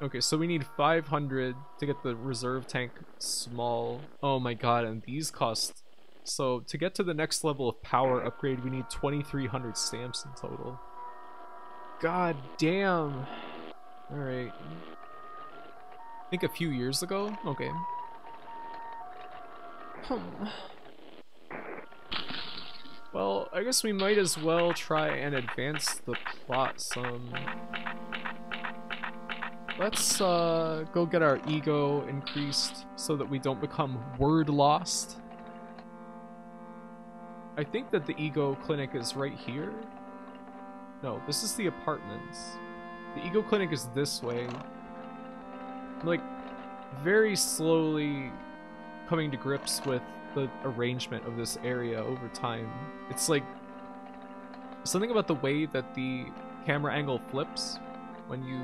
Okay, so we need 500 to get the reserve tank small. Oh my god, and these cost so to get to the next level of power upgrade, we need 2,300 stamps in total. God damn. Alright. I think a few years ago? Okay. Hmm. Well, I guess we might as well try and advance the plot some. Let's uh, go get our ego increased so that we don't become word lost. I think that the ego clinic is right here. No, this is the apartments. The ego clinic is this way. like, very slowly coming to grips with the arrangement of this area over time. It's like something about the way that the camera angle flips when you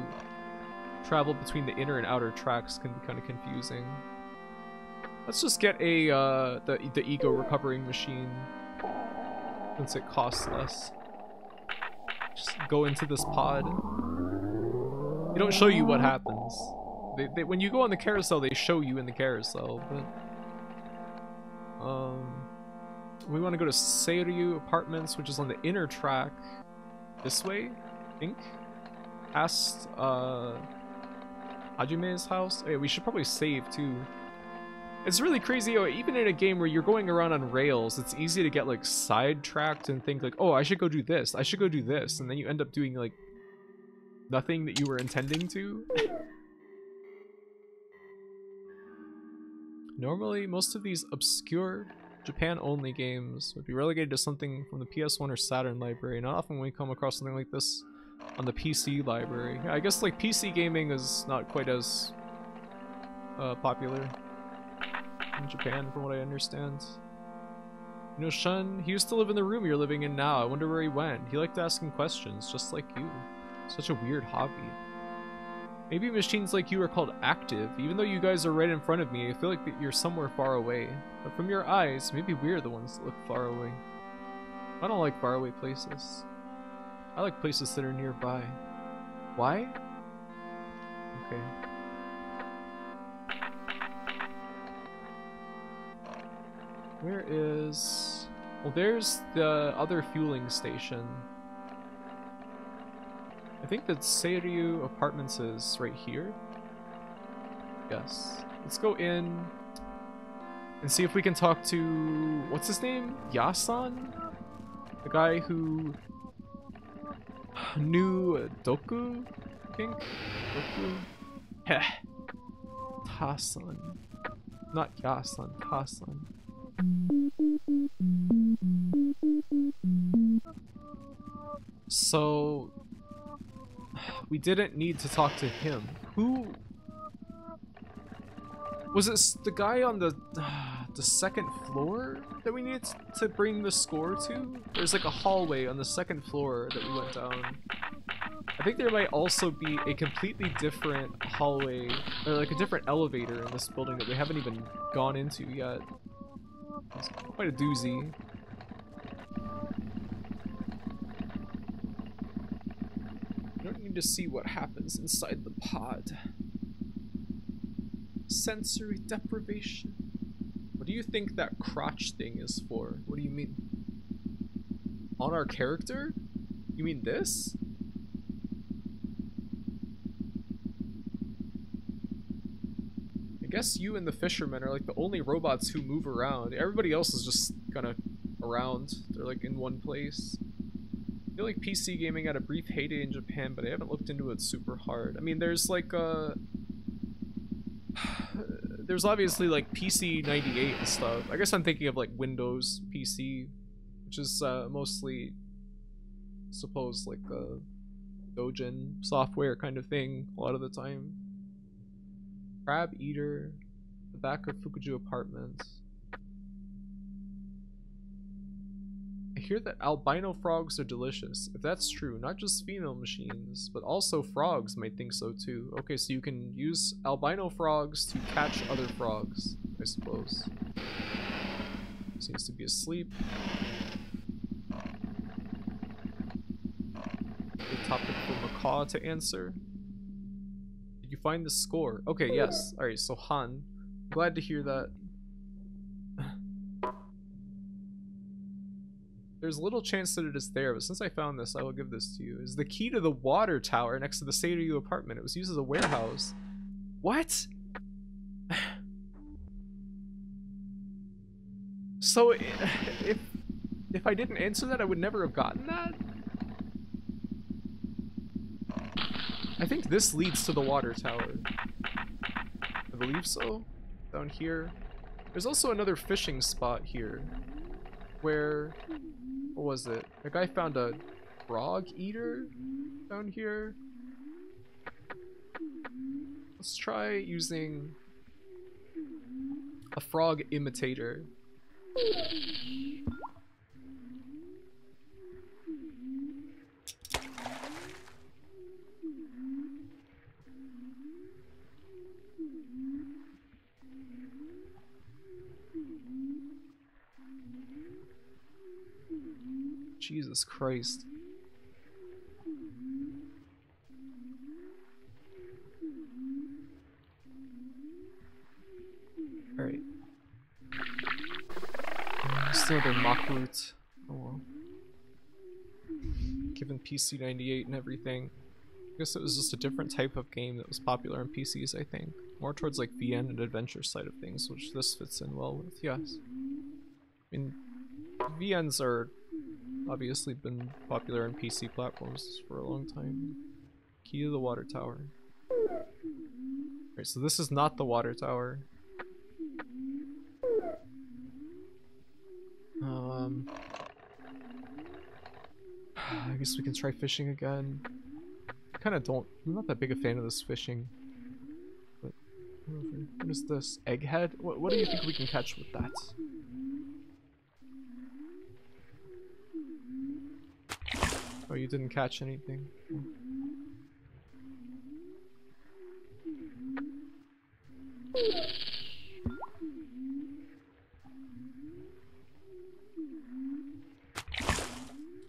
travel between the inner and outer tracks can be kind of confusing. Let's just get a uh, the the ego recovering machine since it costs less. Just go into this pod. They don't show you what happens. They, they, when you go on the carousel, they show you in the carousel, but... Um... We want to go to Seiryu Apartments, which is on the inner track. This way, I think. Past, uh... Hajime's house? Oh, yeah, we should probably save, too. It's really crazy, oh, even in a game where you're going around on rails, it's easy to get, like, sidetracked and think, like, oh, I should go do this, I should go do this, and then you end up doing, like, nothing that you were intending to. Normally, most of these obscure Japan-only games would be relegated to something from the PS1 or Saturn library. Not often we come across something like this on the PC library. I guess like PC gaming is not quite as uh, popular in Japan from what I understand. You know, Shun, he used to live in the room you're living in now. I wonder where he went. He liked asking questions, just like you. Such a weird hobby. Maybe machines like you are called active. Even though you guys are right in front of me, I feel like you're somewhere far away. But from your eyes, maybe we're the ones that look far away. I don't like faraway places. I like places that are nearby. Why? Okay. Where is... Well, there's the other fueling station. I think that Seiryu Apartments is right here. Yes. Let's go in and see if we can talk to... What's his name? Yasan? The guy who knew Doku? I think? Doku? Heh. Tasan. Not Yasan, Tasan. So, we didn't need to talk to him. Who... Was it the guy on the the second floor that we needed to bring the score to? There's like a hallway on the second floor that we went down. I think there might also be a completely different hallway, or like a different elevator in this building that we haven't even gone into yet. It's quite a doozy. You don't need to see what happens inside the pod. Sensory deprivation. What do you think that crotch thing is for? What do you mean? On our character? You mean this? Guess you and the fishermen are like the only robots who move around. Everybody else is just kind of around. They're like in one place I feel like PC gaming had a brief heyday in Japan, but I haven't looked into it super hard. I mean, there's like uh there's obviously like PC 98 and stuff. I guess I'm thinking of like Windows PC, which is uh, mostly suppose like a Dojin software kind of thing a lot of the time. Crab Eater, the back of Fukuju Apartments. I hear that albino frogs are delicious. If that's true, not just female machines, but also frogs might think so too. Okay, so you can use albino frogs to catch other frogs, I suppose. Seems to be asleep. A topic for Macaw to answer. You find the score? Okay, yes. Alright, so Han. Glad to hear that. There's little chance that it is there, but since I found this, I will give this to you. Is the key to the water tower next to the Seiryu apartment. It was used as a warehouse. What? so, if if I didn't answer that, I would never have gotten that? I think this leads to the water tower. I believe so. Down here. There's also another fishing spot here. Where what was it? A guy found a frog eater down here. Let's try using a frog imitator. Christ. Alright. Mm, Use another mock root. Oh well. Given PC 98 and everything. I guess it was just a different type of game that was popular on PCs, I think. More towards like VN and adventure side of things, which this fits in well with, yes. I mean, VNs are obviously been popular on PC platforms for a long time. Key to the water tower. Right, so this is not the water tower. Um, I guess we can try fishing again. I kind of don't. I'm not that big a fan of this fishing. But what is this? Egghead? What, what do you think we can catch with that? Oh, you didn't catch anything.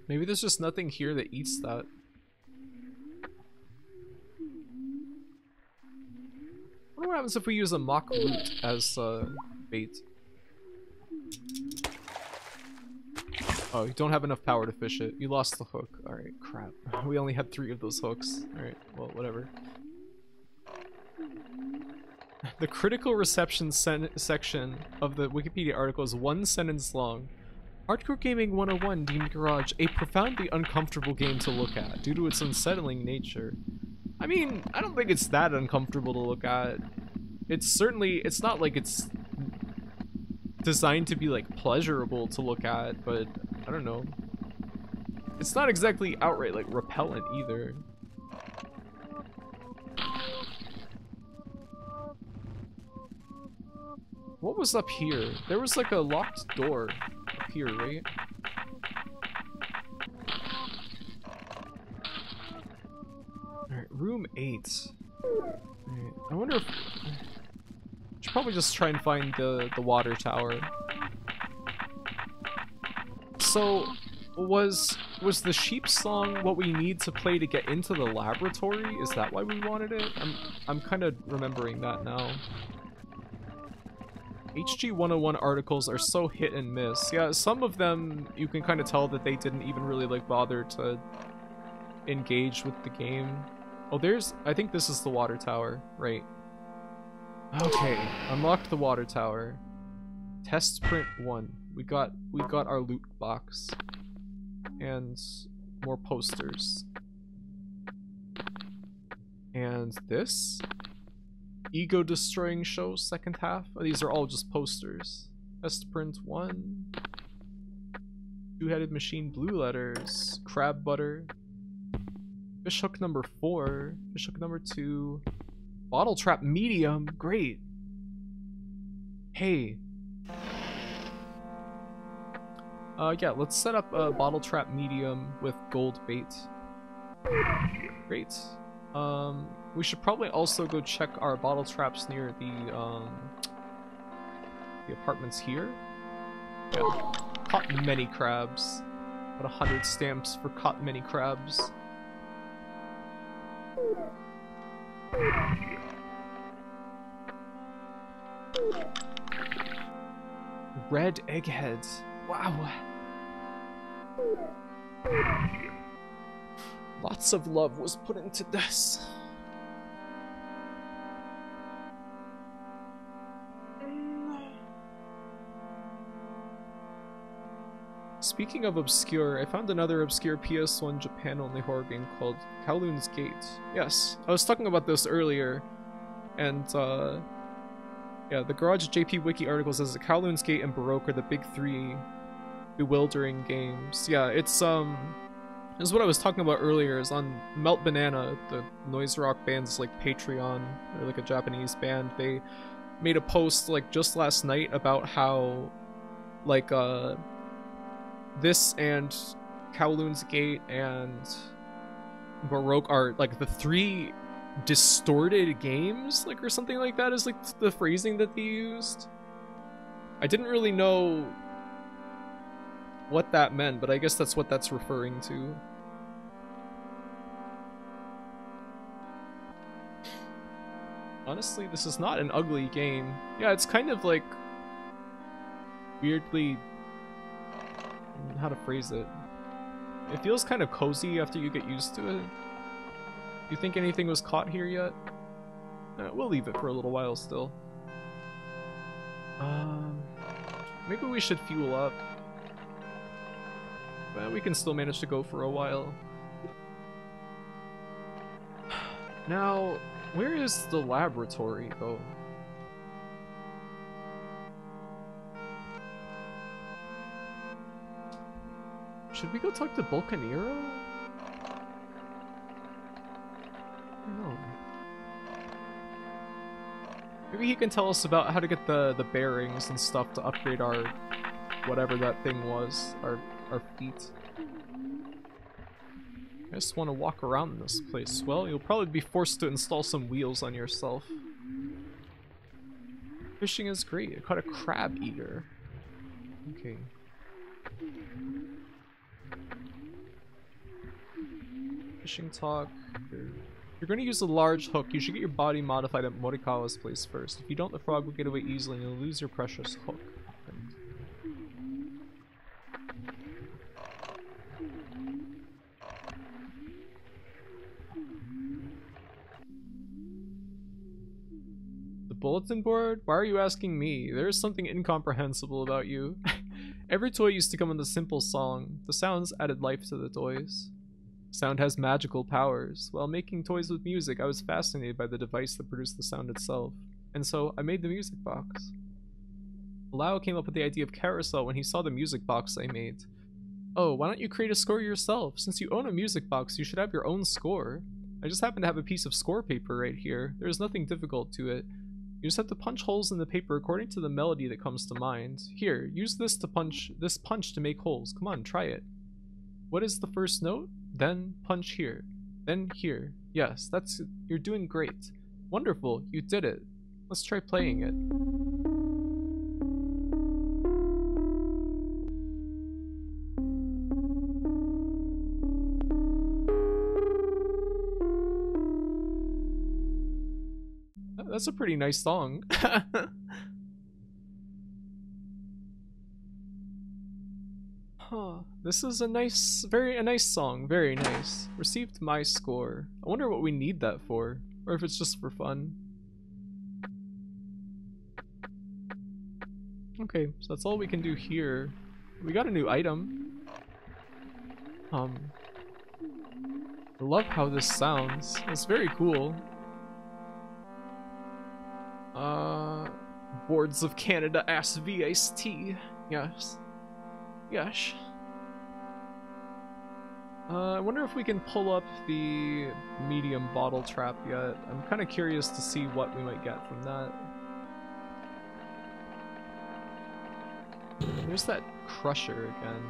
Maybe there's just nothing here that eats that. wonder what happens if we use a mock root as uh, bait. Oh, you don't have enough power to fish it. You lost the hook. Alright, crap. We only had three of those hooks. Alright, well, whatever. The critical reception section of the Wikipedia article is one sentence long. Hardcore Gaming 101 deemed Garage a profoundly uncomfortable game to look at due to its unsettling nature. I mean, I don't think it's that uncomfortable to look at. It's certainly, it's not like it's designed to be like pleasurable to look at, but I don't know. It's not exactly outright like repellent either. What was up here? There was like a locked door up here, right? Alright, room 8. Right, I wonder if... I should probably just try and find the, the water tower. So, was was the sheep song what we need to play to get into the laboratory? Is that why we wanted it? I'm I'm kind of remembering that now. HG 101 articles are so hit and miss. Yeah, some of them you can kind of tell that they didn't even really like bother to engage with the game. Oh, there's I think this is the water tower, right? Okay, unlocked the water tower. Test print 1. We got we got our loot box and more posters. And this ego destroying show second half. Oh, these are all just posters. Test print one. Two-headed machine blue letters. Crab butter. fish hook number four. fish hook number two. Bottle trap medium. Great. Hey. Uh, yeah, let's set up a bottle trap medium with gold bait. Great. Um, we should probably also go check our bottle traps near the, um, the apartments here. Yeah. Caught many crabs. Got a hundred stamps for caught many crabs. Red eggheads. Wow. Lots of love was put into this. Speaking of obscure, I found another obscure PS1 Japan-only horror game called Kowloon's Gate. Yes, I was talking about this earlier, and uh, yeah, the Garage JP Wiki article says that Kowloon's Gate and Baroque are the big three bewildering games. Yeah, it's um is what I was talking about earlier, is on Melt Banana, the noise rock band's like Patreon, they're like a Japanese band, they made a post like just last night about how like uh this and Kowloon's Gate and Baroque are like the three distorted games, like or something like that is like the phrasing that they used. I didn't really know what that meant, but I guess that's what that's referring to. Honestly, this is not an ugly game. Yeah, it's kind of like weirdly how to phrase it. It feels kind of cozy after you get used to it. You think anything was caught here yet? Uh, we'll leave it for a little while still. Um, maybe we should fuel up. Well, we can still manage to go for a while. Now, where is the laboratory, though? Should we go talk to Volcanero? I. Maybe he can tell us about how to get the, the bearings and stuff to upgrade our... whatever that thing was. Our, our feet. I just want to walk around this place. Well, you'll probably be forced to install some wheels on yourself. Fishing is great. I caught a crab eater. Okay. Fishing talk. You're going to use a large hook. You should get your body modified at Morikawa's place first. If you don't, the frog will get away easily and you'll lose your precious hook. Bulletin board? Why are you asking me? There is something incomprehensible about you. Every toy used to come with a simple song. The sounds added life to the toys. Sound has magical powers. While making toys with music, I was fascinated by the device that produced the sound itself. And so, I made the music box. Lau came up with the idea of carousel when he saw the music box I made. Oh, why don't you create a score yourself? Since you own a music box, you should have your own score. I just happen to have a piece of score paper right here. There's nothing difficult to it. You just have to punch holes in the paper according to the melody that comes to mind. Here, use this to punch this punch to make holes. Come on, try it. What is the first note? Then punch here. Then here. Yes, that's you're doing great. Wonderful, you did it. Let's try playing it. That's a pretty nice song. huh. This is a nice, very a nice song. Very nice. Received my score. I wonder what we need that for, or if it's just for fun. Okay, so that's all we can do here. We got a new item. Um, I love how this sounds. It's very cool. Uh, Boards of Canada SVST. Yes. Yes. Uh, I wonder if we can pull up the medium bottle trap yet. I'm kind of curious to see what we might get from that. There's that crusher again.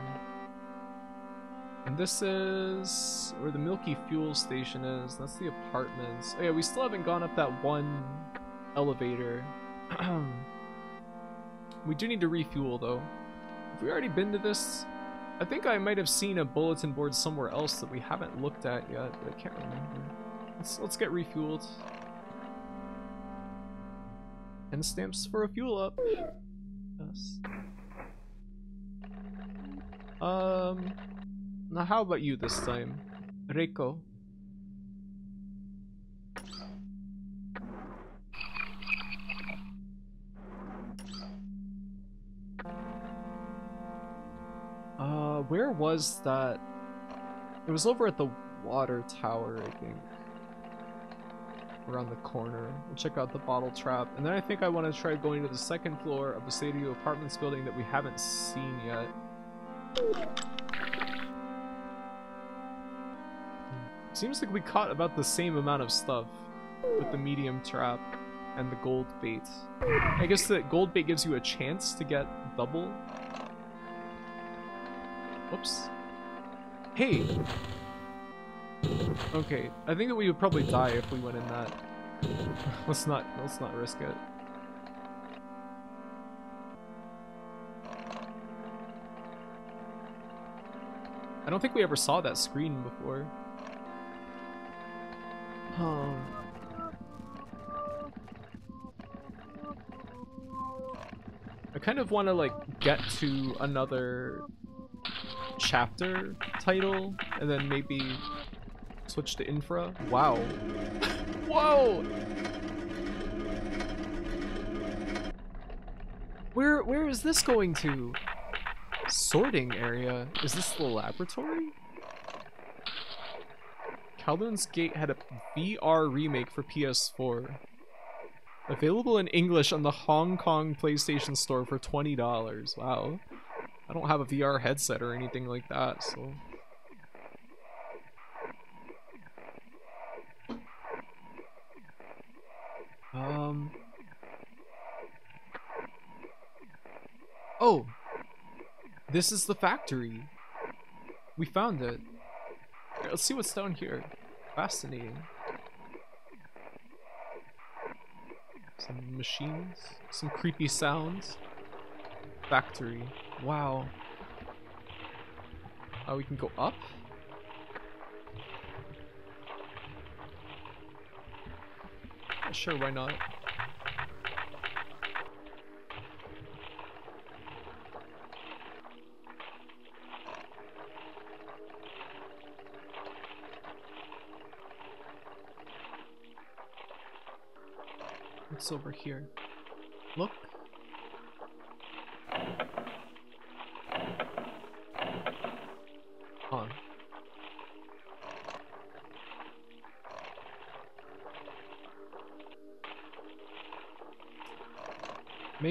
And this is where the Milky Fuel Station is. That's the apartments. Oh yeah, we still haven't gone up that one elevator. we do need to refuel though. Have we already been to this? I think I might have seen a bulletin board somewhere else that we haven't looked at yet, but I can't remember. Let's let's get refueled. And stamps for a fuel up. Yes. Um now how about you this time? Reiko. Uh, where was that? It was over at the water tower, I think. Around the corner. We'll check out the bottle trap. And then I think I want to try going to the second floor of the Stadio Apartments building that we haven't seen yet. Seems like we caught about the same amount of stuff with the medium trap and the gold bait. I guess the gold bait gives you a chance to get double Whoops. Hey! Okay, I think that we would probably die if we went in that. let's not let's not risk it. I don't think we ever saw that screen before. Um I kind of want to like get to another chapter title and then maybe switch to infra. Wow. Whoa! Where where is this going to? Sorting area. Is this the laboratory? Kowloon's Gate had a VR remake for PS4. Available in English on the Hong Kong PlayStation Store for $20. Wow. I don't have a VR headset or anything like that, so... Um... Oh! This is the factory! We found it. let's see what's down here. Fascinating. Some machines, some creepy sounds. Factory. Wow. Oh, we can go up? Sure, why not? What's over here? Look.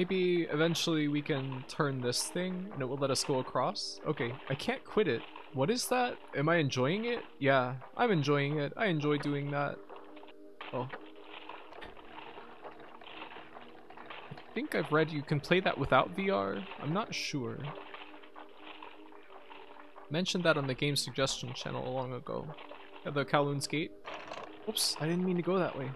Maybe eventually we can turn this thing and it will let us go across. Okay, I can't quit it. What is that? Am I enjoying it? Yeah, I'm enjoying it. I enjoy doing that. Oh. I think I've read you can play that without VR. I'm not sure. Mentioned that on the game suggestion channel a long ago. At the Kowloon's Gate. Oops, I didn't mean to go that way.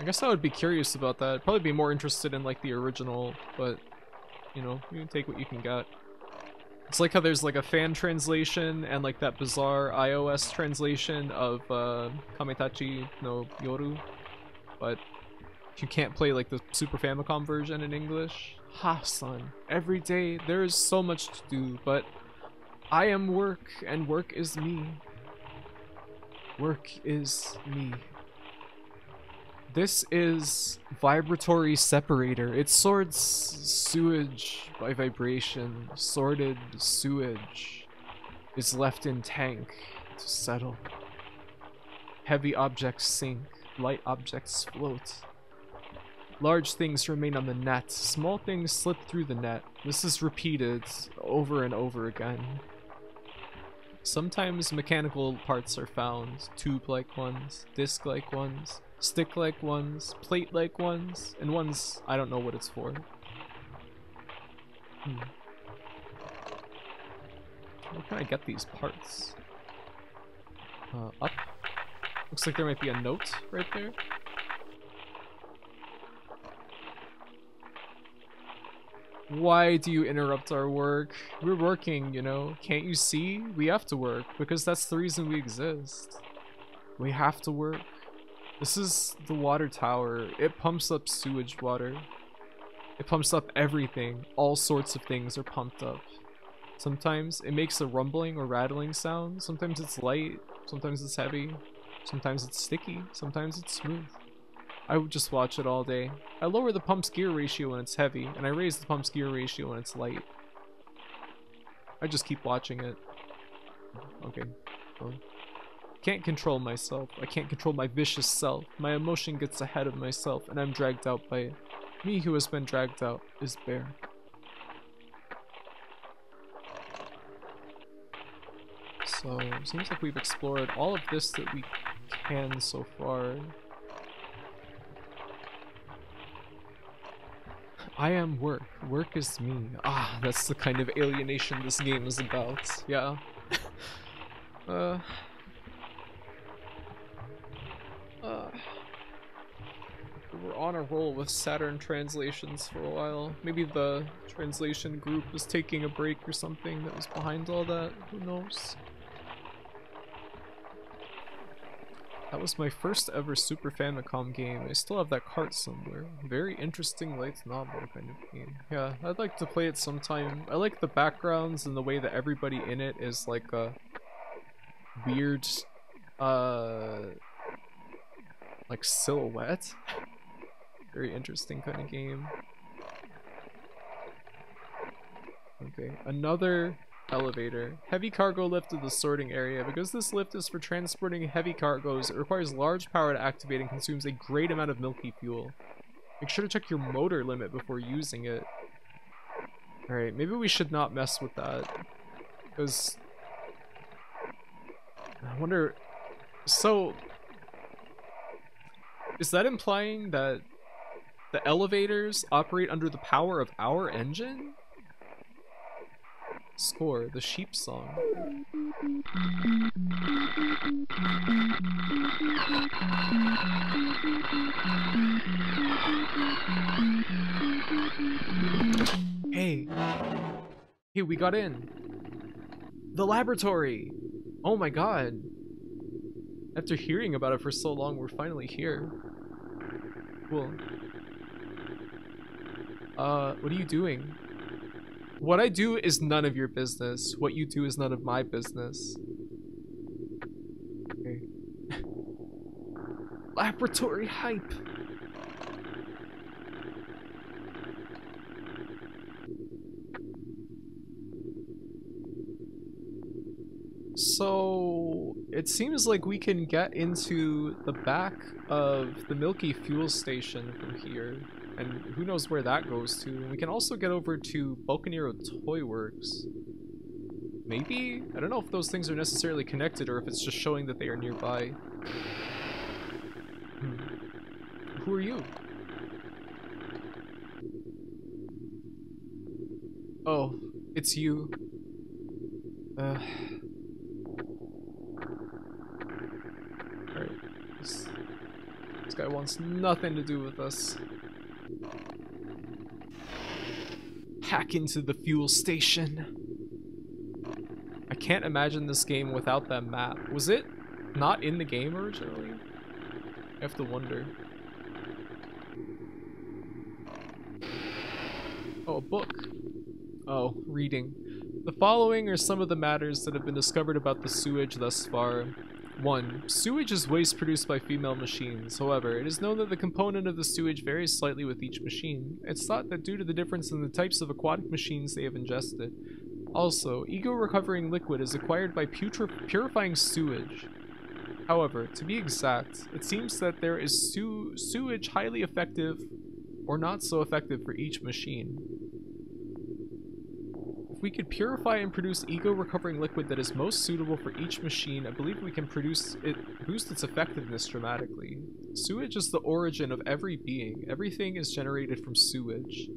I guess I would be curious about that. I'd probably be more interested in like the original, but you know, you can take what you can get. It's like how there's like a fan translation and like that bizarre iOS translation of uh, Kamaitachi no Yoru, but you can't play like the Super Famicom version in English. Ha, son. Every day there is so much to do, but I am work and work is me. Work is me. This is vibratory separator. It sorts sewage by vibration. Sorted sewage is left in tank to settle. Heavy objects sink, light objects float. Large things remain on the net, small things slip through the net. This is repeated over and over again. Sometimes mechanical parts are found, tube-like ones, disc-like ones, stick-like ones, plate-like ones, and ones I don't know what it's for. Hmm. Where can I get these parts? Uh, up? Looks like there might be a note right there. Why do you interrupt our work? We're working, you know. Can't you see? We have to work because that's the reason we exist. We have to work. This is the water tower. It pumps up sewage water. It pumps up everything. All sorts of things are pumped up. Sometimes it makes a rumbling or rattling sound. Sometimes it's light. Sometimes it's heavy. Sometimes it's sticky. Sometimes it's smooth. I would just watch it all day. I lower the pump's gear ratio when it's heavy, and I raise the pump's gear ratio when it's light. I just keep watching it. Okay. Can't control myself. I can't control my vicious self. My emotion gets ahead of myself, and I'm dragged out by it. Me who has been dragged out is bare. So, seems like we've explored all of this that we can so far. I am work. Work is me. Ah, that's the kind of alienation this game is about. Yeah. uh. We're on a roll with Saturn translations for a while. Maybe the translation group was taking a break or something that was behind all that. Who knows? That was my first ever Super Famicom game. I still have that cart somewhere. Very interesting light novel kind of game. Yeah, I'd like to play it sometime. I like the backgrounds and the way that everybody in it is like a weird, uh, like silhouette. Very interesting kind of game. Okay, another elevator. Heavy cargo lift to the sorting area. Because this lift is for transporting heavy cargoes, it requires large power to activate and consumes a great amount of milky fuel. Make sure to check your motor limit before using it. Alright, maybe we should not mess with that. Because... I wonder... So... Is that implying that the elevators operate under the power of our engine? Score, the sheep song. Hey. Hey, we got in. The laboratory! Oh my god. After hearing about it for so long, we're finally here. Cool. Uh, what are you doing? What I do is none of your business. What you do is none of my business. Okay. Laboratory hype. So, it seems like we can get into the back of the Milky Fuel Station from here and who knows where that goes to. We can also get over to Balkanero Toy Works. Maybe? I don't know if those things are necessarily connected or if it's just showing that they are nearby. Hmm. Who are you? Oh, it's you. Uh... Alright. This, this guy wants nothing to do with us. Hack into the fuel station. I can't imagine this game without that map. Was it not in the game originally? I have to wonder. Oh, a book. Oh, reading. The following are some of the matters that have been discovered about the sewage thus far. 1. Sewage is waste produced by female machines. However, it is known that the component of the sewage varies slightly with each machine. It's thought that due to the difference in the types of aquatic machines they have ingested. Also, ego-recovering liquid is acquired by purifying sewage. However, to be exact, it seems that there is sew sewage highly effective or not so effective for each machine. If we could purify and produce ego-recovering liquid that is most suitable for each machine, I believe we can produce it boost its effectiveness dramatically. Sewage is the origin of every being. Everything is generated from sewage.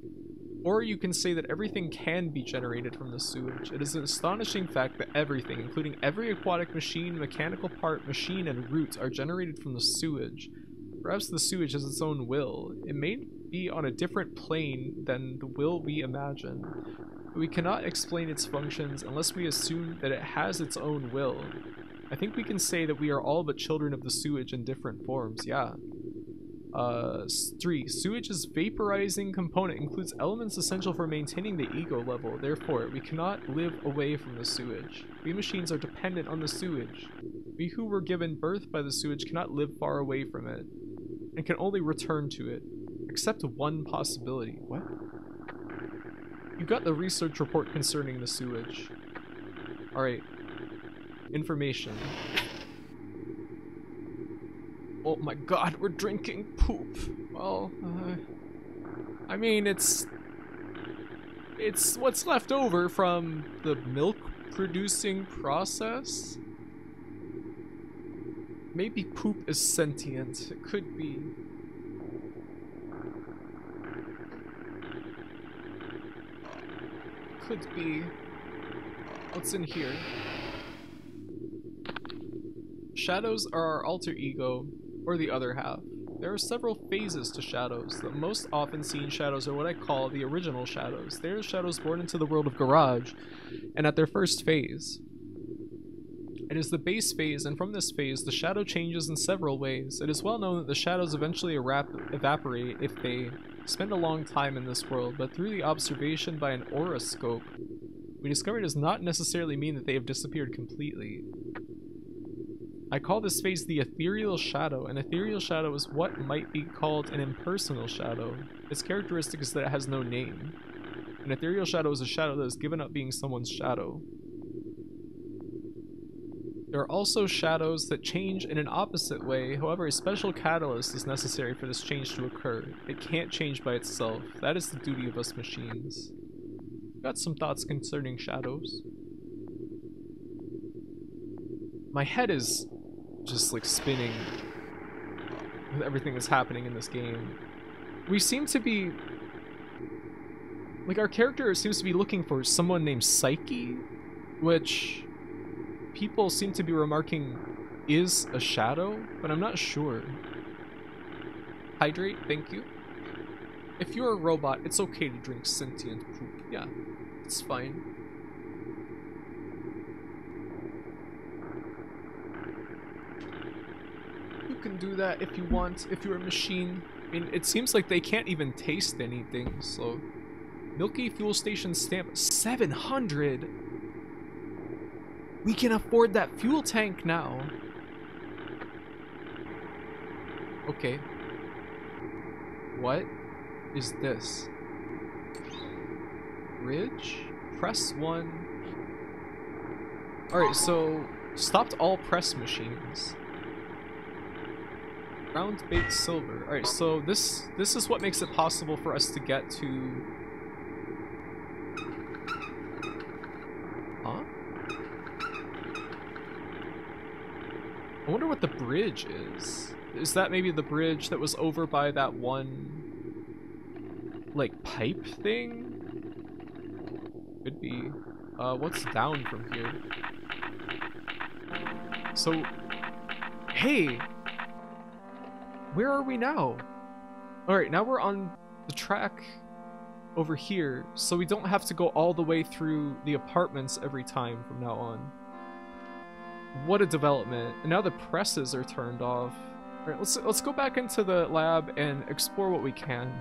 Or you can say that everything can be generated from the sewage. It is an astonishing fact that everything, including every aquatic machine, mechanical part, machine, and root, are generated from the sewage. Perhaps the sewage has its own will. It may be on a different plane than the will we imagine. We cannot explain its functions unless we assume that it has its own will. I think we can say that we are all but children of the sewage in different forms, yeah. Uh, 3. Sewage's vaporizing component includes elements essential for maintaining the ego level, therefore, we cannot live away from the sewage. We machines are dependent on the sewage. We who were given birth by the sewage cannot live far away from it, and can only return to it. Except one possibility. What? You got the research report concerning the sewage. Alright. Information. oh my god, we're drinking poop. Well, uh, I mean, it's... It's what's left over from the milk producing process? Maybe poop is sentient. It could be. Could be... Uh, what's in here? Shadows are our alter ego, or the other half. There are several phases to shadows. The most often seen shadows are what I call the original shadows. They are shadows born into the world of Garage, and at their first phase. It is the base phase, and from this phase, the shadow changes in several ways. It is well known that the shadows eventually evaporate if they spend a long time in this world, but through the observation by an auroscope, we discovered it does not necessarily mean that they have disappeared completely. I call this phase the ethereal shadow. An ethereal shadow is what might be called an impersonal shadow. Its characteristic is that it has no name. An ethereal shadow is a shadow that has given up being someone's shadow. There are also shadows that change in an opposite way, however a special catalyst is necessary for this change to occur. It can't change by itself. That is the duty of us machines. Got some thoughts concerning shadows. My head is just like spinning with everything that's happening in this game. We seem to be like our character seems to be looking for someone named Psyche, which people seem to be remarking is a shadow, but I'm not sure. Hydrate, thank you. If you're a robot, it's okay to drink sentient poop. Yeah, it's fine. You can do that if you want, if you're a machine. I mean, it seems like they can't even taste anything, so... Milky Fuel Station stamp 700! We can afford that fuel tank now! Okay. What is this? Bridge? Press 1. Alright, so stopped all press machines. Round baked silver. Alright, so this this is what makes it possible for us to get to Huh? I wonder what the bridge is. Is that maybe the bridge that was over by that one like pipe thing? Could be. Uh what's down from here? So Hey, where are we now? Alright, now we're on the track over here, so we don't have to go all the way through the apartments every time from now on. What a development. And now the presses are turned off. Alright, let's, let's go back into the lab and explore what we can.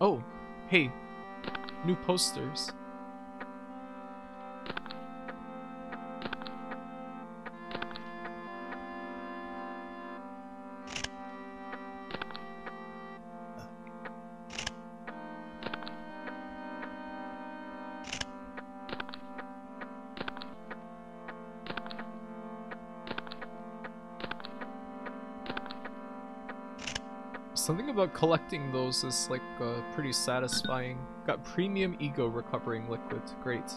Oh, hey, new posters. About collecting those is like uh, pretty satisfying. Got premium ego recovering liquid. Great.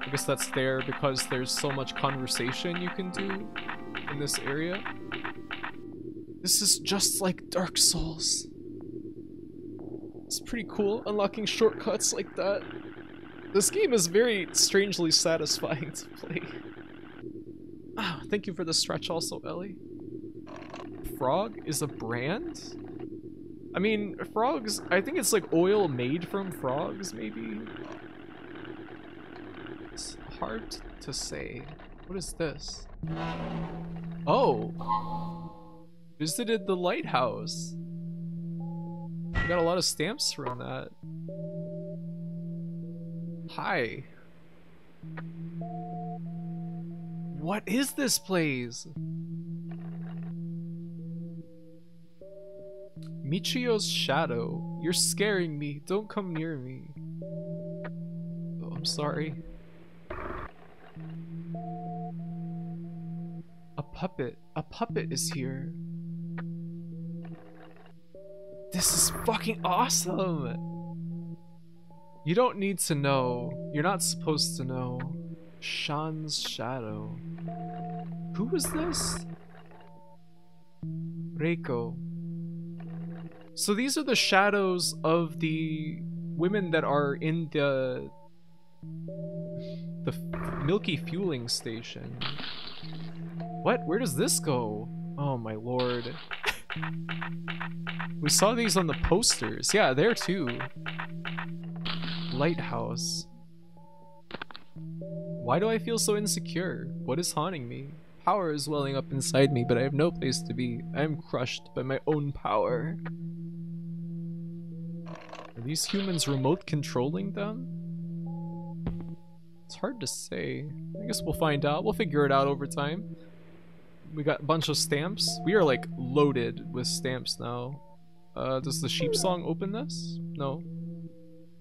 I guess that's there because there's so much conversation you can do in this area. This is just like Dark Souls. It's pretty cool, unlocking shortcuts like that. This game is very strangely satisfying to play. Oh, thank you for the stretch also, Ellie. Frog is a brand? I mean, frogs, I think it's like oil made from frogs, maybe? It's hard to say. What is this? Oh! Visited the lighthouse. Got a lot of stamps from that. Hi. What is this place? Michio's shadow. You're scaring me. Don't come near me. Oh, I'm sorry. A puppet. A puppet is here. This is fucking awesome! You don't need to know. You're not supposed to know. Sean's shadow. Who was this? Reiko. So these are the shadows of the women that are in the the milky fueling station. What? Where does this go? Oh my lord. we saw these on the posters. Yeah, there too. Lighthouse. Why do I feel so insecure? What is haunting me? Power is welling up inside me, but I have no place to be. I am crushed by my own power. Are these humans remote controlling them? It's hard to say. I guess we'll find out. We'll figure it out over time. We got a bunch of stamps. We are like loaded with stamps now. Uh, does the sheep song open this? No.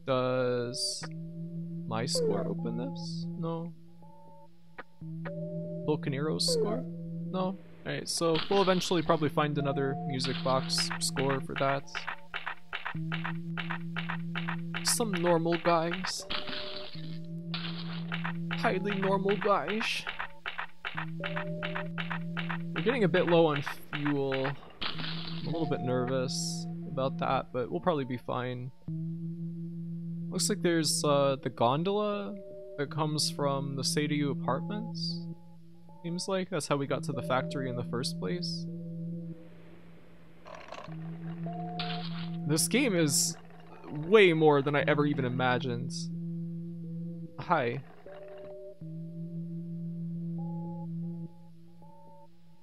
Does my score open this? No. Volcanero's score? No. Alright, so we'll eventually probably find another music box score for that. Some normal guys. Highly normal guys. We're getting a bit low on fuel. I'm a little bit nervous about that, but we'll probably be fine. Looks like there's uh, the gondola that comes from the Seiryu apartments. Seems like that's how we got to the factory in the first place. This game is way more than I ever even imagined. Hi.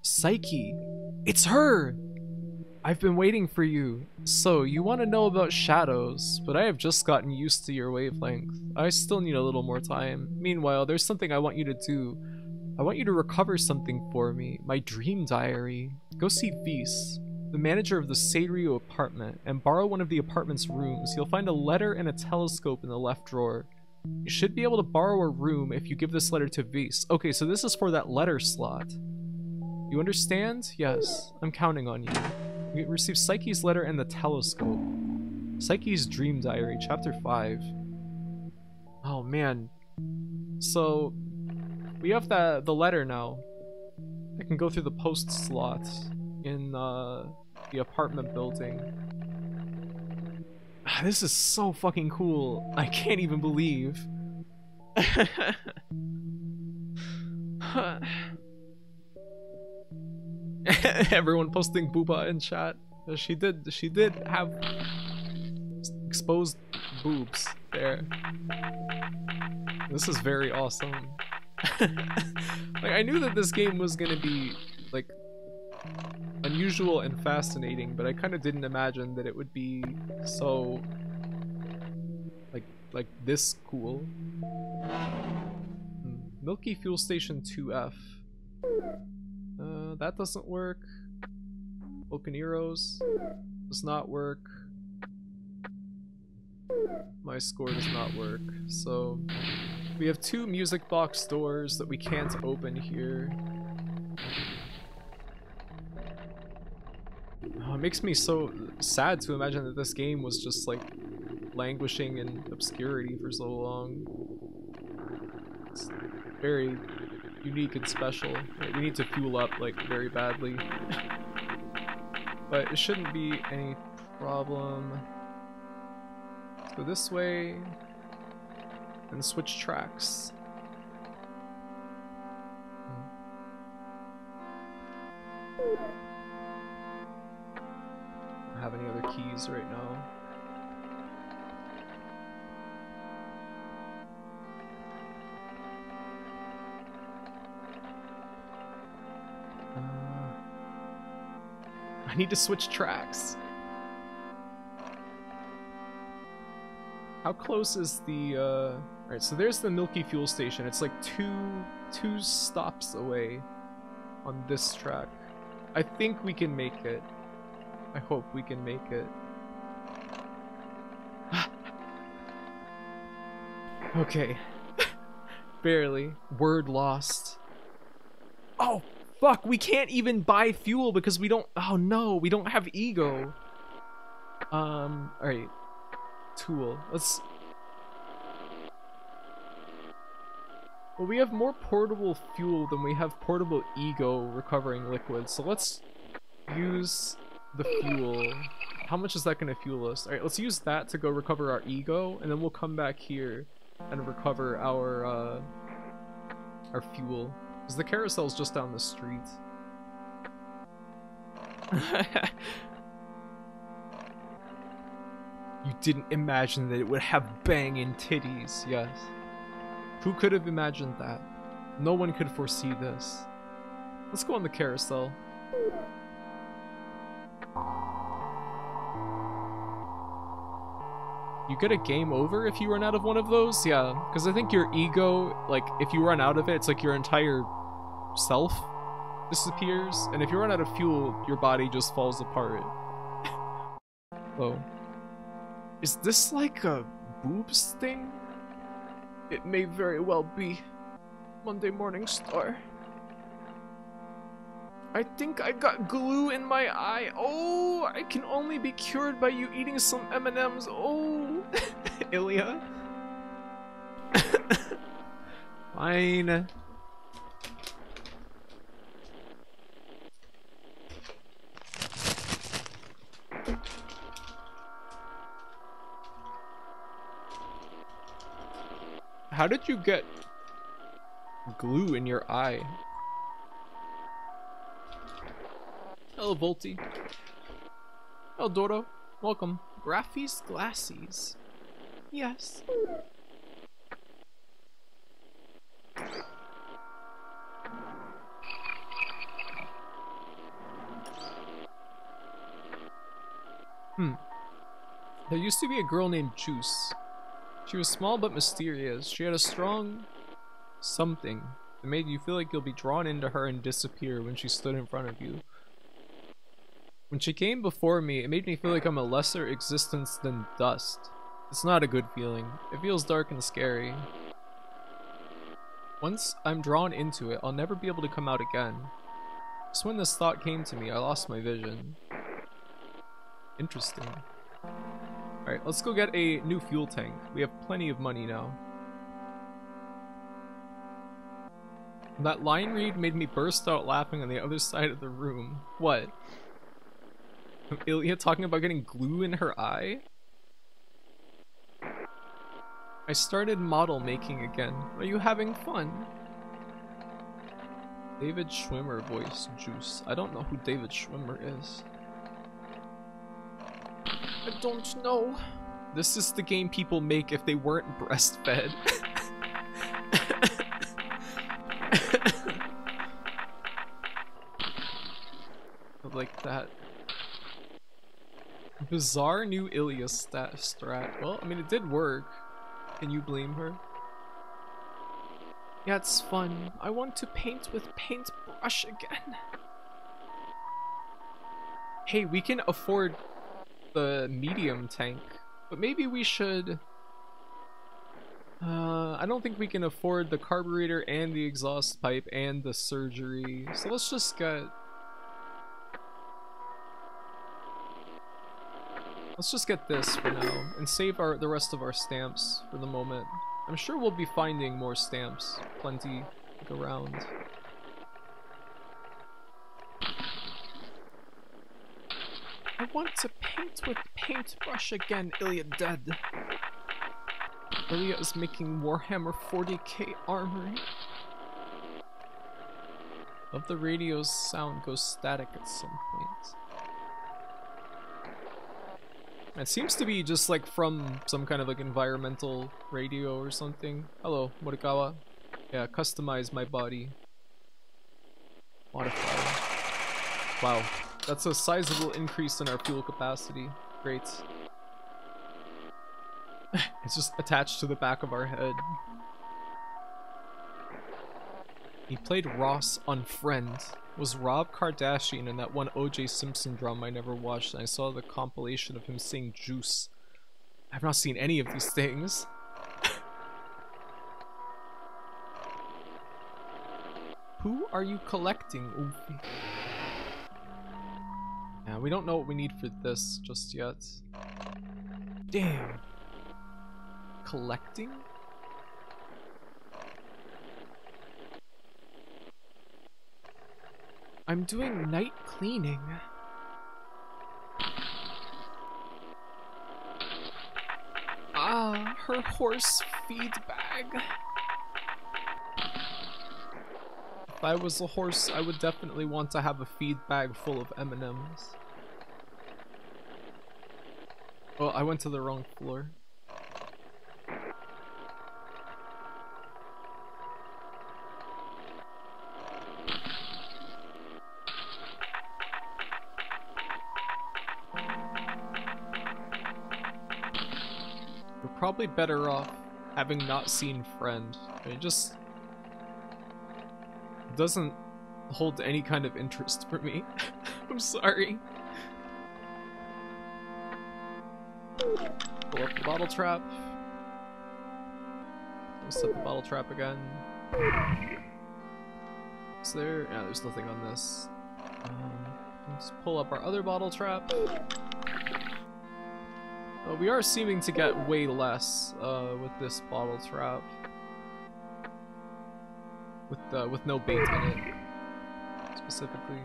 Psyche! It's her! I've been waiting for you. So, you want to know about shadows, but I have just gotten used to your wavelength. I still need a little more time. Meanwhile, there's something I want you to do. I want you to recover something for me. My dream diary. Go see Vyse, the manager of the Seiryu apartment, and borrow one of the apartment's rooms. You'll find a letter and a telescope in the left drawer. You should be able to borrow a room if you give this letter to Vyse. Okay, so this is for that letter slot. You understand? Yes, I'm counting on you. We received Psyche's letter and the telescope. Psyche's dream diary, chapter 5. Oh man. So, we have the, the letter now. I can go through the post slot in uh, the apartment building. This is so fucking cool. I can't even believe. Everyone posting booba in chat. She did. She did have exposed boobs there. This is very awesome. like I knew that this game was gonna be like unusual and fascinating, but I kind of didn't imagine that it would be so like like this cool. Hmm. Milky Fuel Station 2F. Uh, that doesn't work. Volcaneros does not work. My score does not work. So we have two music box doors that we can't open here. Oh, it makes me so sad to imagine that this game was just like languishing in obscurity for so long. It's very unique and special. We need to fuel up, like, very badly. but it shouldn't be any problem. Let's go this way. And switch tracks. Don't have any other keys right now. I need to switch tracks. How close is the, uh... Alright, so there's the Milky Fuel Station. It's like two, two stops away on this track. I think we can make it. I hope we can make it. okay. Barely. Word lost. Oh, Fuck, we can't even buy fuel because we don't... Oh no, we don't have ego. Um, alright. Tool. Let's... Well, we have more portable fuel than we have portable ego recovering liquid, so let's use the fuel. How much is that going to fuel us? Alright, let's use that to go recover our ego, and then we'll come back here and recover our, uh, our fuel. Because the carousel's just down the street. you didn't imagine that it would have banging titties, yes. Who could have imagined that? No one could foresee this. Let's go on the carousel. You get a game over if you run out of one of those? Yeah, because I think your ego, like, if you run out of it, it's like your entire self disappears. And if you run out of fuel, your body just falls apart. oh. Is this like a boobs thing? It may very well be. Monday Morning Star. I think I got glue in my eye. Oh, I can only be cured by you eating some M&Ms. Oh, Ilya. Fine. How did you get glue in your eye? Hello, Volty. Hello, Doro. Welcome. Graphies Glassies. Yes. Hmm. There used to be a girl named Juice. She was small but mysterious. She had a strong something that made you feel like you'll be drawn into her and disappear when she stood in front of you. When she came before me, it made me feel like I'm a lesser existence than dust. It's not a good feeling. It feels dark and scary. Once I'm drawn into it, I'll never be able to come out again. Just when this thought came to me, I lost my vision. Interesting. Alright, let's go get a new fuel tank. We have plenty of money now. That line read made me burst out laughing on the other side of the room. What? Ilya talking about getting glue in her eye? I started model making again. Are you having fun? David Schwimmer voice juice. I don't know who David Schwimmer is. I don't know. This is the game people make if they weren't breastfed. like that. Bizarre new Ilya stat strat. Well, I mean, it did work. Can you blame her? Yeah, it's fun. I want to paint with paintbrush again. Hey, we can afford the medium tank, but maybe we should... Uh, I don't think we can afford the carburetor and the exhaust pipe and the surgery, so let's just get Let's just get this for now, and save our the rest of our stamps for the moment. I'm sure we'll be finding more stamps, plenty around. I want to paint with paintbrush again, Ilya dead. Ilya is making Warhammer 40k armor. Love the radio's sound goes static at some point. It seems to be just like from some kind of like environmental radio or something. Hello, Morikawa. Yeah, customize my body. Modify. Wow, that's a sizable increase in our fuel capacity. Great. it's just attached to the back of our head. He played Ross on Friends was Rob Kardashian in that one OJ Simpson drama I never watched and I saw the compilation of him saying juice. I've not seen any of these things. Who are you collecting, Ulfi? Yeah, we don't know what we need for this just yet. Damn. Collecting? I'm doing night cleaning. Ah, her horse feed bag. If I was a horse, I would definitely want to have a feed bag full of M&Ms. Well, oh, I went to the wrong floor. We're probably better off having not seen Friend. I mean, just doesn't hold any kind of interest for me. I'm sorry. Pull up the bottle trap. We'll set the bottle trap again. Is there? Yeah, there's nothing on this. Um, let's pull up our other bottle trap. Uh, we are seeming to get way less uh, with this bottle trap. With uh, with no bait in it, specifically.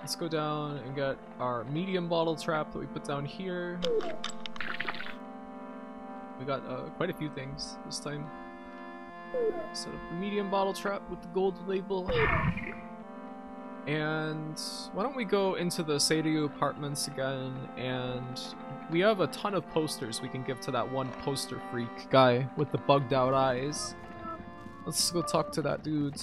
Let's go down and get our medium bottle trap that we put down here. We got uh, quite a few things this time. Set up the medium bottle trap with the gold label. And why don't we go into the Seiryu apartments again and we have a ton of posters we can give to that one poster freak guy with the bugged out eyes. Let's go talk to that dude.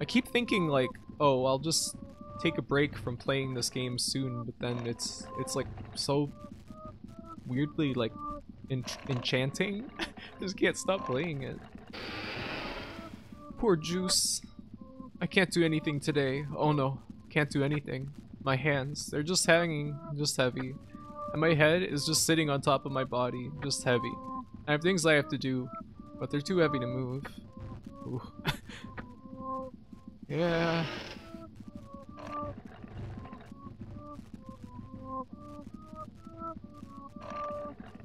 I keep thinking like, oh, I'll just take a break from playing this game soon, but then it's it's like so weirdly like en enchanting. just can't stop playing it. Poor Juice. I can't do anything today. Oh no, can't do anything. My hands, they're just hanging, just heavy. And my head is just sitting on top of my body, just heavy. I have things I have to do, but they're too heavy to move. yeah.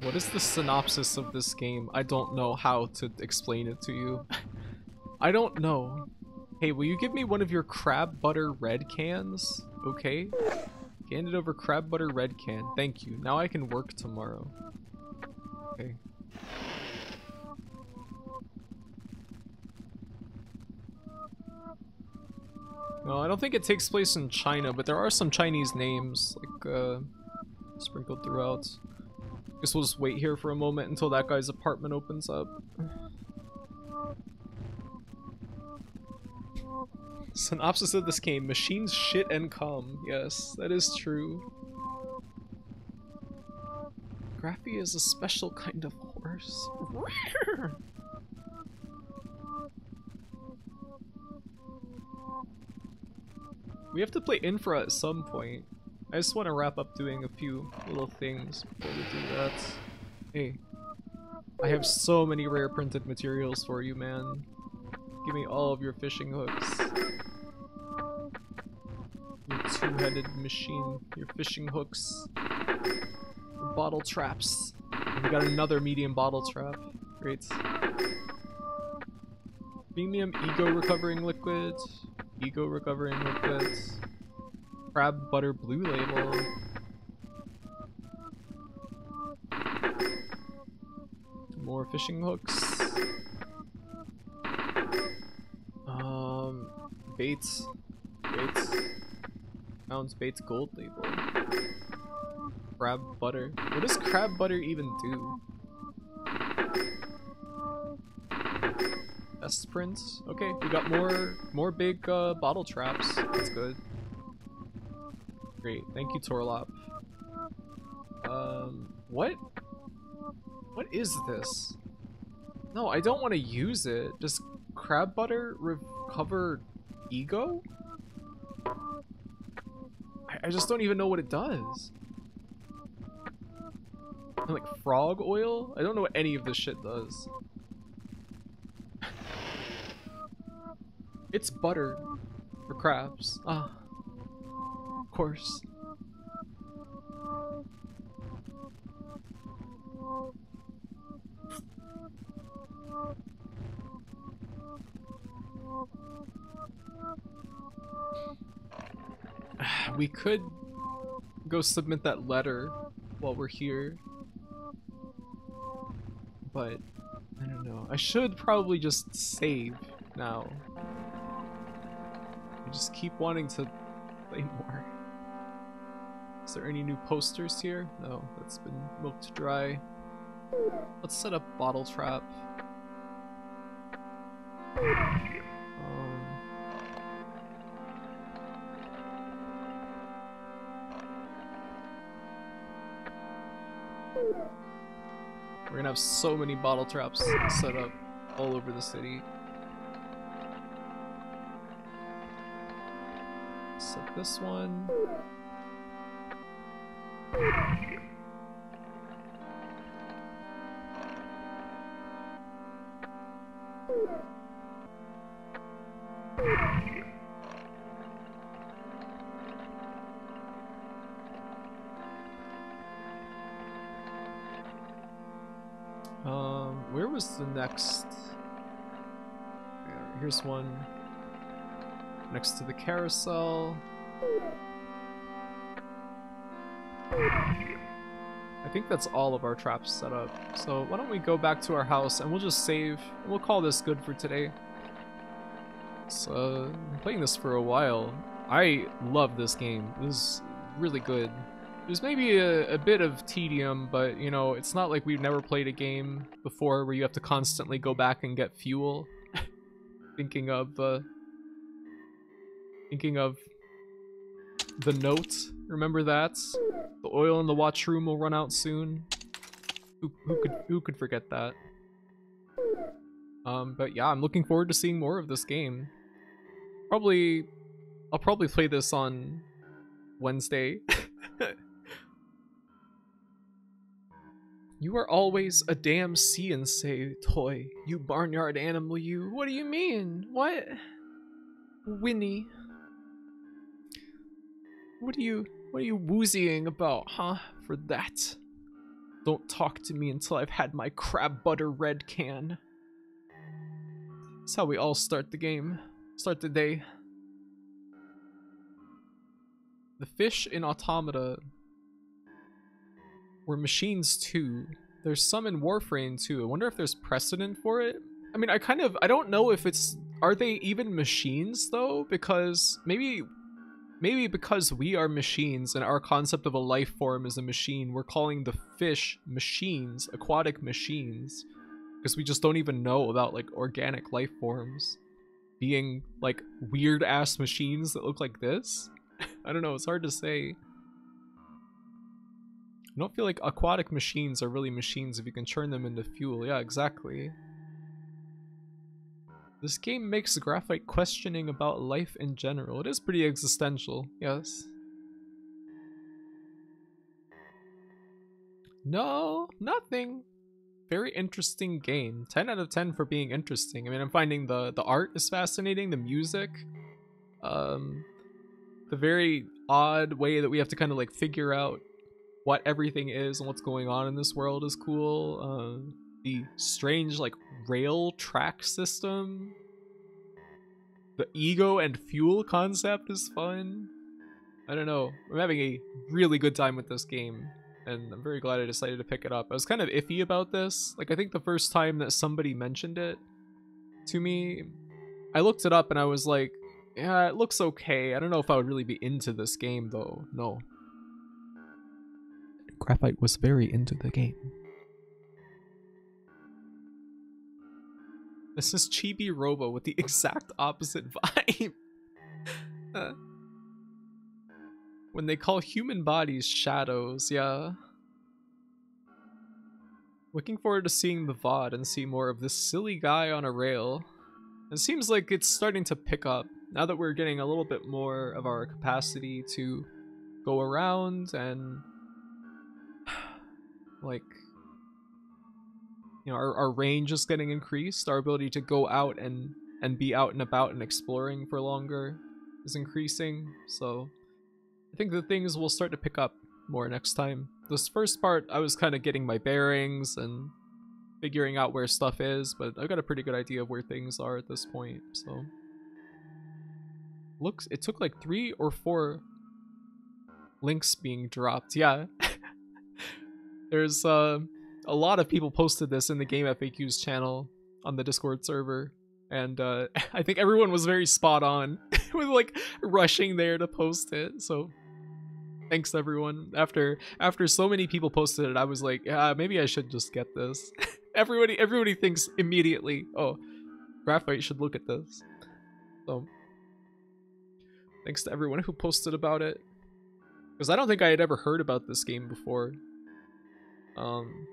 What is the synopsis of this game? I don't know how to explain it to you. I don't know. Hey, will you give me one of your crab butter red cans? Okay. Handed over crab butter red can. Thank you. Now I can work tomorrow. Okay. No, I don't think it takes place in China, but there are some Chinese names, like, uh, sprinkled throughout. I Guess we'll just wait here for a moment until that guy's apartment opens up. Synopsis of this game, machines shit and come. Yes, that is true. Graffy is a special kind of horse. we have to play Infra at some point. I just want to wrap up doing a few little things before we do that. Hey, I have so many rare printed materials for you, man. Give me all of your fishing hooks. Your two-headed machine, your fishing hooks, your bottle traps. We got another medium bottle trap. Great. Premium ego recovering liquid, ego recovering liquids crab butter blue label. More fishing hooks. Um, baits. Baits. Mounds baits gold label. Crab butter. What does crab butter even do? Best prints. Okay, we got more more big uh, bottle traps. That's good. Great, thank you, Torlop. Um, what? What is this? No, I don't want to use it. Does crab butter recover ego? I, I just don't even know what it does. And like frog oil? I don't know what any of this shit does. It's butter for crabs. Ah of course. We could go submit that letter while we're here. But, I don't know. I should probably just save now. I just keep wanting to play more. Is there any new posters here? No, that's been milked dry. Let's set up bottle trap. Um, We're gonna have so many bottle traps set up all over the city. Set this one. Um, where was the next? Here's one next to the carousel. I think that's all of our traps set up. So why don't we go back to our house and we'll just save. We'll call this good for today. So, I'm playing this for a while. I love this game. This is really good. There's maybe a, a, bit of tedium, but you know, it's not like we've never played a game before where you have to constantly go back and get fuel. thinking of, uh, thinking of the note. Remember that? The oil in the watch room will run out soon. Who, who could who could forget that? Um, but yeah, I'm looking forward to seeing more of this game. Probably, I'll probably play this on Wednesday. you are always a damn see and say toy, you barnyard animal, you. What do you mean? What? Winnie. What are you, what are you woozying about, huh? For that? Don't talk to me until I've had my crab butter red can. That's how we all start the game. Start the day. The fish in Automata were machines too. There's some in Warframe too. I wonder if there's precedent for it. I mean, I kind of, I don't know if it's, are they even machines though? Because maybe, maybe because we are machines and our concept of a life form is a machine, we're calling the fish machines, aquatic machines. Because we just don't even know about like organic life forms being like weird ass machines that look like this. I don't know, it's hard to say. I don't feel like aquatic machines are really machines if you can turn them into fuel. Yeah, exactly. This game makes graphite questioning about life in general. It is pretty existential, yes. No, nothing very interesting game. 10 out of 10 for being interesting. I mean, I'm finding the the art is fascinating, the music, um, the very odd way that we have to kind of like figure out what everything is and what's going on in this world is cool. Uh, the strange like rail track system, the ego and fuel concept is fun. I don't know. I'm having a really good time with this game and I'm very glad I decided to pick it up. I was kind of iffy about this. Like, I think the first time that somebody mentioned it to me, I looked it up and I was like, yeah, it looks okay. I don't know if I would really be into this game, though. No. Graphite was very into the game. This is Chibi Robo with the exact opposite vibe. uh. When they call human bodies shadows, yeah. Looking forward to seeing the VOD and see more of this silly guy on a rail. It seems like it's starting to pick up now that we're getting a little bit more of our capacity to go around and like you know our, our range is getting increased our ability to go out and and be out and about and exploring for longer is increasing so I think the things will start to pick up more next time. This first part, I was kind of getting my bearings and figuring out where stuff is, but i've got a pretty good idea of where things are at this point, so. Looks, it took like three or four links being dropped. Yeah. There's uh, a lot of people posted this in the Game FAQs channel on the Discord server. And uh, I think everyone was very spot on with like rushing there to post it. So thanks everyone. After after so many people posted it, I was like, maybe I should just get this. everybody everybody thinks immediately, oh, Graphite should look at this. So thanks to everyone who posted about it. Because I don't think I had ever heard about this game before. Um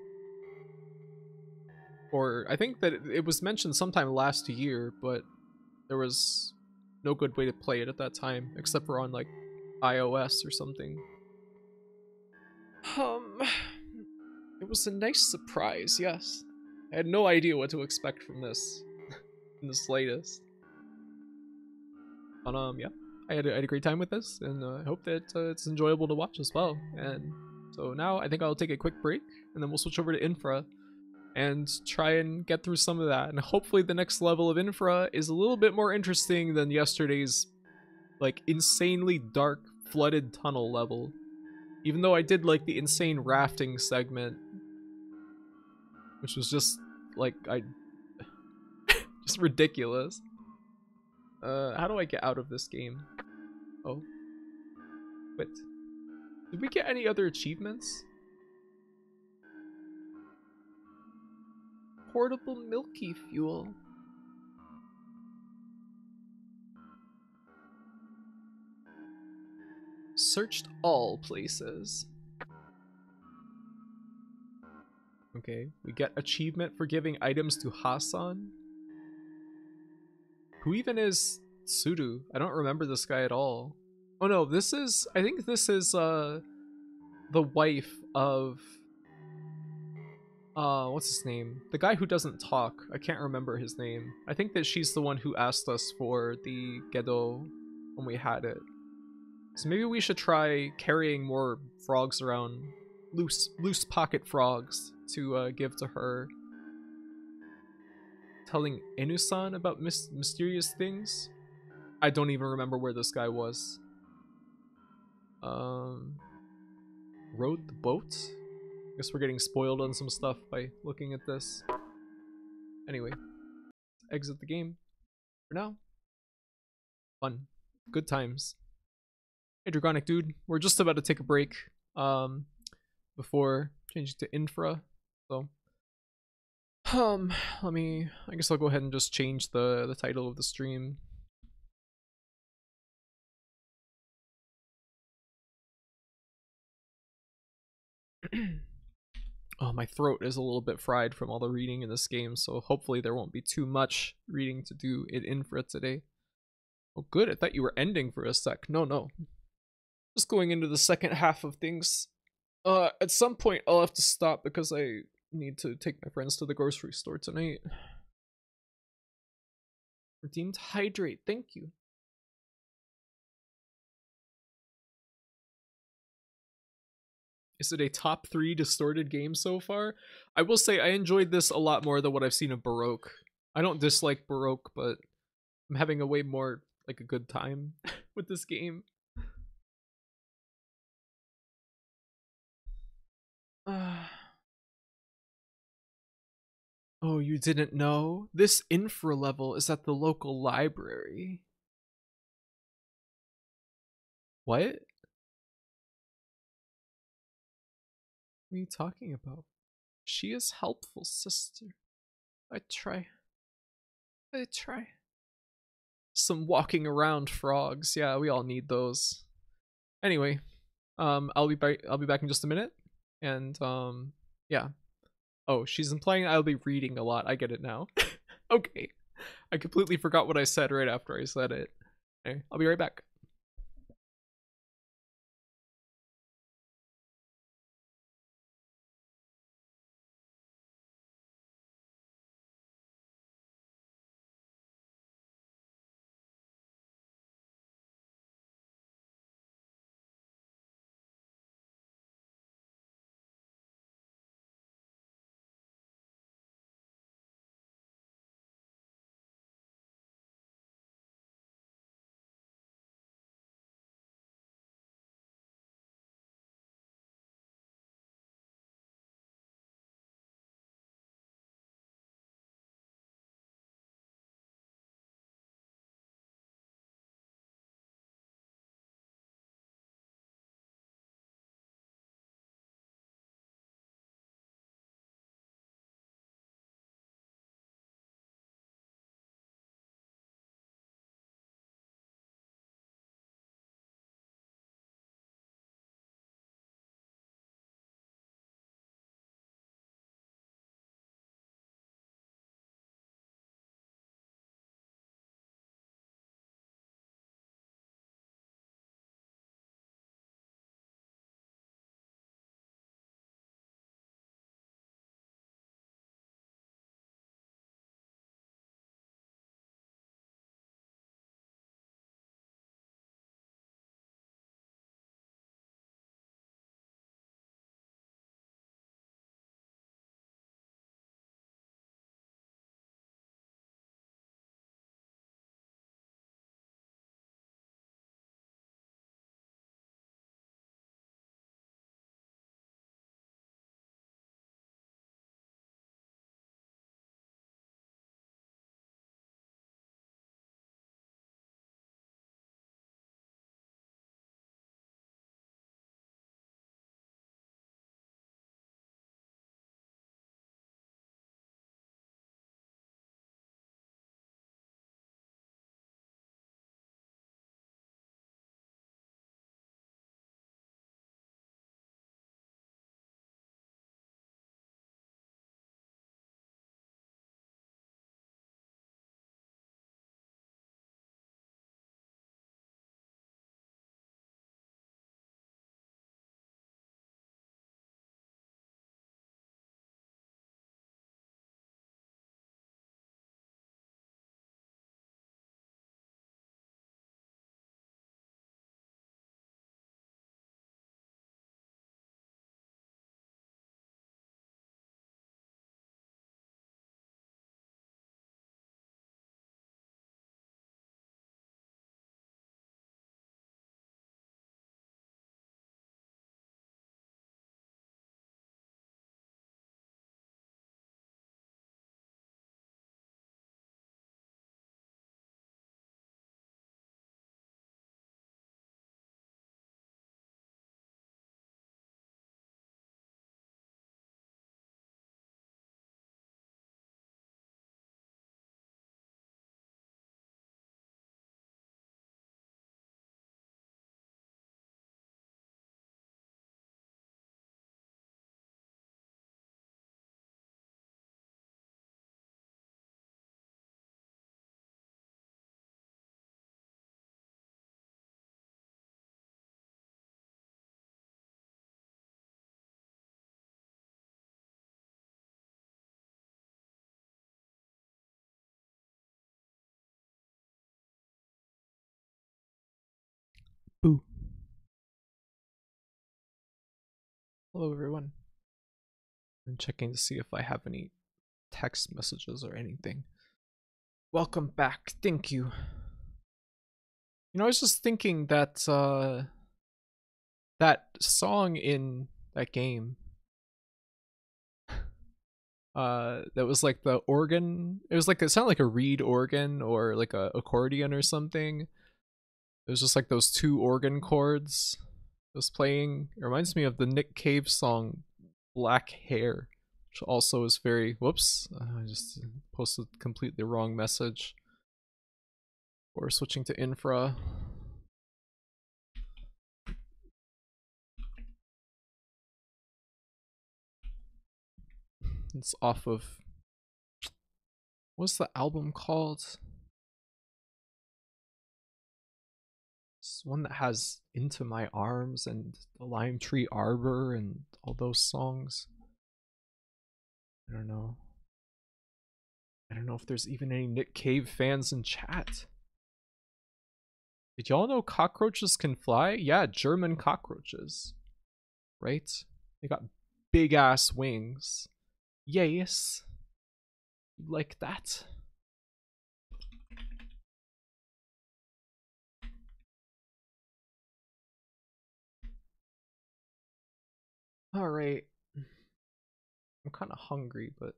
Or I think that it, was mentioned sometime last year, but there was no good way to play it at that time, except for on like iOS or something. Um, it was a nice surprise, yes. I had no idea what to expect from this in the slightest. But um, yeah, I had a, I had a great time with this, and uh, I hope that uh, it's enjoyable to watch as well. And so now I think I'll take a quick break, and then we'll switch over to Infra and try and get through some of that. And hopefully the next level of Infra is a little bit more interesting than yesterday's like insanely dark flooded tunnel level. Even though I did like the insane rafting segment, which was just like I just ridiculous. Uh, how do I get out of this game? Oh. Wait. Did we get any other achievements? Portable milky fuel. Searched all places. Okay, we get achievement for giving items to Hassan. Who even is Sudu? I don't remember this guy at all. Oh no, this is, I think this is, uh, the wife of, uh, what's his name? The guy who doesn't talk. I can't remember his name. I think that she's the one who asked us for the Gedo when we had it. So maybe we should try carrying more frogs around, loose, loose pocket frogs to uh, give to her telling Inusan about mis mysterious things. I don't even remember where this guy was. Um, rode the boat? Guess we're getting spoiled on some stuff by looking at this. Anyway, exit the game for now. Fun. Good times. Hey, Dragonic dude, we're just about to take a break um, before changing to infra. So um, let me, I guess I'll go ahead and just change the, the title of the stream. oh, my throat is a little bit fried from all the reading in this game, so hopefully there won't be too much reading to do in infra today. Oh, good. I thought you were ending for a sec. No, no. Just going into the second half of things. Uh, at some point I'll have to stop because I need to take my friends to the grocery store tonight. Redeemed Hydrate, thank you. Is it a top three distorted game so far? I will say I enjoyed this a lot more than what I've seen of Baroque. I don't dislike Baroque, but I'm having a way more like a good time with this game. Uh, Oh, you didn't know? This infra level is at the local library. What? What are you talking about? She is helpful, sister. I try. I try. Some walking around frogs. Yeah, we all need those. Anyway, um, I'll be back. I'll be back in just a minute, and um, yeah. Oh, she's implying I'll be reading a lot. I get it now. okay. I completely forgot what I said right after I said it. I'll be right back. Boo. Hello, everyone. I'm checking to see if I have any text messages or anything. Welcome back. Thank you. You know, I was just thinking that uh that song in that game uh that was like the organ it was like it sounded like a reed organ or like a accordion or something it was just like those two organ chords it was playing. It reminds me of the nick cave song black hair which also is very whoops i just posted completely wrong message. We're switching to infra. It's off of what's the album called? One that has Into My Arms and The Lime Tree Arbor and all those songs. I don't know. I don't know if there's even any Nick Cave fans in chat. Did y'all know cockroaches can fly? Yeah, German cockroaches. Right? They got big ass wings. Yes. Like that. Alright. I'm kind of hungry, but...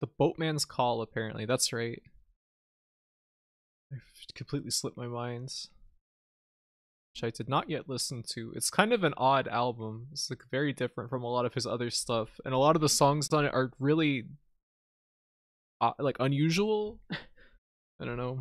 The boatman's call, apparently. That's right. I've completely slipped my mind. Which I did not yet listen to. It's kind of an odd album. It's like very different from a lot of his other stuff, and a lot of the songs on it are really uh, like unusual. I don't know.